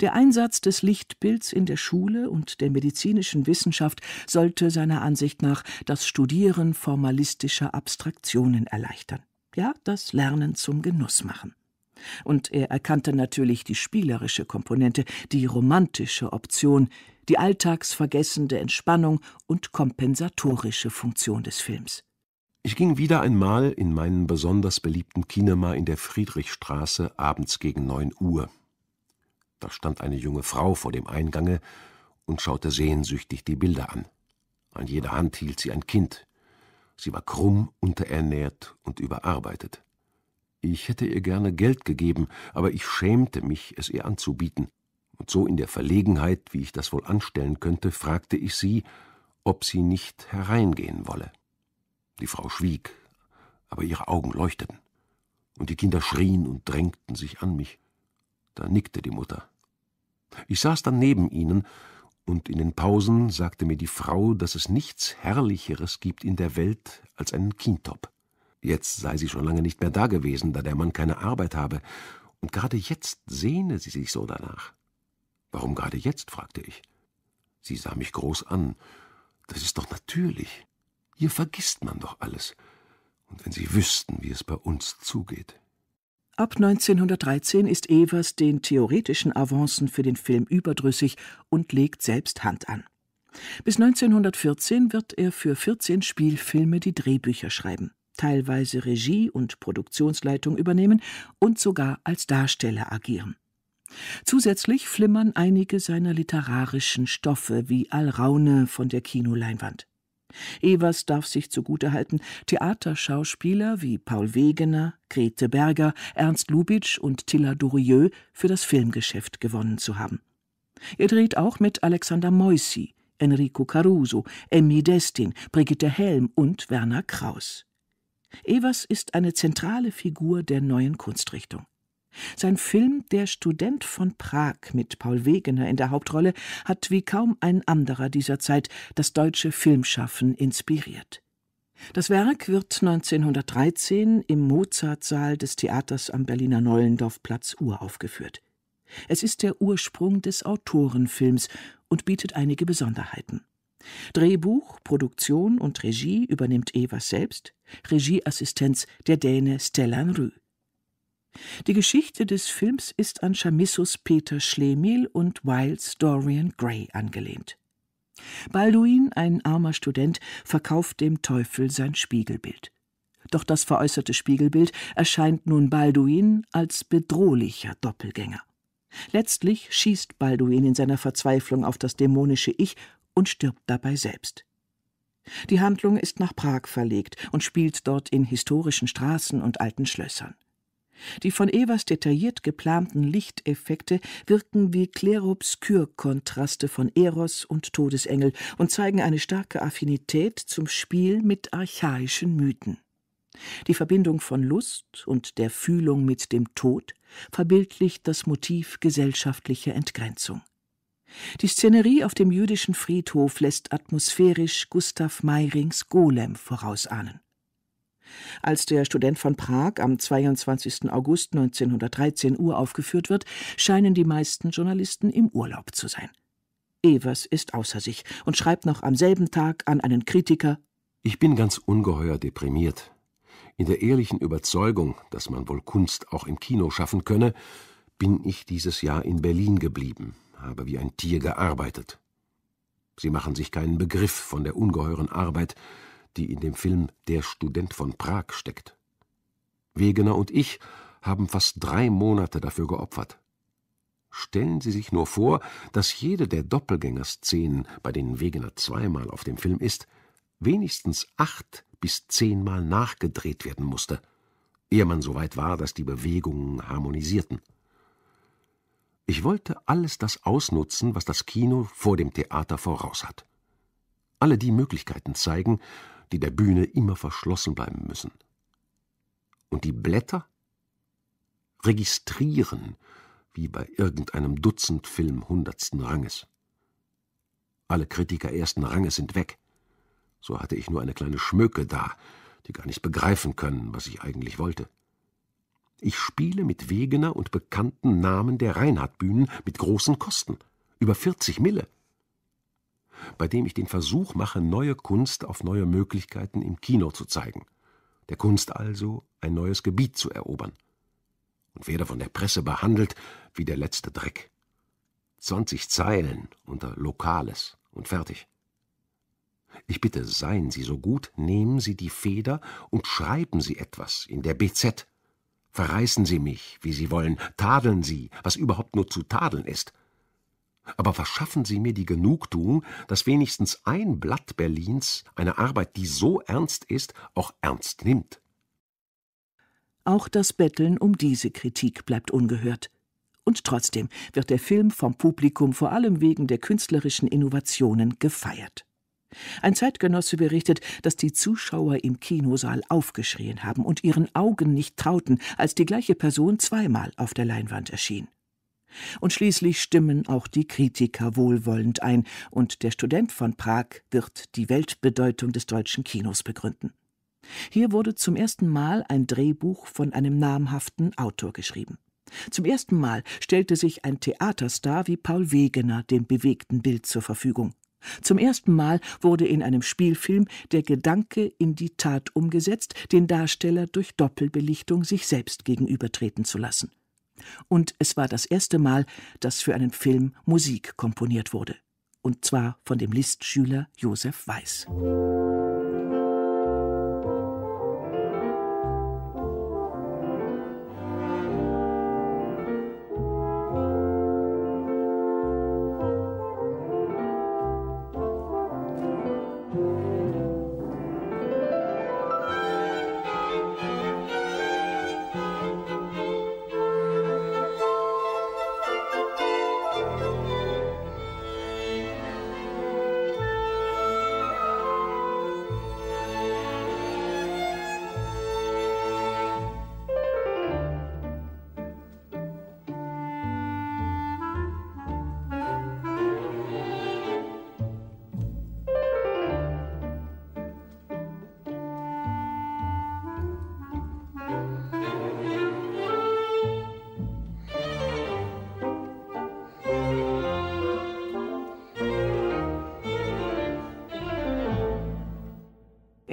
Der Einsatz des Lichtbilds in der Schule und der medizinischen Wissenschaft sollte seiner Ansicht nach das Studieren formalistischer Abstraktionen erleichtern, ja das Lernen zum Genuss machen. Und er erkannte natürlich die spielerische Komponente, die romantische Option, die alltagsvergessende Entspannung und kompensatorische Funktion des Films. Ich ging wieder einmal in meinen besonders beliebten Kinema in der Friedrichstraße abends gegen neun Uhr. Da stand eine junge Frau vor dem Eingange und schaute sehnsüchtig die Bilder an. An jeder Hand hielt sie ein Kind. Sie war krumm, unterernährt und überarbeitet. Ich hätte ihr gerne Geld gegeben, aber ich schämte mich, es ihr anzubieten. Und so in der Verlegenheit, wie ich das wohl anstellen könnte, fragte ich sie, ob sie nicht hereingehen wolle. Die Frau schwieg, aber ihre Augen leuchteten, und die Kinder schrien und drängten sich an mich. Da nickte die Mutter. Ich saß dann neben ihnen, und in den Pausen sagte mir die Frau, dass es nichts Herrlicheres gibt in der Welt als einen Kintop. Jetzt sei sie schon lange nicht mehr dagewesen, da der Mann keine Arbeit habe, und gerade jetzt sehne sie sich so danach. Warum gerade jetzt? fragte ich. Sie sah mich groß an. Das ist doch natürlich. Hier vergisst man doch alles. Und wenn Sie wüssten, wie es bei uns zugeht. Ab 1913 ist Evers den theoretischen Avancen für den Film überdrüssig und legt selbst Hand an. Bis 1914 wird er für 14 Spielfilme die Drehbücher schreiben, teilweise Regie und Produktionsleitung übernehmen und sogar als Darsteller agieren. Zusätzlich flimmern einige seiner literarischen Stoffe wie Alraune von der Kinoleinwand. Evers darf sich zugutehalten, Theaterschauspieler wie Paul Wegener, Grete Berger, Ernst Lubitsch und Tilla Durieux für das Filmgeschäft gewonnen zu haben. Er dreht auch mit Alexander Moissi, Enrico Caruso, Emmy Destin, Brigitte Helm und Werner Kraus. Evers ist eine zentrale Figur der neuen Kunstrichtung. Sein Film Der Student von Prag mit Paul Wegener in der Hauptrolle hat wie kaum ein anderer dieser Zeit das deutsche Filmschaffen inspiriert. Das Werk wird 1913 im Mozartsaal des Theaters am Berliner Nollendorfplatz uraufgeführt. Es ist der Ursprung des Autorenfilms und bietet einige Besonderheiten. Drehbuch, Produktion und Regie übernimmt Evers selbst, Regieassistenz der Däne Stellan Rue. Die Geschichte des Films ist an Chamissos Peter Schlemihl und Wilds Dorian Gray angelehnt. Balduin, ein armer Student, verkauft dem Teufel sein Spiegelbild. Doch das veräußerte Spiegelbild erscheint nun Balduin als bedrohlicher Doppelgänger. Letztlich schießt Balduin in seiner Verzweiflung auf das dämonische Ich und stirbt dabei selbst. Die Handlung ist nach Prag verlegt und spielt dort in historischen Straßen und alten Schlössern. Die von Evers detailliert geplanten Lichteffekte wirken wie Klerobskür-Kontraste von Eros und Todesengel und zeigen eine starke Affinität zum Spiel mit archaischen Mythen. Die Verbindung von Lust und der Fühlung mit dem Tod verbildlicht das Motiv gesellschaftlicher Entgrenzung. Die Szenerie auf dem jüdischen Friedhof lässt atmosphärisch Gustav Meyrings Golem vorausahnen. Als der Student von Prag am 22. August 1913 uraufgeführt wird, scheinen die meisten Journalisten im Urlaub zu sein. Evers ist außer sich und schreibt noch am selben Tag an einen Kritiker Ich bin ganz ungeheuer deprimiert. In der ehrlichen Überzeugung, dass man wohl Kunst auch im Kino schaffen könne, bin ich dieses Jahr in Berlin geblieben, habe wie ein Tier gearbeitet. Sie machen sich keinen Begriff von der ungeheuren Arbeit, die in dem Film Der Student von Prag steckt. Wegener und ich haben fast drei Monate dafür geopfert. Stellen Sie sich nur vor, dass jede der Doppelgängerszenen, bei denen Wegener zweimal auf dem Film ist, wenigstens acht bis zehnmal nachgedreht werden musste, ehe man so weit war, dass die Bewegungen harmonisierten. Ich wollte alles das ausnutzen, was das Kino vor dem Theater voraus hat. Alle die Möglichkeiten zeigen, die der Bühne immer verschlossen bleiben müssen. Und die Blätter registrieren, wie bei irgendeinem Dutzendfilm hundertsten Ranges. Alle Kritiker ersten Ranges sind weg. So hatte ich nur eine kleine Schmöke da, die gar nicht begreifen können, was ich eigentlich wollte. Ich spiele mit Wegener und bekannten Namen der Reinhardtbühnen mit großen Kosten, über 40 Mille, bei dem ich den Versuch mache, neue Kunst auf neue Möglichkeiten im Kino zu zeigen, der Kunst also ein neues Gebiet zu erobern, und werde von der Presse behandelt wie der letzte Dreck. 20 Zeilen unter Lokales und fertig. Ich bitte, seien Sie so gut, nehmen Sie die Feder und schreiben Sie etwas in der BZ. Verreißen Sie mich, wie Sie wollen, tadeln Sie, was überhaupt nur zu tadeln ist. Aber verschaffen Sie mir die Genugtuung, dass wenigstens ein Blatt Berlins eine Arbeit, die so ernst ist, auch ernst nimmt. Auch das Betteln um diese Kritik bleibt ungehört. Und trotzdem wird der Film vom Publikum vor allem wegen der künstlerischen Innovationen gefeiert. Ein Zeitgenosse berichtet, dass die Zuschauer im Kinosaal aufgeschrien haben und ihren Augen nicht trauten, als die gleiche Person zweimal auf der Leinwand erschien. Und schließlich stimmen auch die Kritiker wohlwollend ein, und der Student von Prag wird die Weltbedeutung des deutschen Kinos begründen. Hier wurde zum ersten Mal ein Drehbuch von einem namhaften Autor geschrieben. Zum ersten Mal stellte sich ein Theaterstar wie Paul Wegener dem bewegten Bild zur Verfügung. Zum ersten Mal wurde in einem Spielfilm der Gedanke in die Tat umgesetzt, den Darsteller durch Doppelbelichtung sich selbst gegenübertreten zu lassen. Und es war das erste Mal, dass für einen Film Musik komponiert wurde. Und zwar von dem Listschüler Josef Weiß.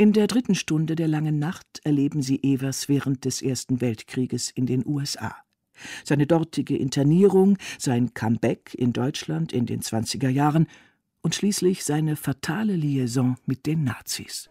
In der dritten Stunde der langen Nacht erleben sie Evers während des Ersten Weltkrieges in den USA. Seine dortige Internierung, sein Comeback in Deutschland in den 20er Jahren und schließlich seine fatale Liaison mit den Nazis.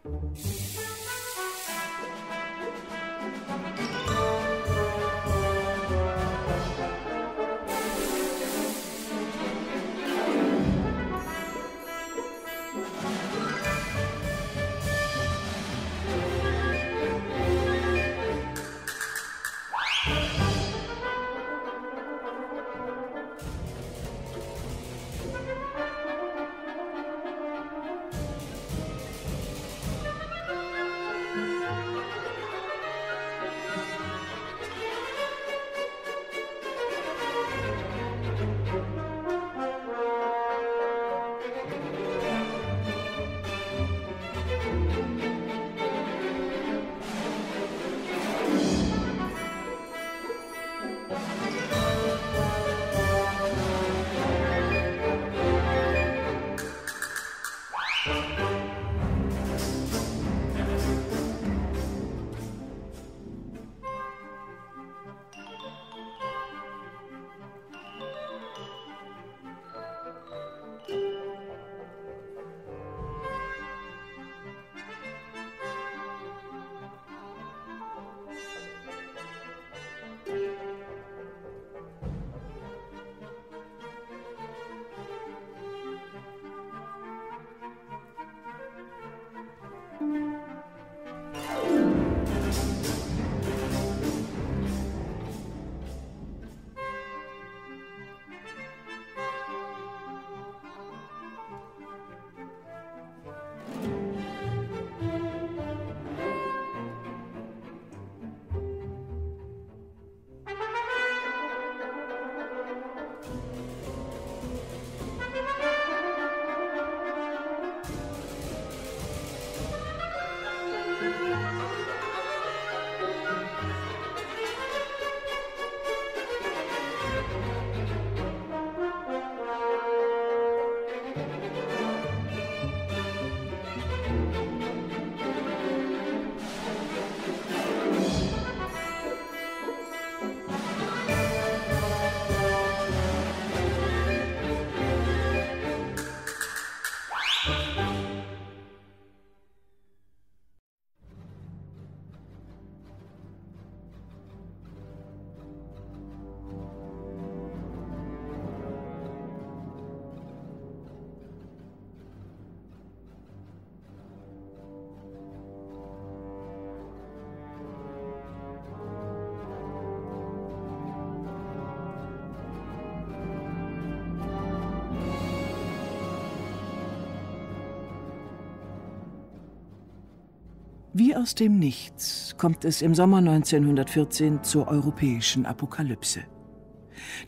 Wie aus dem Nichts kommt es im Sommer 1914 zur europäischen Apokalypse.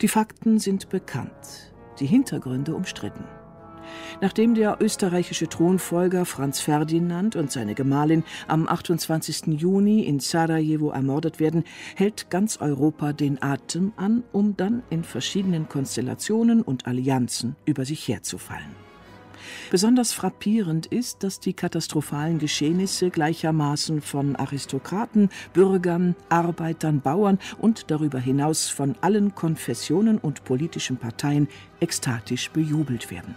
Die Fakten sind bekannt, die Hintergründe umstritten. Nachdem der österreichische Thronfolger Franz Ferdinand und seine Gemahlin am 28. Juni in Sarajevo ermordet werden, hält ganz Europa den Atem an, um dann in verschiedenen Konstellationen und Allianzen über sich herzufallen. Besonders frappierend ist, dass die katastrophalen Geschehnisse gleichermaßen von Aristokraten, Bürgern, Arbeitern, Bauern und darüber hinaus von allen Konfessionen und politischen Parteien ekstatisch bejubelt werden.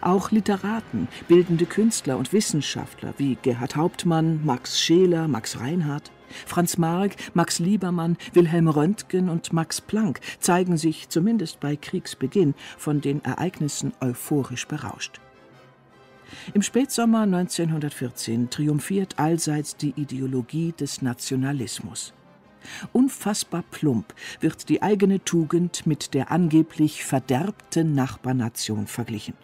Auch Literaten, bildende Künstler und Wissenschaftler wie Gerhard Hauptmann, Max Scheler, Max Reinhardt, Franz Marc, Max Liebermann, Wilhelm Röntgen und Max Planck zeigen sich zumindest bei Kriegsbeginn von den Ereignissen euphorisch berauscht. Im Spätsommer 1914 triumphiert allseits die Ideologie des Nationalismus. Unfassbar plump wird die eigene Tugend mit der angeblich verderbten Nachbarnation verglichen.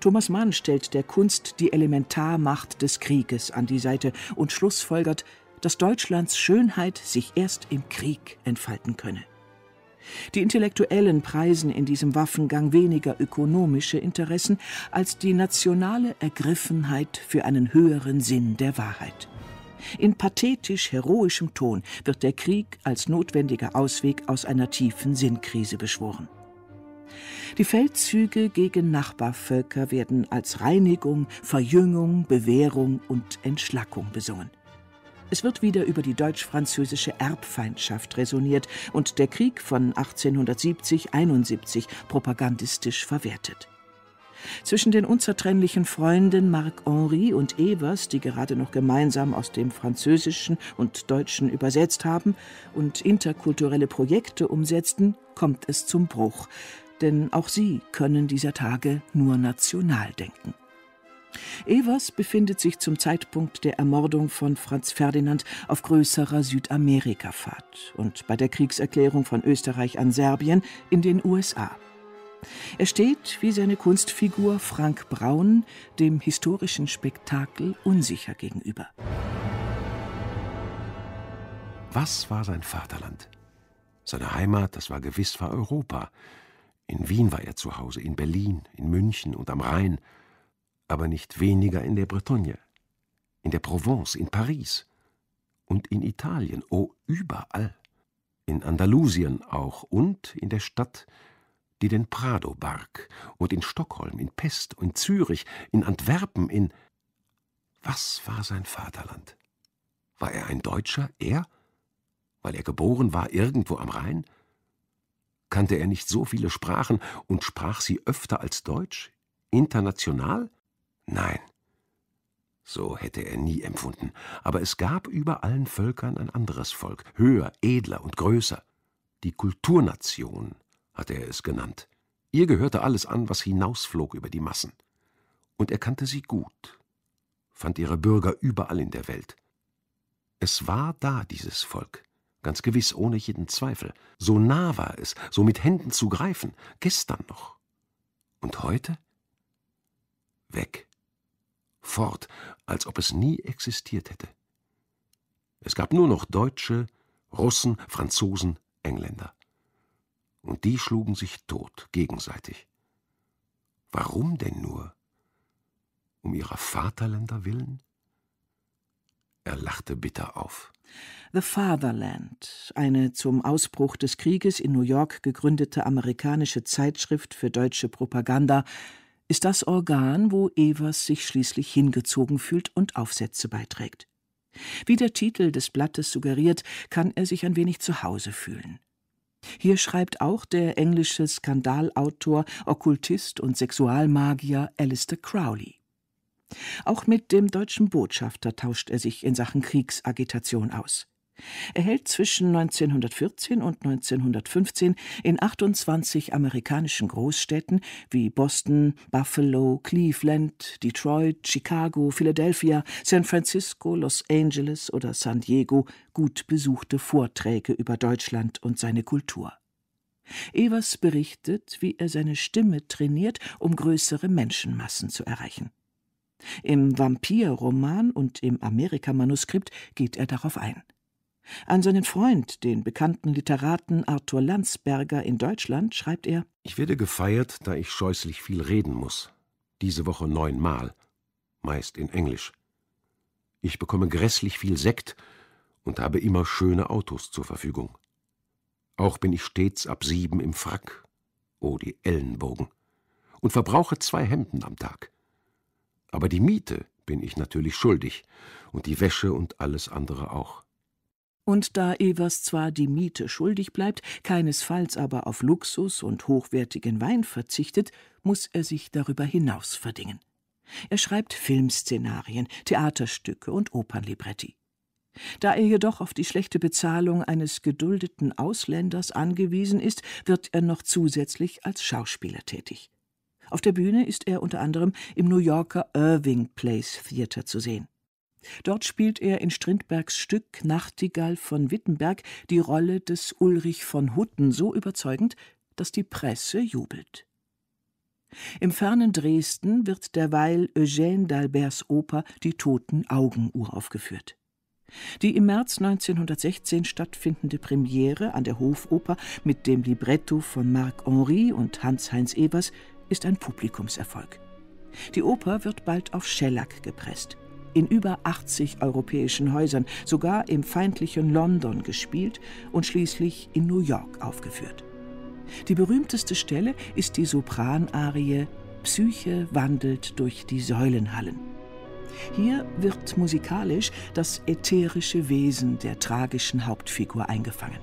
Thomas Mann stellt der Kunst die Elementarmacht des Krieges an die Seite und schlussfolgert, dass Deutschlands Schönheit sich erst im Krieg entfalten könne. Die Intellektuellen preisen in diesem Waffengang weniger ökonomische Interessen als die nationale Ergriffenheit für einen höheren Sinn der Wahrheit. In pathetisch heroischem Ton wird der Krieg als notwendiger Ausweg aus einer tiefen Sinnkrise beschworen. Die Feldzüge gegen Nachbarvölker werden als Reinigung, Verjüngung, Bewährung und Entschlackung besungen. Es wird wieder über die deutsch-französische Erbfeindschaft resoniert und der Krieg von 1870-71 propagandistisch verwertet. Zwischen den unzertrennlichen Freunden Marc Henri und Evers, die gerade noch gemeinsam aus dem Französischen und Deutschen übersetzt haben und interkulturelle Projekte umsetzten, kommt es zum Bruch denn auch sie können dieser Tage nur national denken. Evers befindet sich zum Zeitpunkt der Ermordung von Franz Ferdinand auf größerer Südamerika-Fahrt und bei der Kriegserklärung von Österreich an Serbien in den USA. Er steht, wie seine Kunstfigur Frank Braun, dem historischen Spektakel unsicher gegenüber. Was war sein Vaterland? Seine Heimat, das war gewiss war Europa. In Wien war er zu Hause, in Berlin, in München und am Rhein, aber nicht weniger in der Bretagne, in der Provence, in Paris und in Italien, oh überall, in Andalusien auch und in der Stadt, die den Prado barg, und in Stockholm, in Pest, in Zürich, in Antwerpen, in Was war sein Vaterland? War er ein Deutscher, er? Weil er geboren war irgendwo am Rhein? Kannte er nicht so viele Sprachen und sprach sie öfter als Deutsch? International? Nein. So hätte er nie empfunden. Aber es gab über allen Völkern ein anderes Volk, höher, edler und größer. Die Kulturnation hatte er es genannt. Ihr gehörte alles an, was hinausflog über die Massen. Und er kannte sie gut, fand ihre Bürger überall in der Welt. Es war da, dieses Volk ganz gewiss ohne jeden Zweifel. So nah war es, so mit Händen zu greifen, gestern noch. Und heute? Weg. Fort, als ob es nie existiert hätte. Es gab nur noch Deutsche, Russen, Franzosen, Engländer. Und die schlugen sich tot, gegenseitig. Warum denn nur? Um ihrer Vaterländer willen? Er lachte bitter auf. The Fatherland, eine zum Ausbruch des Krieges in New York gegründete amerikanische Zeitschrift für deutsche Propaganda, ist das Organ, wo Evers sich schließlich hingezogen fühlt und Aufsätze beiträgt. Wie der Titel des Blattes suggeriert, kann er sich ein wenig zu Hause fühlen. Hier schreibt auch der englische Skandalautor, Okkultist und Sexualmagier Alistair Crowley. Auch mit dem deutschen Botschafter tauscht er sich in Sachen Kriegsagitation aus. Er hält zwischen 1914 und 1915 in 28 amerikanischen Großstädten wie Boston, Buffalo, Cleveland, Detroit, Chicago, Philadelphia, San Francisco, Los Angeles oder San Diego gut besuchte Vorträge über Deutschland und seine Kultur. Evers berichtet, wie er seine Stimme trainiert, um größere Menschenmassen zu erreichen. Im Vampirroman und im Amerika-Manuskript geht er darauf ein. An seinen Freund, den bekannten Literaten Arthur Landsberger in Deutschland, schreibt er: Ich werde gefeiert, da ich scheußlich viel reden muss. Diese Woche neunmal, meist in Englisch. Ich bekomme grässlich viel Sekt und habe immer schöne Autos zur Verfügung. Auch bin ich stets ab sieben im Frack, oh die Ellenbogen, und verbrauche zwei Hemden am Tag. Aber die Miete bin ich natürlich schuldig und die Wäsche und alles andere auch. Und da Evers zwar die Miete schuldig bleibt, keinesfalls aber auf Luxus und hochwertigen Wein verzichtet, muss er sich darüber hinaus verdingen. Er schreibt Filmszenarien, Theaterstücke und Opernlibretti. Da er jedoch auf die schlechte Bezahlung eines geduldeten Ausländers angewiesen ist, wird er noch zusätzlich als Schauspieler tätig. Auf der Bühne ist er unter anderem im New Yorker Irving Place Theater zu sehen. Dort spielt er in Strindbergs Stück Nachtigall von Wittenberg die Rolle des Ulrich von Hutten so überzeugend, dass die Presse jubelt. Im fernen Dresden wird derweil Eugène d'Alberts Oper Die toten Augen uraufgeführt. Die im März 1916 stattfindende Premiere an der Hofoper mit dem Libretto von Marc Henry und Hans-Heinz Evers ist ein Publikumserfolg. Die Oper wird bald auf Schellack gepresst in über 80 europäischen Häusern, sogar im feindlichen London gespielt und schließlich in New York aufgeführt. Die berühmteste Stelle ist die Sopranarie Psyche wandelt durch die Säulenhallen. Hier wird musikalisch das ätherische Wesen der tragischen Hauptfigur eingefangen.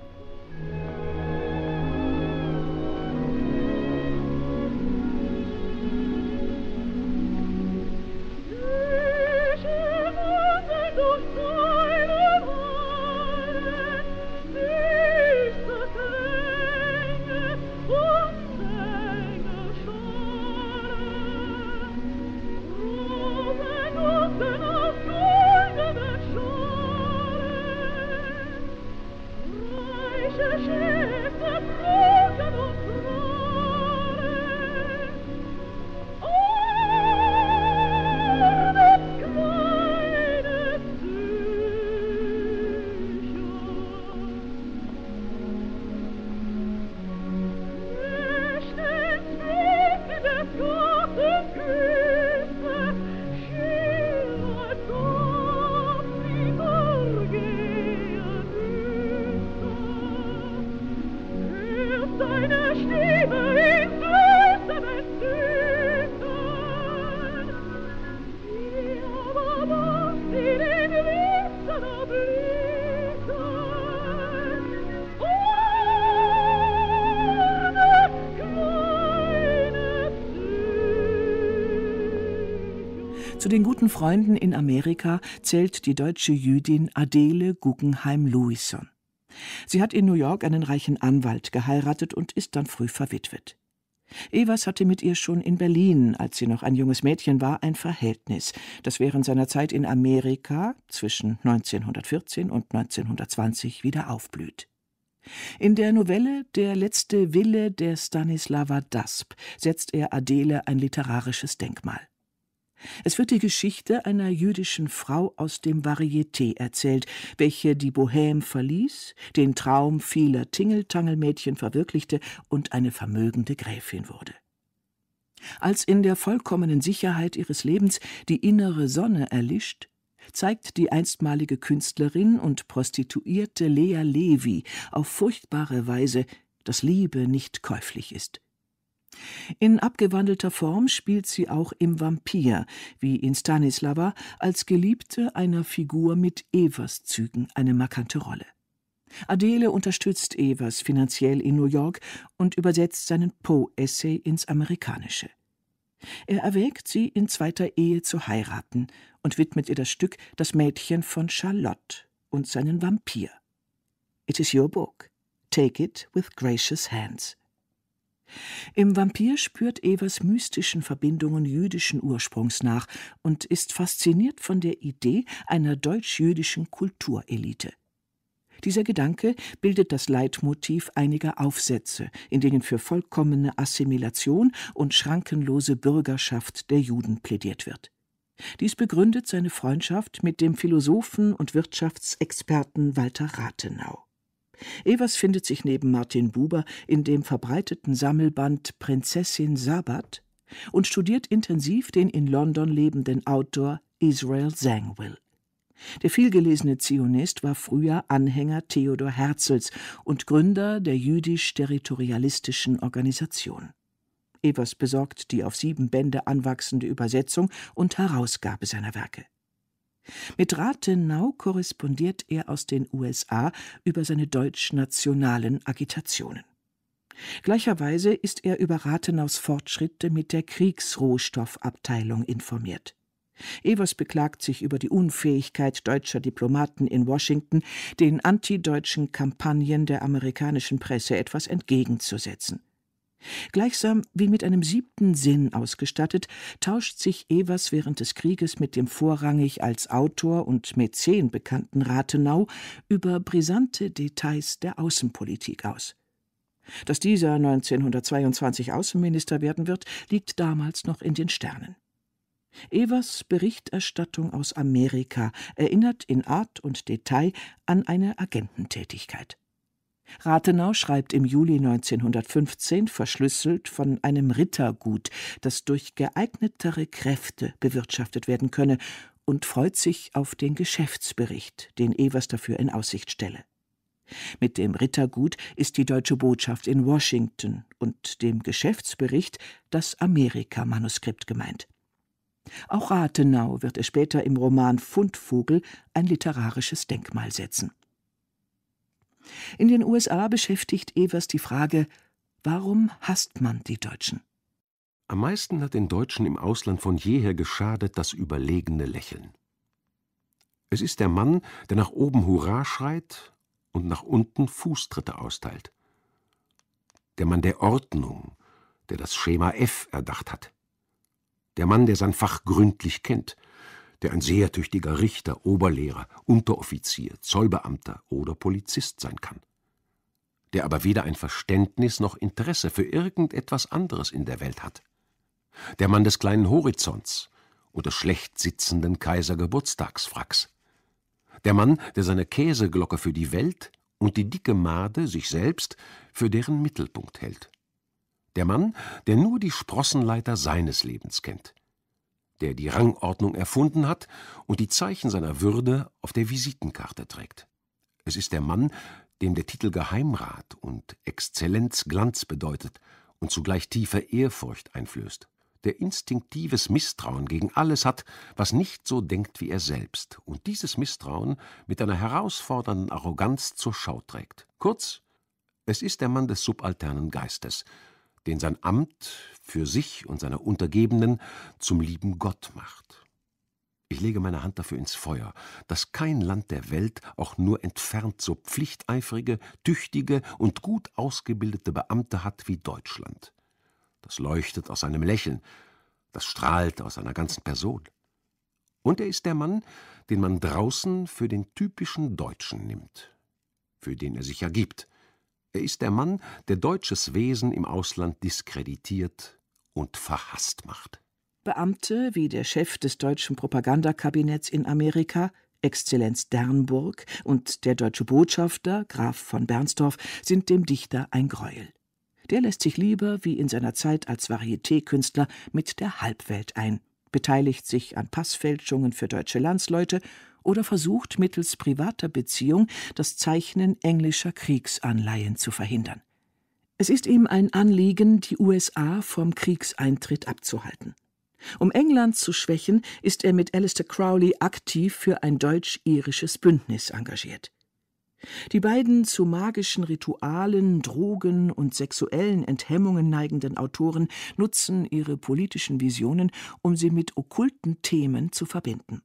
Guten Freunden in Amerika zählt die deutsche Jüdin Adele Guggenheim-Lewison. Sie hat in New York einen reichen Anwalt geheiratet und ist dann früh verwitwet. Evers hatte mit ihr schon in Berlin, als sie noch ein junges Mädchen war, ein Verhältnis, das während seiner Zeit in Amerika zwischen 1914 und 1920 wieder aufblüht. In der Novelle Der letzte Wille der Stanislava Dasp setzt er Adele ein literarisches Denkmal. Es wird die Geschichte einer jüdischen Frau aus dem Varieté erzählt, welche die Bohème verließ, den Traum vieler Tingeltangelmädchen verwirklichte und eine vermögende Gräfin wurde. Als in der vollkommenen Sicherheit ihres Lebens die innere Sonne erlischt, zeigt die einstmalige Künstlerin und Prostituierte Lea Levi auf furchtbare Weise, dass Liebe nicht käuflich ist. In abgewandelter Form spielt sie auch im Vampir, wie in Stanislava, als Geliebte einer Figur mit Evers-Zügen eine markante Rolle. Adele unterstützt Evers finanziell in New York und übersetzt seinen Poe-Essay ins Amerikanische. Er erwägt, sie in zweiter Ehe zu heiraten und widmet ihr das Stück Das Mädchen von Charlotte und seinen Vampir. It is your book. Take it with gracious hands. Im Vampir spürt Evers mystischen Verbindungen jüdischen Ursprungs nach und ist fasziniert von der Idee einer deutsch-jüdischen Kulturelite. Dieser Gedanke bildet das Leitmotiv einiger Aufsätze, in denen für vollkommene Assimilation und schrankenlose Bürgerschaft der Juden plädiert wird. Dies begründet seine Freundschaft mit dem Philosophen und Wirtschaftsexperten Walter Rathenau. Evers findet sich neben Martin Buber in dem verbreiteten Sammelband Prinzessin Sabbat und studiert intensiv den in London lebenden Autor Israel Zangwill. Der vielgelesene Zionist war früher Anhänger Theodor Herzls und Gründer der jüdisch-territorialistischen Organisation. Evers besorgt die auf sieben Bände anwachsende Übersetzung und Herausgabe seiner Werke. Mit Rathenau korrespondiert er aus den USA über seine deutschnationalen Agitationen. Gleicherweise ist er über Rathenaus Fortschritte mit der Kriegsrohstoffabteilung informiert. Evers beklagt sich über die Unfähigkeit deutscher Diplomaten in Washington, den antideutschen Kampagnen der amerikanischen Presse etwas entgegenzusetzen. Gleichsam wie mit einem siebten Sinn ausgestattet, tauscht sich Evers während des Krieges mit dem vorrangig als Autor und Mäzen bekannten Rathenau über brisante Details der Außenpolitik aus. Dass dieser 1922 Außenminister werden wird, liegt damals noch in den Sternen. Evers Berichterstattung aus Amerika erinnert in Art und Detail an eine Agententätigkeit. Rathenau schreibt im Juli 1915 verschlüsselt von einem Rittergut, das durch geeignetere Kräfte bewirtschaftet werden könne, und freut sich auf den Geschäftsbericht, den Evers dafür in Aussicht stelle. Mit dem Rittergut ist die deutsche Botschaft in Washington und dem Geschäftsbericht das Amerika-Manuskript gemeint. Auch Rathenau wird es später im Roman Fundvogel ein literarisches Denkmal setzen. In den USA beschäftigt Evers die Frage, warum hasst man die Deutschen? Am meisten hat den Deutschen im Ausland von jeher geschadet das überlegene Lächeln. Es ist der Mann, der nach oben Hurra schreit und nach unten Fußtritte austeilt. Der Mann der Ordnung, der das Schema F erdacht hat. Der Mann, der sein Fach gründlich kennt, der ein sehr tüchtiger Richter, Oberlehrer, Unteroffizier, Zollbeamter oder Polizist sein kann, der aber weder ein Verständnis noch Interesse für irgendetwas anderes in der Welt hat, der Mann des kleinen Horizonts und des schlecht sitzenden Kaisergeburtstagsfracks, der Mann, der seine Käseglocke für die Welt und die dicke Made, sich selbst, für deren Mittelpunkt hält, der Mann, der nur die Sprossenleiter seines Lebens kennt, der die Rangordnung erfunden hat und die Zeichen seiner Würde auf der Visitenkarte trägt. Es ist der Mann, dem der Titel Geheimrat und Exzellenz Glanz bedeutet und zugleich tiefe Ehrfurcht einflößt, der instinktives Misstrauen gegen alles hat, was nicht so denkt wie er selbst, und dieses Misstrauen mit einer herausfordernden Arroganz zur Schau trägt. Kurz, es ist der Mann des subalternen Geistes, den sein Amt für sich und seine Untergebenen zum lieben Gott macht. Ich lege meine Hand dafür ins Feuer, dass kein Land der Welt auch nur entfernt so pflichteifrige, tüchtige und gut ausgebildete Beamte hat wie Deutschland. Das leuchtet aus seinem Lächeln, das strahlt aus seiner ganzen Person. Und er ist der Mann, den man draußen für den typischen Deutschen nimmt, für den er sich ergibt, er ist der Mann, der deutsches Wesen im Ausland diskreditiert und verhasst macht. Beamte wie der Chef des deutschen Propagandakabinetts in Amerika, Exzellenz Dernburg, und der deutsche Botschafter, Graf von Bernstorff, sind dem Dichter ein Greuel. Der lässt sich lieber, wie in seiner Zeit als Varieté-Künstler, mit der Halbwelt ein, beteiligt sich an Passfälschungen für deutsche Landsleute oder versucht mittels privater Beziehung das Zeichnen englischer Kriegsanleihen zu verhindern. Es ist ihm ein Anliegen, die USA vom Kriegseintritt abzuhalten. Um England zu schwächen, ist er mit Alistair Crowley aktiv für ein deutsch-irisches Bündnis engagiert. Die beiden zu magischen Ritualen, Drogen und sexuellen Enthemmungen neigenden Autoren nutzen ihre politischen Visionen, um sie mit okkulten Themen zu verbinden.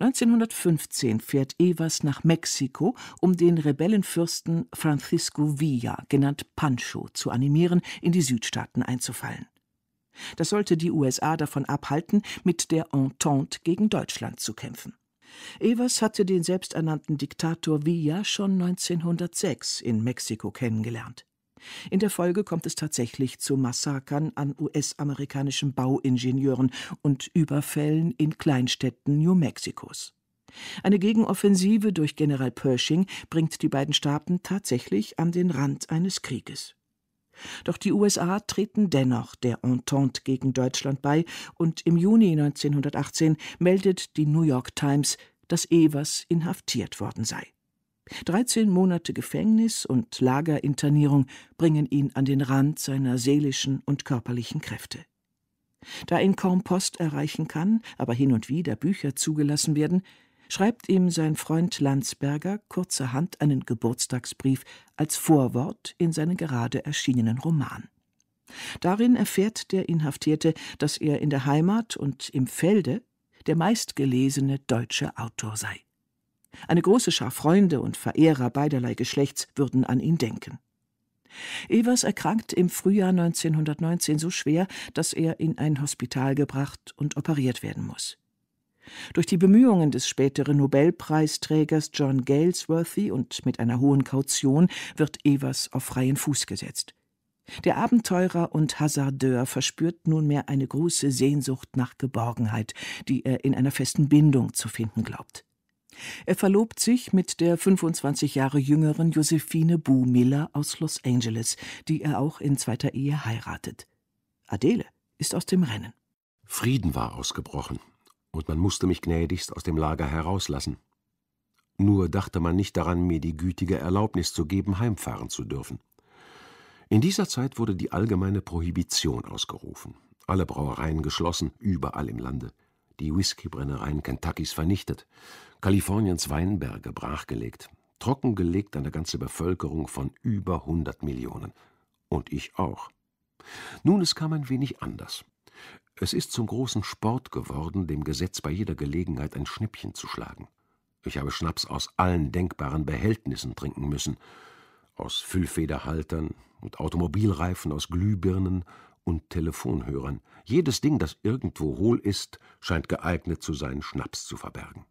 1915 fährt Evers nach Mexiko, um den Rebellenfürsten Francisco Villa, genannt Pancho, zu animieren, in die Südstaaten einzufallen. Das sollte die USA davon abhalten, mit der Entente gegen Deutschland zu kämpfen. Evers hatte den selbsternannten Diktator Villa schon 1906 in Mexiko kennengelernt. In der Folge kommt es tatsächlich zu Massakern an US-amerikanischen Bauingenieuren und Überfällen in Kleinstädten New Mexikos. Eine Gegenoffensive durch General Pershing bringt die beiden Staaten tatsächlich an den Rand eines Krieges. Doch die USA treten dennoch der Entente gegen Deutschland bei und im Juni 1918 meldet die New York Times, dass Evers inhaftiert worden sei. 13 Monate Gefängnis und Lagerinternierung bringen ihn an den Rand seiner seelischen und körperlichen Kräfte. Da ihn kaum Post erreichen kann, aber hin und wieder Bücher zugelassen werden, schreibt ihm sein Freund Landsberger kurzerhand einen Geburtstagsbrief als Vorwort in seinen gerade erschienenen Roman. Darin erfährt der Inhaftierte, dass er in der Heimat und im Felde der meistgelesene deutsche Autor sei. Eine große Schar Freunde und Verehrer beiderlei Geschlechts würden an ihn denken. Evers erkrankt im Frühjahr 1919 so schwer, dass er in ein Hospital gebracht und operiert werden muss. Durch die Bemühungen des späteren Nobelpreisträgers John Galesworthy und mit einer hohen Kaution wird Evers auf freien Fuß gesetzt. Der Abenteurer und Hasardeur verspürt nunmehr eine große Sehnsucht nach Geborgenheit, die er in einer festen Bindung zu finden glaubt. Er verlobt sich mit der 25 Jahre jüngeren Josephine Bu Miller aus Los Angeles, die er auch in zweiter Ehe heiratet. Adele ist aus dem Rennen. Frieden war ausgebrochen, und man musste mich gnädigst aus dem Lager herauslassen. Nur dachte man nicht daran, mir die gütige Erlaubnis zu geben, heimfahren zu dürfen. In dieser Zeit wurde die allgemeine Prohibition ausgerufen, alle Brauereien geschlossen, überall im Lande, die Whiskybrennereien Kentuckys vernichtet, Kaliforniens Weinberge brachgelegt, trockengelegt eine ganze Bevölkerung von über 100 Millionen. Und ich auch. Nun, es kam ein wenig anders. Es ist zum großen Sport geworden, dem Gesetz bei jeder Gelegenheit ein Schnippchen zu schlagen. Ich habe Schnaps aus allen denkbaren Behältnissen trinken müssen, aus Füllfederhaltern und Automobilreifen aus Glühbirnen und Telefonhörern. Jedes Ding, das irgendwo hohl ist, scheint geeignet zu sein, Schnaps zu verbergen.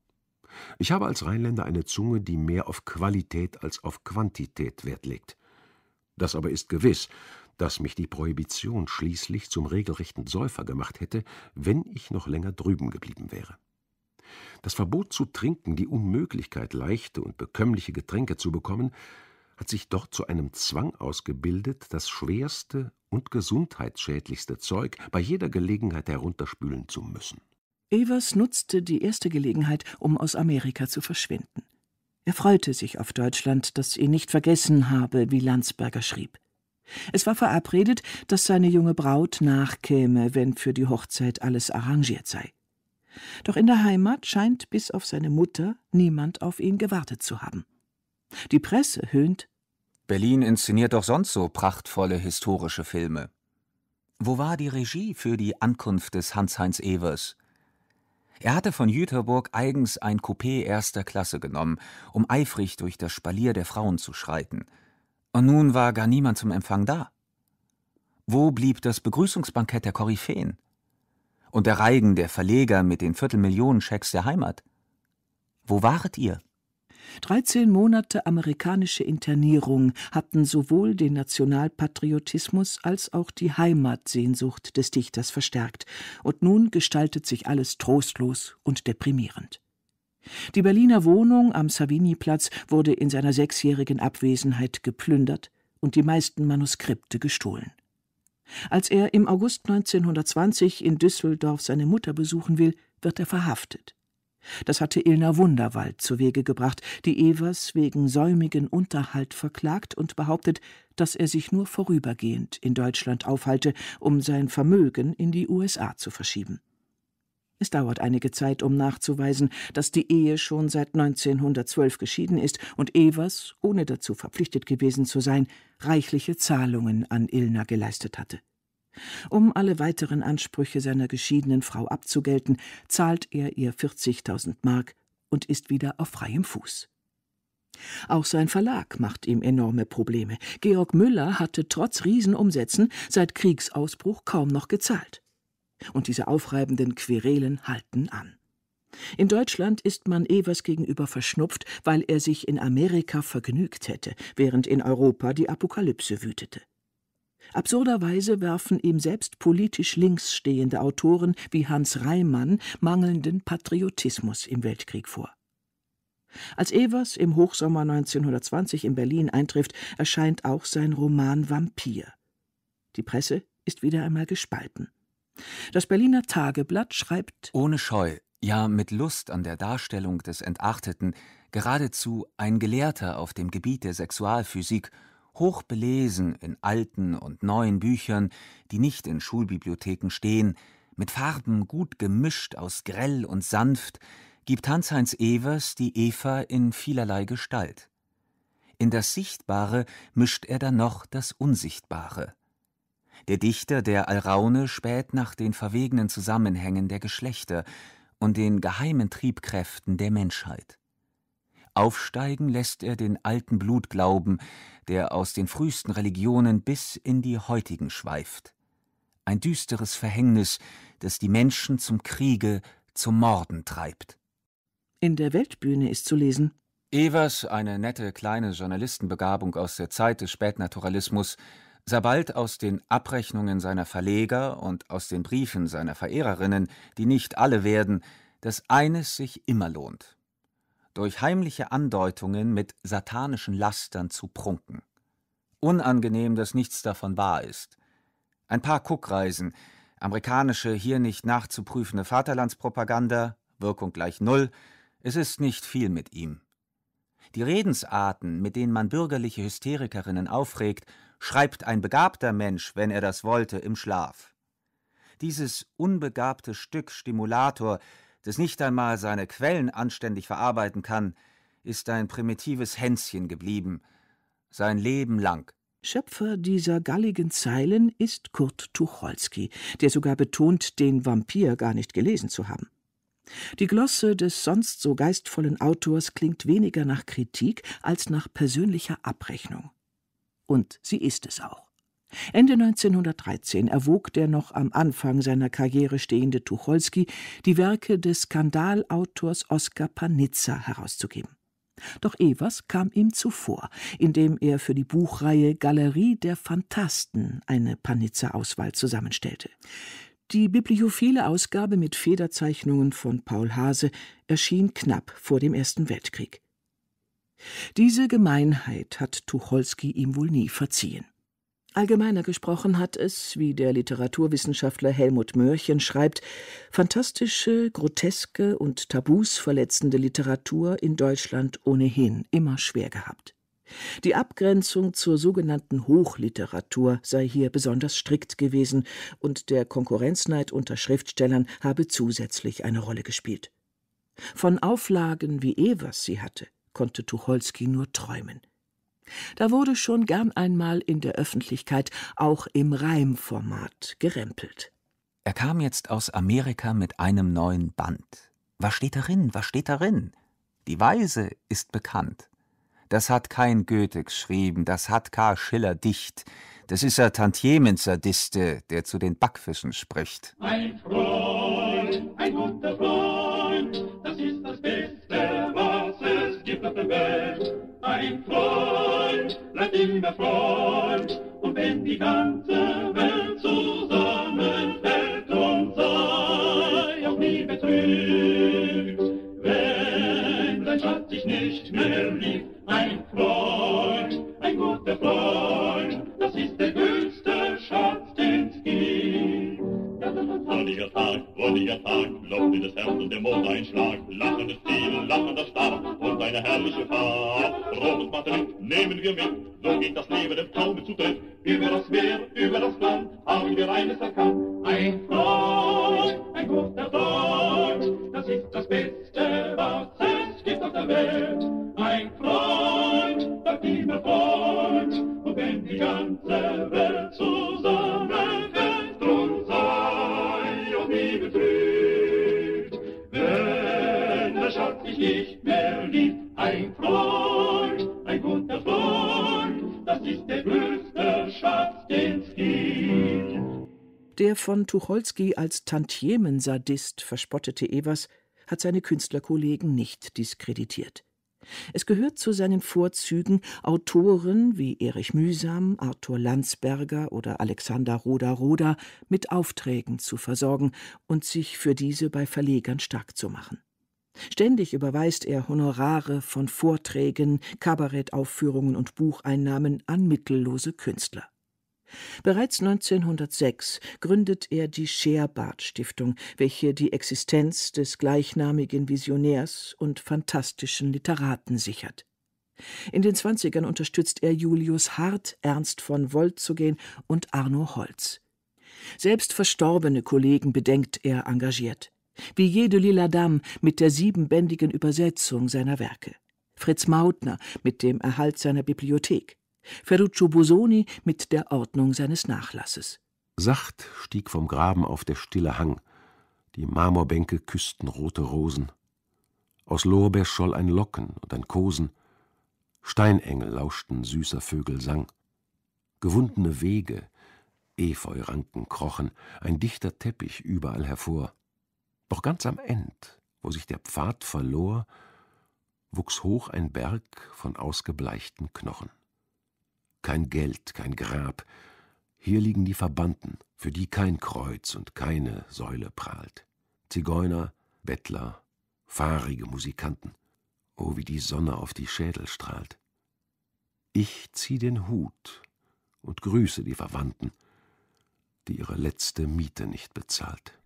Ich habe als Rheinländer eine Zunge, die mehr auf Qualität als auf Quantität Wert legt. Das aber ist gewiss, dass mich die Prohibition schließlich zum regelrechten Säufer gemacht hätte, wenn ich noch länger drüben geblieben wäre. Das Verbot zu trinken, die Unmöglichkeit, leichte und bekömmliche Getränke zu bekommen, hat sich dort zu einem Zwang ausgebildet, das schwerste und gesundheitsschädlichste Zeug bei jeder Gelegenheit herunterspülen zu müssen. Evers nutzte die erste Gelegenheit, um aus Amerika zu verschwinden. Er freute sich auf Deutschland, das ihn nicht vergessen habe, wie Landsberger schrieb. Es war verabredet, dass seine junge Braut nachkäme, wenn für die Hochzeit alles arrangiert sei. Doch in der Heimat scheint bis auf seine Mutter niemand auf ihn gewartet zu haben. Die Presse höhnt Berlin inszeniert doch sonst so prachtvolle historische Filme. Wo war die Regie für die Ankunft des Hans-Heinz Evers? Er hatte von Jüterburg eigens ein Coupé erster Klasse genommen, um eifrig durch das Spalier der Frauen zu schreiten. Und nun war gar niemand zum Empfang da. Wo blieb das Begrüßungsbankett der Koryphäen? Und der Reigen der Verleger mit den Viertelmillionen-Schecks der Heimat? Wo waret ihr? 13 Monate amerikanische Internierung hatten sowohl den Nationalpatriotismus als auch die Heimatsehnsucht des Dichters verstärkt, und nun gestaltet sich alles trostlos und deprimierend. Die Berliner Wohnung am Savignyplatz wurde in seiner sechsjährigen Abwesenheit geplündert und die meisten Manuskripte gestohlen. Als er im August 1920 in Düsseldorf seine Mutter besuchen will, wird er verhaftet. Das hatte Ilna Wunderwald zu Wege gebracht, die Evers wegen säumigen Unterhalt verklagt und behauptet, dass er sich nur vorübergehend in Deutschland aufhalte, um sein Vermögen in die USA zu verschieben. Es dauert einige Zeit, um nachzuweisen, dass die Ehe schon seit 1912 geschieden ist und Evers, ohne dazu verpflichtet gewesen zu sein, reichliche Zahlungen an Ilna geleistet hatte. Um alle weiteren Ansprüche seiner geschiedenen Frau abzugelten, zahlt er ihr 40.000 Mark und ist wieder auf freiem Fuß. Auch sein Verlag macht ihm enorme Probleme. Georg Müller hatte trotz Riesenumsätzen seit Kriegsausbruch kaum noch gezahlt. Und diese aufreibenden Querelen halten an. In Deutschland ist man Evers gegenüber verschnupft, weil er sich in Amerika vergnügt hätte, während in Europa die Apokalypse wütete. Absurderweise werfen ihm selbst politisch links stehende Autoren wie Hans Reimann mangelnden Patriotismus im Weltkrieg vor. Als Evers im Hochsommer 1920 in Berlin eintrifft, erscheint auch sein Roman Vampir. Die Presse ist wieder einmal gespalten. Das Berliner Tageblatt schreibt Ohne Scheu, ja mit Lust an der Darstellung des Entachteten, geradezu ein Gelehrter auf dem Gebiet der Sexualphysik, hoch belesen in alten und neuen Büchern, die nicht in Schulbibliotheken stehen, mit Farben gut gemischt aus grell und sanft, gibt Hans-Heinz Evers die Eva in vielerlei Gestalt. In das Sichtbare mischt er dann noch das Unsichtbare. Der Dichter der Alraune späht nach den verwegenen Zusammenhängen der Geschlechter und den geheimen Triebkräften der Menschheit. Aufsteigen lässt er den alten Blutglauben, der aus den frühesten Religionen bis in die heutigen schweift. Ein düsteres Verhängnis, das die Menschen zum Kriege, zum Morden treibt. In der Weltbühne ist zu lesen Evers, eine nette kleine Journalistenbegabung aus der Zeit des Spätnaturalismus, sah bald aus den Abrechnungen seiner Verleger und aus den Briefen seiner Verehrerinnen, die nicht alle werden, dass eines sich immer lohnt: durch heimliche Andeutungen mit satanischen Lastern zu prunken. Unangenehm, dass nichts davon wahr ist. Ein paar Kuckreisen, amerikanische, hier nicht nachzuprüfende Vaterlandspropaganda, Wirkung gleich null, es ist nicht viel mit ihm. Die Redensarten, mit denen man bürgerliche Hysterikerinnen aufregt, schreibt ein begabter Mensch, wenn er das wollte, im Schlaf. Dieses unbegabte Stück Stimulator, das nicht einmal seine Quellen anständig verarbeiten kann, ist ein primitives Hänschen geblieben, sein Leben lang. Schöpfer dieser galligen Zeilen ist Kurt Tucholsky, der sogar betont, den Vampir gar nicht gelesen zu haben. Die Glosse des sonst so geistvollen Autors klingt weniger nach Kritik als nach persönlicher Abrechnung. Und sie ist es auch. Ende 1913 erwog der noch am Anfang seiner Karriere stehende Tucholsky, die Werke des Skandalautors Oskar Panizza herauszugeben. Doch Evers kam ihm zuvor, indem er für die Buchreihe Galerie der Phantasten eine Panizza-Auswahl zusammenstellte. Die bibliophile Ausgabe mit Federzeichnungen von Paul Hase erschien knapp vor dem Ersten Weltkrieg. Diese Gemeinheit hat Tucholsky ihm wohl nie verziehen. Allgemeiner gesprochen hat es, wie der Literaturwissenschaftler Helmut Mörchen schreibt, fantastische, groteske und Tabus verletzende Literatur in Deutschland ohnehin immer schwer gehabt. Die Abgrenzung zur sogenannten Hochliteratur sei hier besonders strikt gewesen und der Konkurrenzneid unter Schriftstellern habe zusätzlich eine Rolle gespielt. Von Auflagen, wie Evers sie hatte, konnte Tucholsky nur träumen. Da wurde schon gern einmal in der Öffentlichkeit, auch im Reimformat, gerempelt. Er kam jetzt aus Amerika mit einem neuen Band. Was steht darin? Was steht darin? Die Weise ist bekannt. Das hat kein Goethe geschrieben, das hat K. Schiller dicht. Das ist ein Tantiemen-Sadiste, der zu den Backfischen spricht. Ein Freund, ein guter Freund, Immer Freund, und wenn die ganze Welt zusammenfällt und sei auch nie betrübt, wenn dein Schatz sich nicht mehr liebt, ein Freund, ein guter Freund, das ist der höchste Schatz, den's gibt. Sonniger Tag, wonniger Tag, Lob in das Herz und der Mond ein Schlag, lachendes Ziel, lachender Stab und eine herrliche Fahrt. Rotes Batterie nehmen wir mit, so geht das Leben dem Taume zu dritt. Über das Meer, über das Land, haben wir eines erkannt. Ein Freund, ein guter Freund, das ist das Beste, was es gibt auf der Welt. Ein Freund, bleibt immer Freund, und wenn die ganze Welt zusammenfällt, den's. Der von Tucholsky als Tantiemen-Sadist verspottete Evers hat seine Künstlerkollegen nicht diskreditiert. Es gehört zu seinen Vorzügen, Autoren wie Erich Mühsam, Arthur Landsberger oder Alexander Roda-Roda mit Aufträgen zu versorgen und sich für diese bei Verlegern stark zu machen. Ständig überweist er Honorare von Vorträgen, Kabarettaufführungen und Bucheinnahmen an mittellose Künstler. Bereits 1906 gründet er die Scherbart-Stiftung, welche die Existenz des gleichnamigen Visionärs und phantastischen Literaten sichert. In den Zwanzigern unterstützt er Julius Hart, Ernst von Wolzogen und Arno Holz. Selbst verstorbene Kollegen bedenkt er engagiert. Wie jede Lila Dame mit der siebenbändigen Übersetzung seiner Werke. Fritz Mautner mit dem Erhalt seiner Bibliothek. Ferruccio Bosoni mit der Ordnung seines Nachlasses. Sacht stieg vom Graben auf der stille Hang, die Marmorbänke küssten rote Rosen. Aus Lorbeer scholl ein Locken und ein Kosen, Steinengel lauschten süßer Vögel Sang. Gewundene Wege, Efeuranken krochen, ein dichter Teppich überall hervor. Doch ganz am End, wo sich der Pfad verlor, wuchs hoch ein Berg von ausgebleichten Knochen kein Geld, kein Grab. Hier liegen die Verbannten, für die kein Kreuz und keine Säule prahlt. Zigeuner, Bettler, fahrige Musikanten. Oh, wie die Sonne auf die Schädel strahlt. Ich zieh den Hut und grüße die Verwandten, die ihre letzte Miete nicht bezahlt.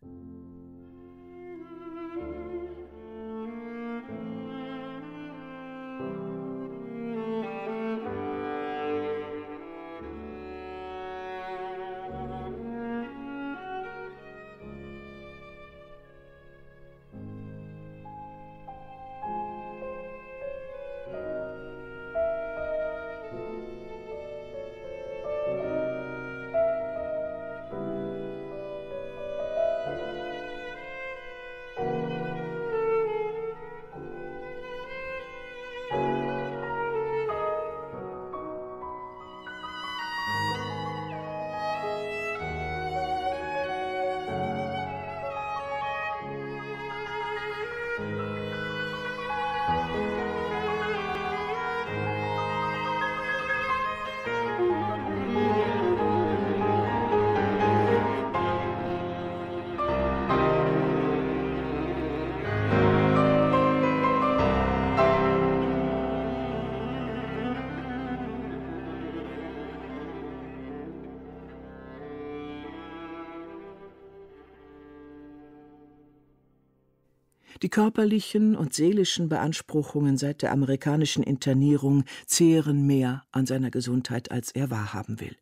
Körperlichen und seelischen Beanspruchungen seit der amerikanischen Internierung zehren mehr an seiner Gesundheit, als er wahrhaben will.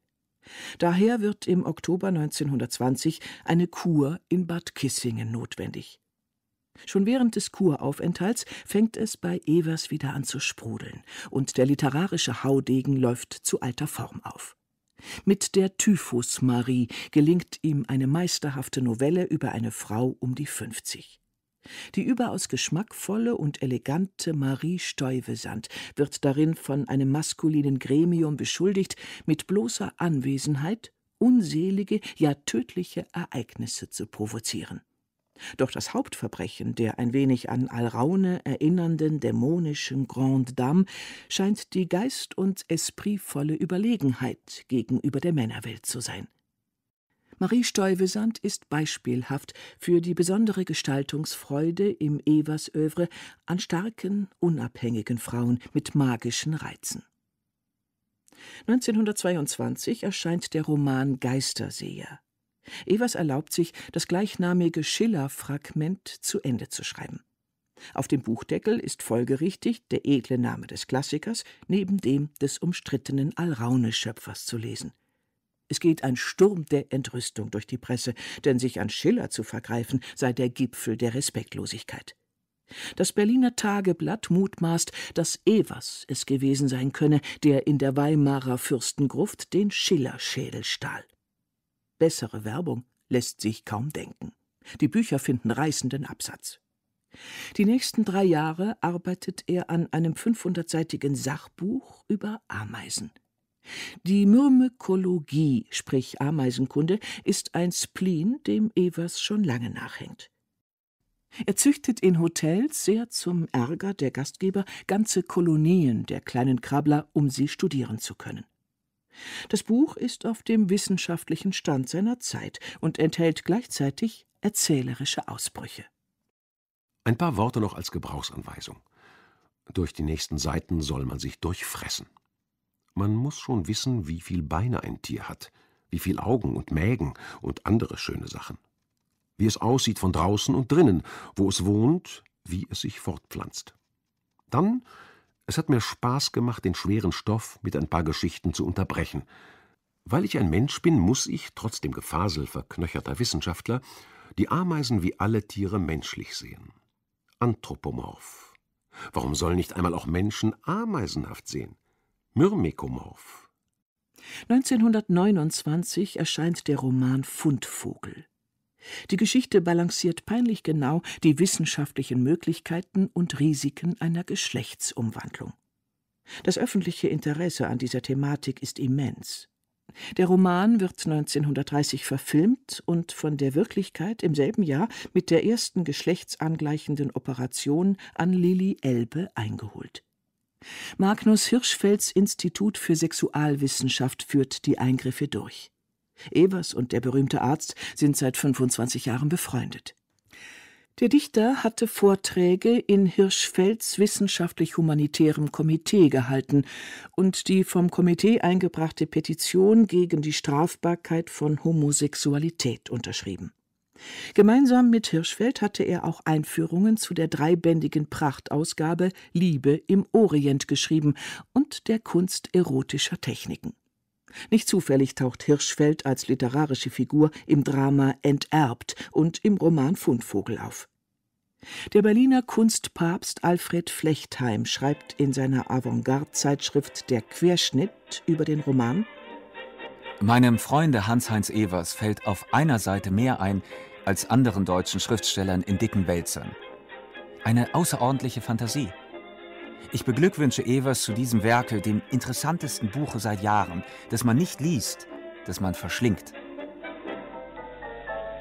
Daher wird im Oktober 1920 eine Kur in Bad Kissingen notwendig. Schon während des Kuraufenthalts fängt es bei Evers wieder an zu sprudeln, und der literarische Haudegen läuft zu alter Form auf. Mit der Typhus Marie gelingt ihm eine meisterhafte Novelle über eine Frau um die 50. Die überaus geschmackvolle und elegante Marie Stuyvesant wird darin von einem maskulinen Gremium beschuldigt, mit bloßer Anwesenheit unselige, ja tödliche Ereignisse zu provozieren. Doch das Hauptverbrechen der ein wenig an Alraune erinnernden dämonischen Grande Dame scheint die geist- und espritvolle Überlegenheit gegenüber der Männerwelt zu sein. Marie Stuyvesant ist beispielhaft für die besondere Gestaltungsfreude im Evers-Övre an starken, unabhängigen Frauen mit magischen Reizen. 1922 erscheint der Roman Geisterseher. Evers erlaubt sich, das gleichnamige Schiller-Fragment zu Ende zu schreiben. Auf dem Buchdeckel ist folgerichtig der edle Name des Klassikers neben dem des umstrittenen Alraune-Schöpfers zu lesen. Es geht ein Sturm der Entrüstung durch die Presse, denn sich an Schiller zu vergreifen sei der Gipfel der Respektlosigkeit. Das Berliner Tageblatt mutmaßt, dass Evers es gewesen sein könne, der in der Weimarer Fürstengruft den Schillerschädel stahl. Bessere Werbung lässt sich kaum denken. Die Bücher finden reißenden Absatz. Die nächsten drei Jahre arbeitet er an einem 500-seitigen Sachbuch über Ameisen. Die Myrmekologie, sprich Ameisenkunde, ist ein Spleen, dem Evers schon lange nachhängt. Er züchtet in Hotels, sehr zum Ärger der Gastgeber, ganze Kolonien der kleinen Krabbler, um sie studieren zu können. Das Buch ist auf dem wissenschaftlichen Stand seiner Zeit und enthält gleichzeitig erzählerische Ausbrüche. Ein paar Worte noch als Gebrauchsanweisung. Durch die nächsten Seiten soll man sich durchfressen. Man muss schon wissen, wie viel Beine ein Tier hat, wie viel Augen und Mägen und andere schöne Sachen. Wie es aussieht von draußen und drinnen, wo es wohnt, wie es sich fortpflanzt. Dann es hat mir Spaß gemacht, den schweren Stoff mit ein paar Geschichten zu unterbrechen. Weil ich ein Mensch bin, muss ich, trotz dem Gefasel verknöcherter Wissenschaftler, die Ameisen wie alle Tiere menschlich sehen. Anthropomorph. Warum sollen nicht einmal auch Menschen ameisenhaft sehen? Myrmekomorph. 1929 erscheint der Roman Fundvogel. Die Geschichte balanciert peinlich genau die wissenschaftlichen Möglichkeiten und Risiken einer Geschlechtsumwandlung. Das öffentliche Interesse an dieser Thematik ist immens. Der Roman wird 1930 verfilmt und von der Wirklichkeit im selben Jahr mit der ersten geschlechtsangleichenden Operation an Lili Elbe eingeholt. Magnus Hirschfelds Institut für Sexualwissenschaft führt die Eingriffe durch. Evers und der berühmte Arzt sind seit 25 Jahren befreundet. Der Dichter hatte Vorträge in Hirschfelds wissenschaftlich-humanitärem Komitee gehalten und die vom Komitee eingebrachte Petition gegen die Strafbarkeit von Homosexualität unterschrieben. Gemeinsam mit Hirschfeld hatte er auch Einführungen zu der dreibändigen Prachtausgabe Liebe im Orient geschrieben und der Kunst erotischer Techniken. Nicht zufällig taucht Hirschfeld als literarische Figur im Drama Enterbt und im Roman Fundvogel auf. Der Berliner Kunstpapst Alfred Flechtheim schreibt in seiner Avantgarde-Zeitschrift Der Querschnitt über den Roman Meinem Freunde Hans-Heinz Evers fällt auf einer Seite mehr ein als anderen deutschen Schriftstellern in dicken Wälzern. Eine außerordentliche Fantasie. Ich beglückwünsche Evers zu diesem Werke, dem interessantesten Buche seit Jahren, das man nicht liest, das man verschlingt.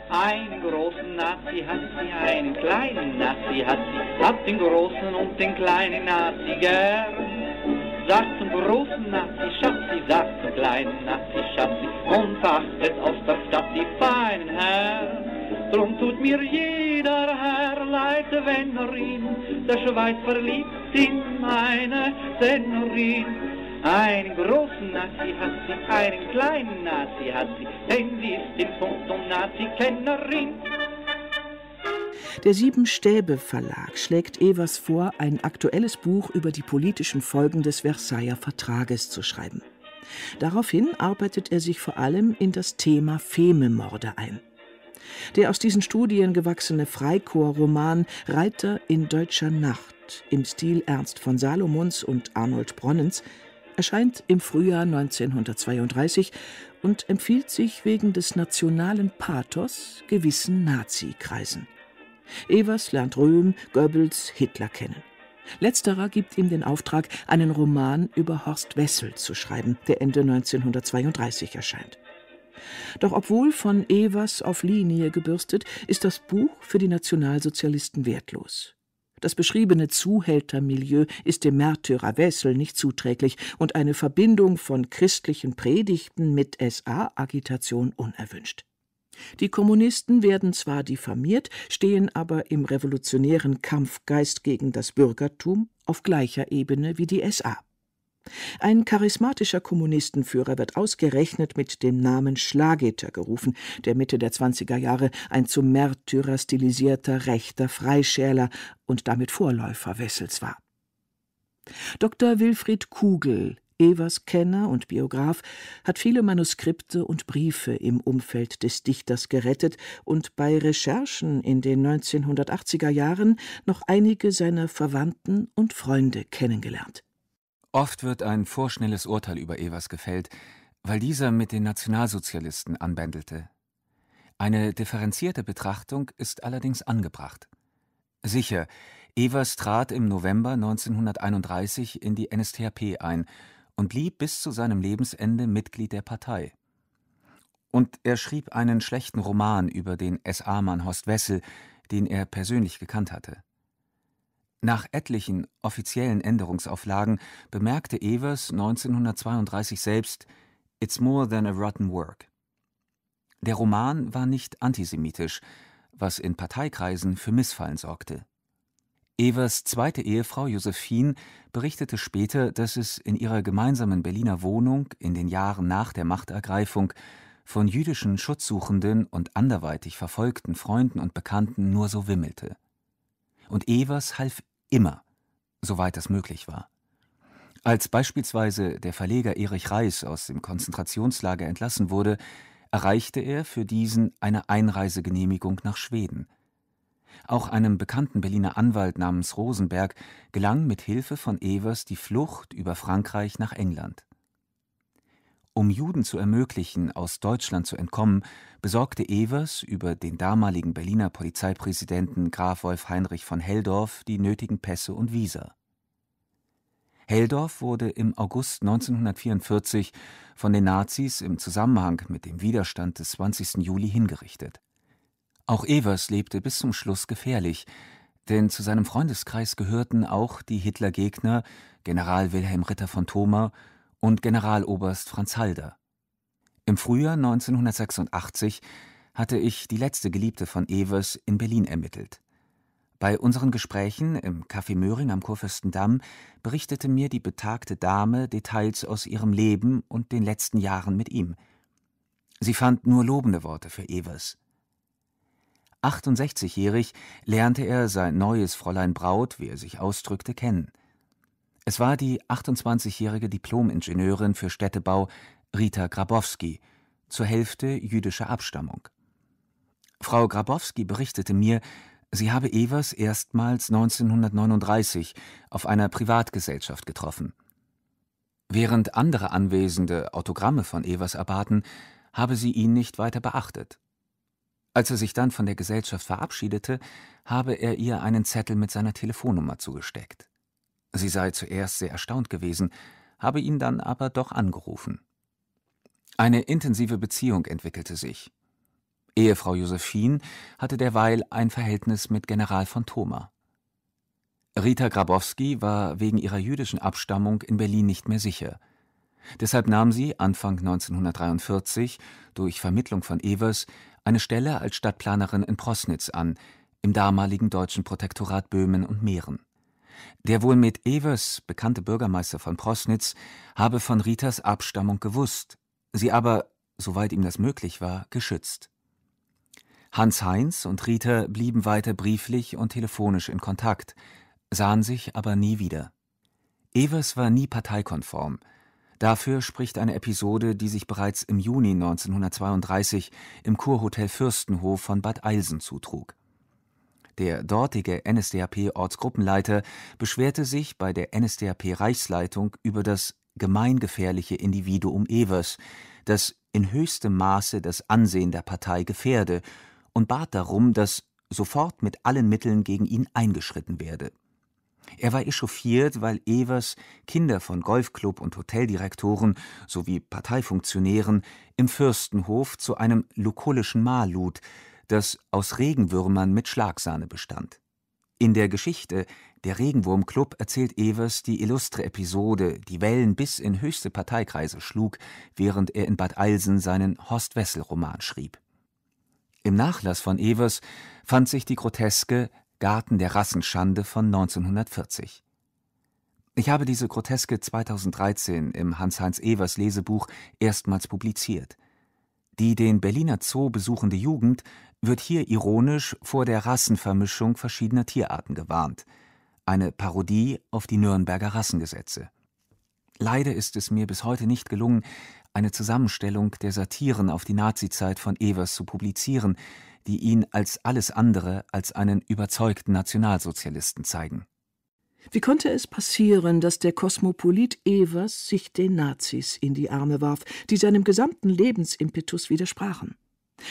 Einen großen Nazi hat sie, einen kleinen Nazi hat sie, hat den großen und den kleinen Nazi gern. Sagt zum großen Nazi Schatzi, sagt zum kleinen Nazi Schatzi und achtet aus der Stadt die feinen Herren. Drum tut mir jeder Herr leid, wenn er in der Schweiz verliebt in meine Sennerin. Einen großen Nazi hat sie, einen kleinen Nazi hat sie, denn sie ist in Punkt und Nazi-Kennerin. Der Sieben-Stäbe-Verlag schlägt Evers vor, ein aktuelles Buch über die politischen Folgen des Versailler Vertrages zu schreiben. Daraufhin arbeitet er sich vor allem in das Thema Fememorde ein. Der aus diesen Studien gewachsene Freikorpsroman Reiter in deutscher Nacht im Stil Ernst von Salomons und Arnold Bronnens erscheint im Frühjahr 1932 und empfiehlt sich wegen des nationalen Pathos gewissen Nazi-Kreisen. Evers lernt Röhm, Goebbels, Hitler kennen. Letzterer gibt ihm den Auftrag, einen Roman über Horst Wessel zu schreiben, der Ende 1932 erscheint. Doch obwohl von Evers auf Linie gebürstet, ist das Buch für die Nationalsozialisten wertlos. Das beschriebene Zuhältermilieu ist dem Märtyrer Wessel nicht zuträglich und eine Verbindung von christlichen Predigten mit SA-Agitation unerwünscht. Die Kommunisten werden zwar diffamiert, stehen aber im revolutionären Kampfgeist gegen das Bürgertum auf gleicher Ebene wie die SA. Ein charismatischer Kommunistenführer wird ausgerechnet mit dem Namen Schlageter gerufen, der Mitte der 20er Jahre ein zum Märtyrer stilisierter rechter Freischärler und damit Vorläufer Wessels war. Dr. Wilfried Kugel, Evers Kenner und Biograf, hat viele Manuskripte und Briefe im Umfeld des Dichters gerettet und bei Recherchen in den 1980er Jahren noch einige seiner Verwandten und Freunde kennengelernt. Oft wird ein vorschnelles Urteil über Evers gefällt, weil dieser mit den Nationalsozialisten anbändelte. Eine differenzierte Betrachtung ist allerdings angebracht. Sicher, Evers trat im November 1931 in die NSDAP ein und blieb bis zu seinem Lebensende Mitglied der Partei. Und er schrieb einen schlechten Roman über den SA-Mann Horst Wessel, den er persönlich gekannt hatte. Nach etlichen offiziellen Änderungsauflagen bemerkte Evers 1932 selbst It's more than a rotten work. Der Roman war nicht antisemitisch, was in Parteikreisen für Missfallen sorgte. Evers zweite Ehefrau Josephine berichtete später, dass es in ihrer gemeinsamen Berliner Wohnung in den Jahren nach der Machtergreifung von jüdischen Schutzsuchenden und anderweitig verfolgten Freunden und Bekannten nur so wimmelte. Und Evers half immer, soweit das möglich war. Als beispielsweise der Verleger Erich Reis aus dem Konzentrationslager entlassen wurde, erreichte er für diesen eine Einreisegenehmigung nach Schweden. Auch einem bekannten Berliner Anwalt namens Rosenberg gelang mit Hilfe von Evers die Flucht über Frankreich nach England. Um Juden zu ermöglichen, aus Deutschland zu entkommen, besorgte Evers über den damaligen Berliner Polizeipräsidenten Graf Wolf Heinrich von Helldorf die nötigen Pässe und Visa. Helldorf wurde im August 1944 von den Nazis im Zusammenhang mit dem Widerstand des 20. Juli hingerichtet. Auch Evers lebte bis zum Schluss gefährlich, denn zu seinem Freundeskreis gehörten auch die Hitlergegner General Wilhelm Ritter von Thoma und Generaloberst Franz Halder. Im Frühjahr 1986 hatte ich die letzte Geliebte von Evers in Berlin ermittelt. Bei unseren Gesprächen im Café Möhring am Kurfürstendamm berichtete mir die betagte Dame Details aus ihrem Leben und den letzten Jahren mit ihm. Sie fand nur lobende Worte für Evers. 68-jährig lernte er sein neues Fräulein Braut, wie er sich ausdrückte, kennen. Es war die 28-jährige Diplom-Ingenieurin für Städtebau Rita Grabowski, zur Hälfte jüdischer Abstammung. Frau Grabowski berichtete mir, sie habe Evers erstmals 1939 auf einer Privatgesellschaft getroffen. Während andere Anwesende Autogramme von Evers erbaten, habe sie ihn nicht weiter beachtet. Als er sich dann von der Gesellschaft verabschiedete, habe er ihr einen Zettel mit seiner Telefonnummer zugesteckt. Sie sei zuerst sehr erstaunt gewesen, habe ihn dann aber doch angerufen. Eine intensive Beziehung entwickelte sich. Ehefrau Josephine hatte derweil ein Verhältnis mit General von Thoma. Rita Grabowski war wegen ihrer jüdischen Abstammung in Berlin nicht mehr sicher. Deshalb nahm sie Anfang 1943 durch Vermittlung von Evers eine Stelle als Stadtplanerin in Proßnitz an, im damaligen deutschen Protektorat Böhmen und Mähren. Der wohl mit Evers bekannte Bürgermeister von Proßnitz habe von Ritas Abstammung gewusst, sie aber, soweit ihm das möglich war, geschützt. Hans Heinz und Rita blieben weiter brieflich und telefonisch in Kontakt, sahen sich aber nie wieder. Evers war nie parteikonform, Dafür spricht eine Episode, die sich bereits im Juni 1932 im Kurhotel Fürstenhof von Bad Eilsen zutrug. Der dortige NSDAP-Ortsgruppenleiter beschwerte sich bei der NSDAP-Reichsleitung über das gemeingefährliche Individuum Evers, das in höchstem Maße das Ansehen der Partei gefährde, und bat darum, dass sofort mit allen Mitteln gegen ihn eingeschritten werde. Er war echauffiert, weil Evers Kinder von Golfclub und Hoteldirektoren sowie Parteifunktionären im Fürstenhof zu einem lukullischen Mahl lud, das aus Regenwürmern mit Schlagsahne bestand. In der Geschichte Der Regenwurmclub erzählt Evers die illustre Episode, die Wellen bis in höchste Parteikreise schlug, während er in Bad Eilsen seinen Horst-Wessel-Roman schrieb. Im Nachlass von Evers fand sich die groteske Garten der Rassenschande von 1940. Ich habe diese Groteske 2013 im Hans-Heinz Evers Lesebuch erstmals publiziert. Die den Berliner Zoo besuchende Jugend wird hier ironisch vor der Rassenvermischung verschiedener Tierarten gewarnt, eine Parodie auf die Nürnberger Rassengesetze. Leider ist es mir bis heute nicht gelungen, eine Zusammenstellung der Satiren auf die Nazizeit von Evers zu publizieren, die ihn als alles andere als einen überzeugten Nationalsozialisten zeigen. Wie konnte es passieren, dass der Kosmopolit Evers sich den Nazis in die Arme warf, die seinem gesamten Lebensimpetus widersprachen?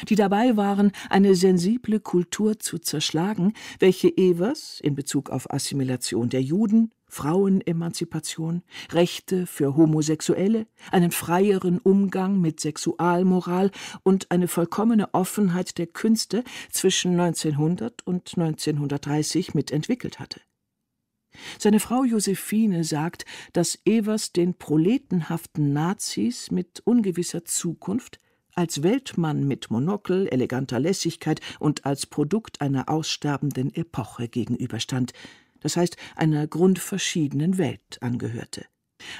die dabei waren, eine sensible Kultur zu zerschlagen, welche Evers in Bezug auf Assimilation der Juden, Frauenemanzipation, Rechte für Homosexuelle, einen freieren Umgang mit Sexualmoral und eine vollkommene Offenheit der Künste zwischen 1900 und 1930 mitentwickelt hatte. Seine Frau Josephine sagt, dass Evers den proletenhaften Nazis mit ungewisser Zukunft als Weltmann mit Monokel, eleganter Lässigkeit und als Produkt einer aussterbenden Epoche gegenüberstand, das heißt einer grundverschiedenen Welt angehörte.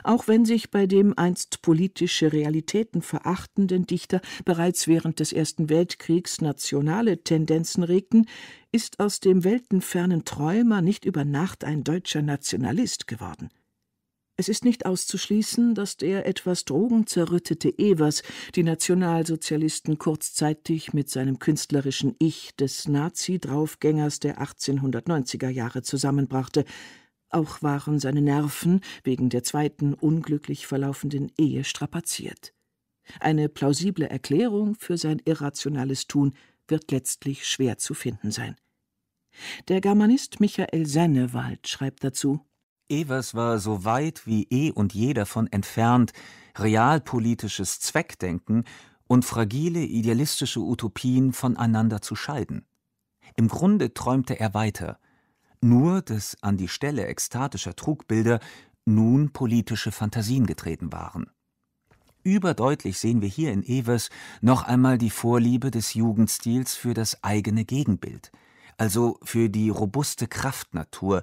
Auch wenn sich bei dem einst politische Realitäten verachtenden Dichter bereits während des Ersten Weltkriegs nationale Tendenzen regten, ist aus dem weltenfernen Träumer nicht über Nacht ein deutscher Nationalist geworden. Es ist nicht auszuschließen, dass der etwas drogenzerrüttete Evers die Nationalsozialisten kurzzeitig mit seinem künstlerischen Ich des Nazi-Draufgängers der 1890er Jahre zusammenbrachte. Auch waren seine Nerven wegen der zweiten unglücklich verlaufenden Ehe strapaziert. Eine plausible Erklärung für sein irrationales Tun wird letztlich schwer zu finden sein. Der Germanist Michael Sennewald schreibt dazu Evers war so weit wie eh und je davon entfernt, realpolitisches Zweckdenken und fragile idealistische Utopien voneinander zu scheiden. Im Grunde träumte er weiter, nur dass an die Stelle ekstatischer Trugbilder nun politische Fantasien getreten waren. Überdeutlich sehen wir hier in Evers noch einmal die Vorliebe des Jugendstils für das eigene Gegenbild, also für die robuste Kraftnatur,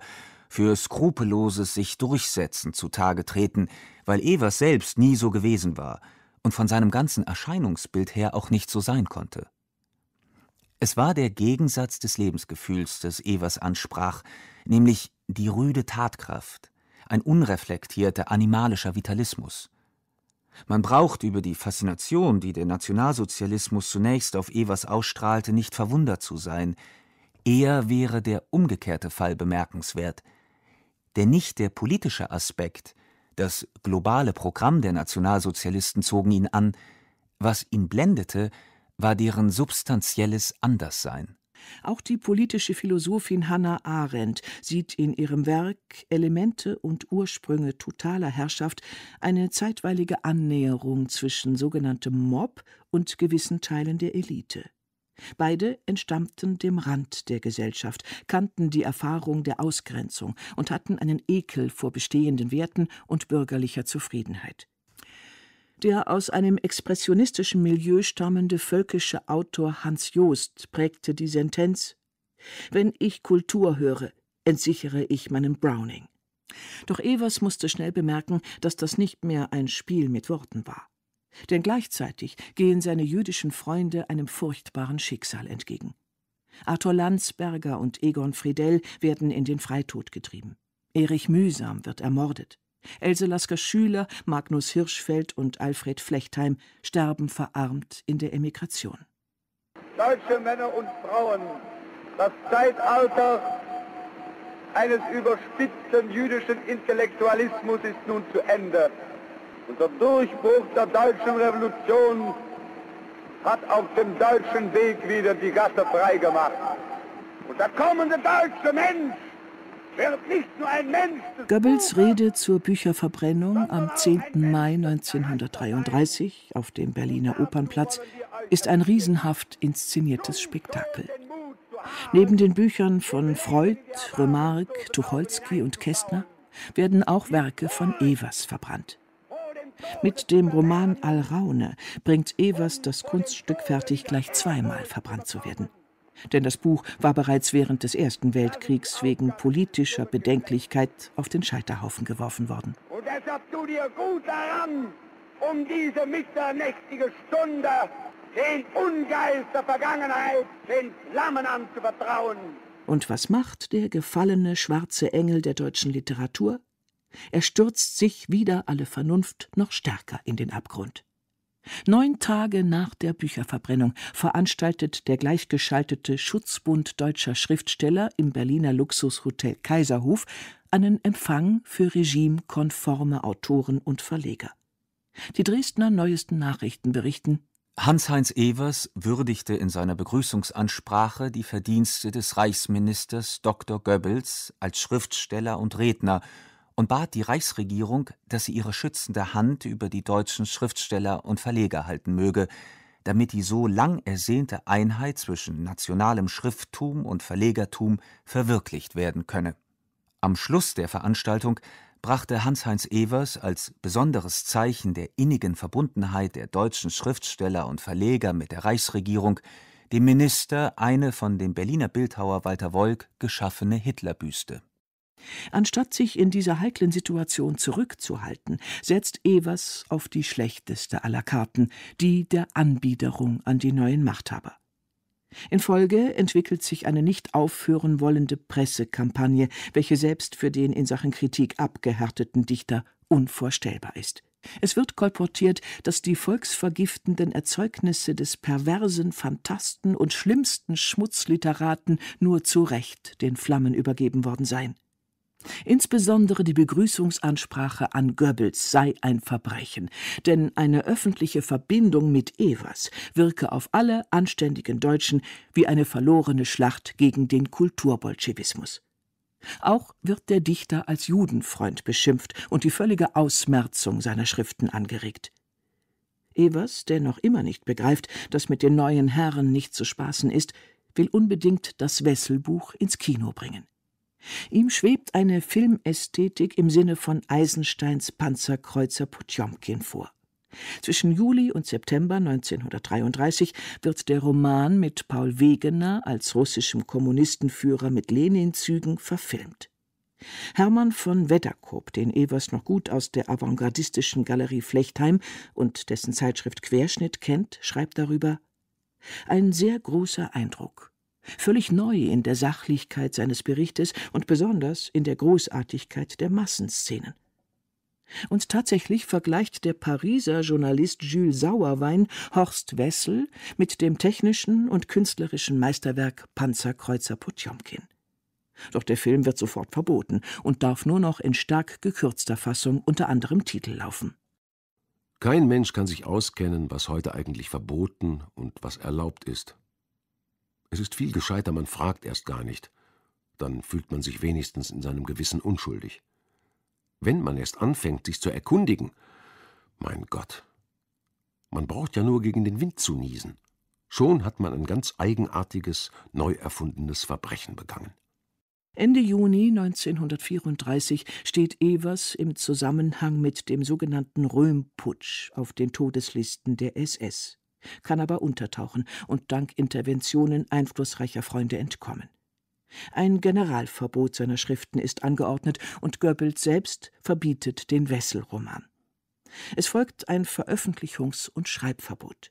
für skrupelloses sich durchsetzen zutage treten, weil Evers selbst nie so gewesen war und von seinem ganzen Erscheinungsbild her auch nicht so sein konnte. Es war der Gegensatz des Lebensgefühls, das Evers ansprach, nämlich die rüde Tatkraft, ein unreflektierter animalischer Vitalismus. Man braucht über die Faszination, die der Nationalsozialismus zunächst auf Evers ausstrahlte, nicht verwundert zu sein. Eher wäre der umgekehrte Fall bemerkenswert – denn nicht der politische Aspekt, das globale Programm der Nationalsozialisten zogen ihn an, was ihn blendete, war deren substanzielles Anderssein. Auch die politische Philosophin Hannah Arendt sieht in ihrem Werk Elemente und Ursprünge totaler Herrschaft eine zeitweilige Annäherung zwischen sogenanntem Mob und gewissen Teilen der Elite. Beide entstammten dem Rand der Gesellschaft, kannten die Erfahrung der Ausgrenzung und hatten einen Ekel vor bestehenden Werten und bürgerlicher Zufriedenheit. Der aus einem expressionistischen Milieu stammende völkische Autor Hans Joost prägte die Sentenz Wenn ich Kultur höre, entsichere ich meinen Browning. Doch Evers musste schnell bemerken, dass das nicht mehr ein Spiel mit Worten war. Denn gleichzeitig gehen seine jüdischen Freunde einem furchtbaren Schicksal entgegen. Arthur Landsberger und Egon Friedel werden in den Freitod getrieben. Erich Mühsam wird ermordet. Else Lasker Schüler, Magnus Hirschfeld und Alfred Flechtheim sterben verarmt in der Emigration. Deutsche Männer und Frauen, das Zeitalter eines überspitzten jüdischen Intellektualismus ist nun zu Ende. Unser Durchbruch der deutschen Revolution hat auf dem deutschen Weg wieder die Gasse freigemacht. Und der kommende deutsche Mensch Goebbels Rede zur Bücherverbrennung am 10. Mai 1933 auf dem Berliner Opernplatz ist ein riesenhaft inszeniertes Spektakel. Neben den Büchern von Freud, Remarque, Tucholsky und Kästner werden auch Werke von Evers verbrannt. Mit dem Roman Alraune bringt Evers das Kunststück fertig, gleich zweimal verbrannt zu werden. Denn das Buch war bereits während des Ersten Weltkriegs wegen politischer Bedenklichkeit auf den Scheiterhaufen geworfen worden. Und deshalb tu dir gut daran, um diese mitternächtige Stunde den Ungeist der Vergangenheit, den Flammen anzuvertrauen. Und was macht der gefallene schwarze Engel der deutschen Literatur? Er stürzt sich wider alle Vernunft noch stärker in den Abgrund. Neun Tage nach der Bücherverbrennung veranstaltet der gleichgeschaltete Schutzbund deutscher Schriftsteller im Berliner Luxushotel Kaiserhof einen Empfang für regimekonforme Autoren und Verleger. Die Dresdner Neuesten Nachrichten berichten Hans-Heinz Ewers würdigte in seiner Begrüßungsansprache die Verdienste des Reichsministers Dr. Goebbels als Schriftsteller und Redner und bat die Reichsregierung, dass sie ihre schützende Hand über die deutschen Schriftsteller und Verleger halten möge, damit die so lang ersehnte Einheit zwischen nationalem Schrifttum und Verlegertum verwirklicht werden könne. Am Schluss der Veranstaltung brachte Hans-Heinz Ewers als besonderes Zeichen der innigen Verbundenheit der deutschen Schriftsteller und Verleger mit der Reichsregierung dem Minister eine von dem Berliner Bildhauer Walter Wolck geschaffene Hitlerbüste. Anstatt sich in dieser heiklen Situation zurückzuhalten, setzt Evers auf die schlechteste aller Karten, die der Anbiederung an die neuen Machthaber. In Folge entwickelt sich eine nicht aufhören wollende Pressekampagne, welche selbst für den in Sachen Kritik abgehärteten Dichter unvorstellbar ist. Es wird kolportiert, dass die volksvergiftenden Erzeugnisse des perversen Phantasten und schlimmsten Schmutzliteraten nur zu Recht den Flammen übergeben worden seien. Insbesondere die Begrüßungsansprache an Goebbels sei ein Verbrechen, denn eine öffentliche Verbindung mit Evers wirke auf alle anständigen Deutschen wie eine verlorene Schlacht gegen den Kulturbolschewismus. Auch wird der Dichter als Judenfreund beschimpft und die völlige Ausmerzung seiner Schriften angeregt. Evers, der noch immer nicht begreift, dass mit den neuen Herren nicht zu spaßen ist, will unbedingt das Wesselbuch ins Kino bringen. Ihm schwebt eine Filmästhetik im Sinne von Eisensteins Panzerkreuzer Potjomkin vor. Zwischen Juli und September 1933 wird der Roman mit Paul Wegener als russischem Kommunistenführer mit Lenin-Zügen verfilmt. Hermann von Wedderkoop, den Evers noch gut aus der avantgardistischen Galerie Flechtheim und dessen Zeitschrift Querschnitt kennt, schreibt darüber Ein sehr großer Eindruck völlig neu in der Sachlichkeit seines Berichtes und besonders in der Großartigkeit der Massenszenen. Und tatsächlich vergleicht der Pariser Journalist Jules Sauerwein Horst Wessel mit dem technischen und künstlerischen Meisterwerk Panzerkreuzer Potjomkin. Doch der Film wird sofort verboten und darf nur noch in stark gekürzter Fassung unter anderem Titel laufen. Kein Mensch kann sich auskennen, was heute eigentlich verboten und was erlaubt ist. Es ist viel gescheiter, man fragt erst gar nicht. Dann fühlt man sich wenigstens in seinem Gewissen unschuldig. Wenn man erst anfängt, sich zu erkundigen, mein Gott, man braucht ja nur gegen den Wind zu niesen. Schon hat man ein ganz eigenartiges, neu erfundenes Verbrechen begangen. Ende Juni 1934 steht Evers im Zusammenhang mit dem sogenannten Röhm-Putsch auf den Todeslisten der SS kann aber untertauchen und dank Interventionen einflussreicher Freunde entkommen. Ein Generalverbot seiner Schriften ist angeordnet und Goebbels selbst verbietet den Wessel-Roman. Es folgt ein Veröffentlichungs- und Schreibverbot.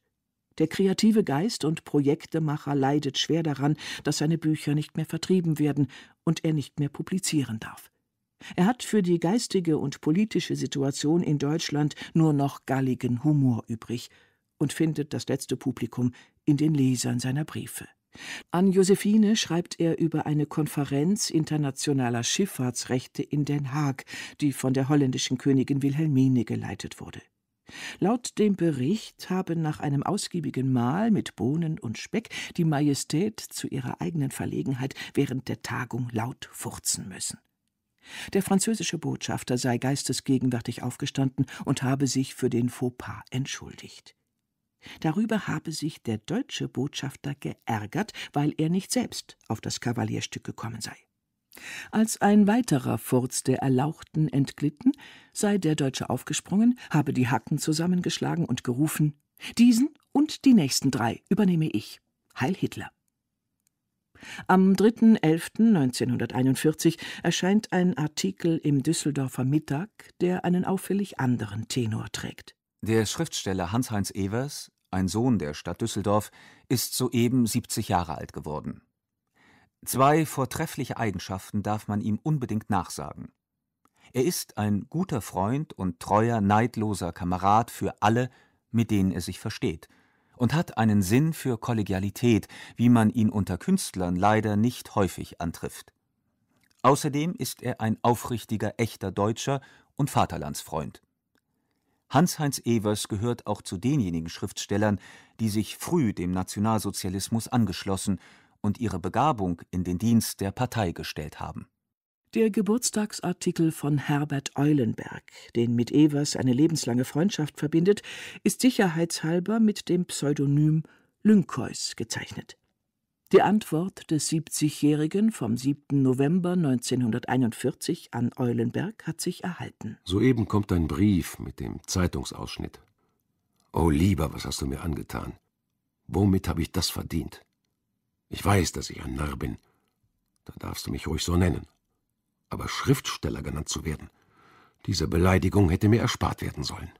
Der kreative Geist und Projektemacher leidet schwer daran, dass seine Bücher nicht mehr vertrieben werden und er nicht mehr publizieren darf. Er hat für die geistige und politische Situation in Deutschland nur noch galligen Humor übrig und findet das letzte Publikum in den Lesern seiner Briefe. An Josephine schreibt er über eine Konferenz internationaler Schifffahrtsrechte in Den Haag, die von der holländischen Königin Wilhelmine geleitet wurde. Laut dem Bericht habe nach einem ausgiebigen Mahl mit Bohnen und Speck die Majestät zu ihrer eigenen Verlegenheit während der Tagung laut furzen müssen. Der französische Botschafter sei geistesgegenwärtig aufgestanden und habe sich für den Fauxpas entschuldigt. Darüber habe sich der deutsche Botschafter geärgert, weil er nicht selbst auf das Kavalierstück gekommen sei. Als ein weiterer Furz der Erlauchten entglitten, sei der Deutsche aufgesprungen, habe die Hacken zusammengeschlagen und gerufen: Diesen und die nächsten drei übernehme ich. Heil Hitler. Am 3.11.1941 erscheint ein Artikel im Düsseldorfer Mittag, der einen auffällig anderen Tenor trägt. Der Schriftsteller Hans-Heinz Evers, ein Sohn der Stadt Düsseldorf, ist soeben 70 Jahre alt geworden. Zwei vortreffliche Eigenschaften darf man ihm unbedingt nachsagen. Er ist ein guter Freund und treuer, neidloser Kamerad für alle, mit denen er sich versteht, und hat einen Sinn für Kollegialität, wie man ihn unter Künstlern leider nicht häufig antrifft. Außerdem ist er ein aufrichtiger, echter Deutscher und Vaterlandsfreund. Hans-Heinz Evers gehört auch zu denjenigen Schriftstellern, die sich früh dem Nationalsozialismus angeschlossen und ihre Begabung in den Dienst der Partei gestellt haben. Der Geburtstagsartikel von Herbert Eulenberg, den mit Evers eine lebenslange Freundschaft verbindet, ist sicherheitshalber mit dem Pseudonym Lynkeus gezeichnet. Die Antwort des 70-Jährigen vom 7. November 1941 an Eulenberg hat sich erhalten. Soeben kommt ein Brief mit dem Zeitungsausschnitt. Oh lieber, was hast du mir angetan? Womit habe ich das verdient? Ich weiß, dass ich ein Narr bin. Da darfst du mich ruhig so nennen. Aber Schriftsteller genannt zu werden, diese Beleidigung hätte mir erspart werden sollen.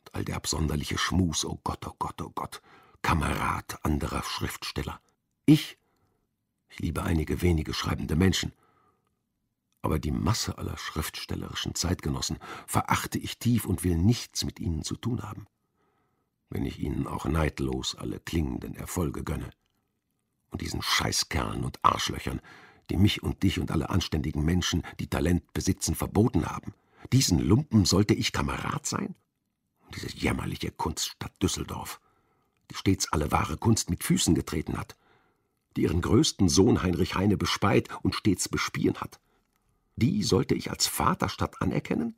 Und all der absonderliche Schmus, oh Gott, oh Gott, oh Gott, Kamerad anderer Schriftsteller. Ich? Ich liebe einige wenige schreibende Menschen. Aber die Masse aller schriftstellerischen Zeitgenossen verachte ich tief und will nichts mit ihnen zu tun haben, wenn ich ihnen auch neidlos alle klingenden Erfolge gönne. Und diesen Scheißkerlen und Arschlöchern, die mich und dich und alle anständigen Menschen, die Talent besitzen, verboten haben, diesen Lumpen sollte ich Kamerad sein? Und diese jämmerliche Kunststadt Düsseldorf, die stets alle wahre Kunst mit Füßen getreten hat, die ihren größten Sohn Heinrich Heine bespeit und stets bespielen hat. Die sollte ich als Vaterstadt anerkennen?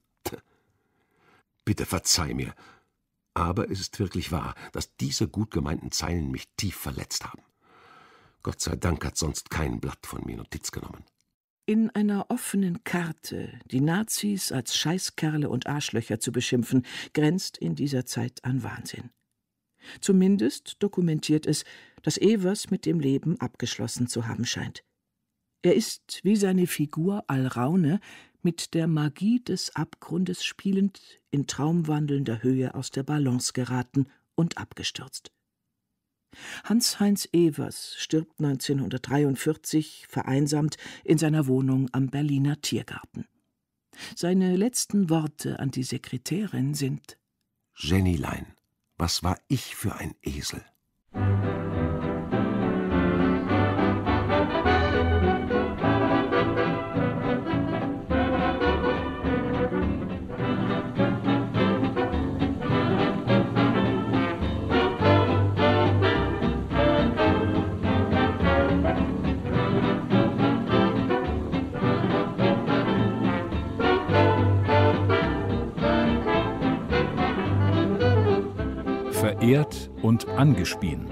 Bitte verzeih mir, aber es ist wirklich wahr, dass diese gut gemeinten Zeilen mich tief verletzt haben. Gott sei Dank hat sonst kein Blatt von mir Notiz genommen. In einer offenen Karte, die Nazis als Scheißkerle und Arschlöcher zu beschimpfen, grenzt in dieser Zeit an Wahnsinn. Zumindest dokumentiert es, dass Evers mit dem Leben abgeschlossen zu haben scheint. Er ist, wie seine Figur Alraune, mit der Magie des Abgrundes spielend in traumwandelnder Höhe aus der Balance geraten und abgestürzt. Hans-Heinz Evers stirbt 1943 vereinsamt in seiner Wohnung am Berliner Tiergarten. Seine letzten Worte an die Sekretärin sind Jennylein, was war ich für ein Esel? Verehrt und angespien.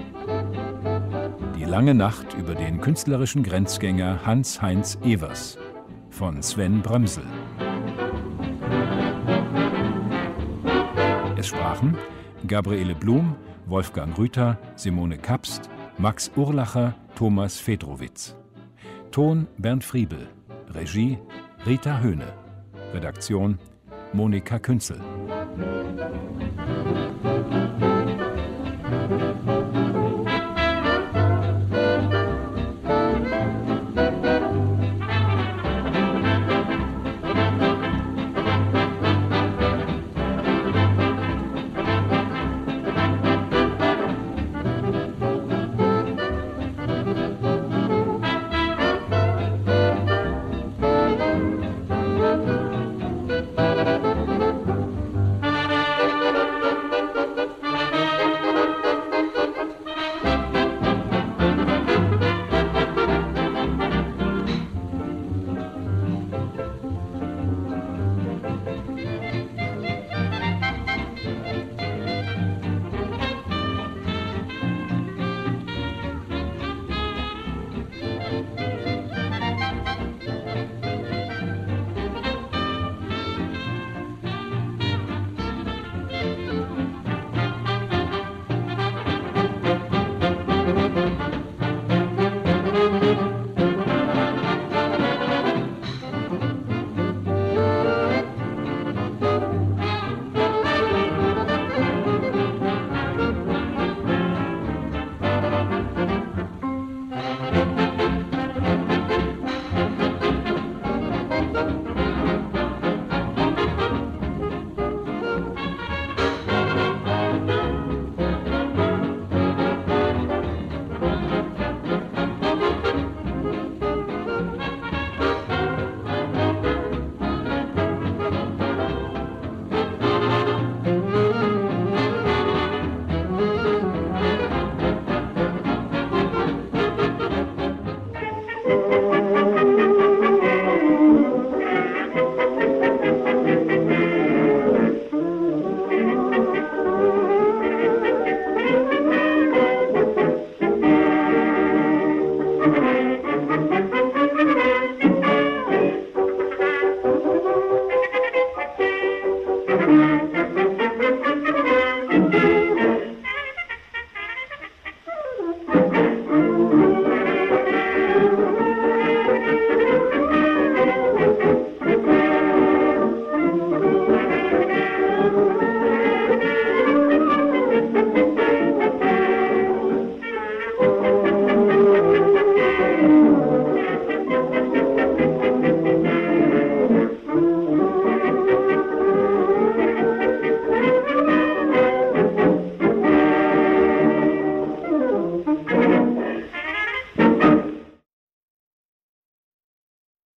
Die lange Nacht über den künstlerischen Grenzgänger Hans-Heinz Evers von Sven Brömsel. Es sprachen Gabriele Blum, Wolfgang Rüther, Simone Kapst, Max Urlacher, Thomas Fedrowitz. Ton Bernd Friebel. Regie Rita Höhne. Redaktion Monika Künzel. Thank you.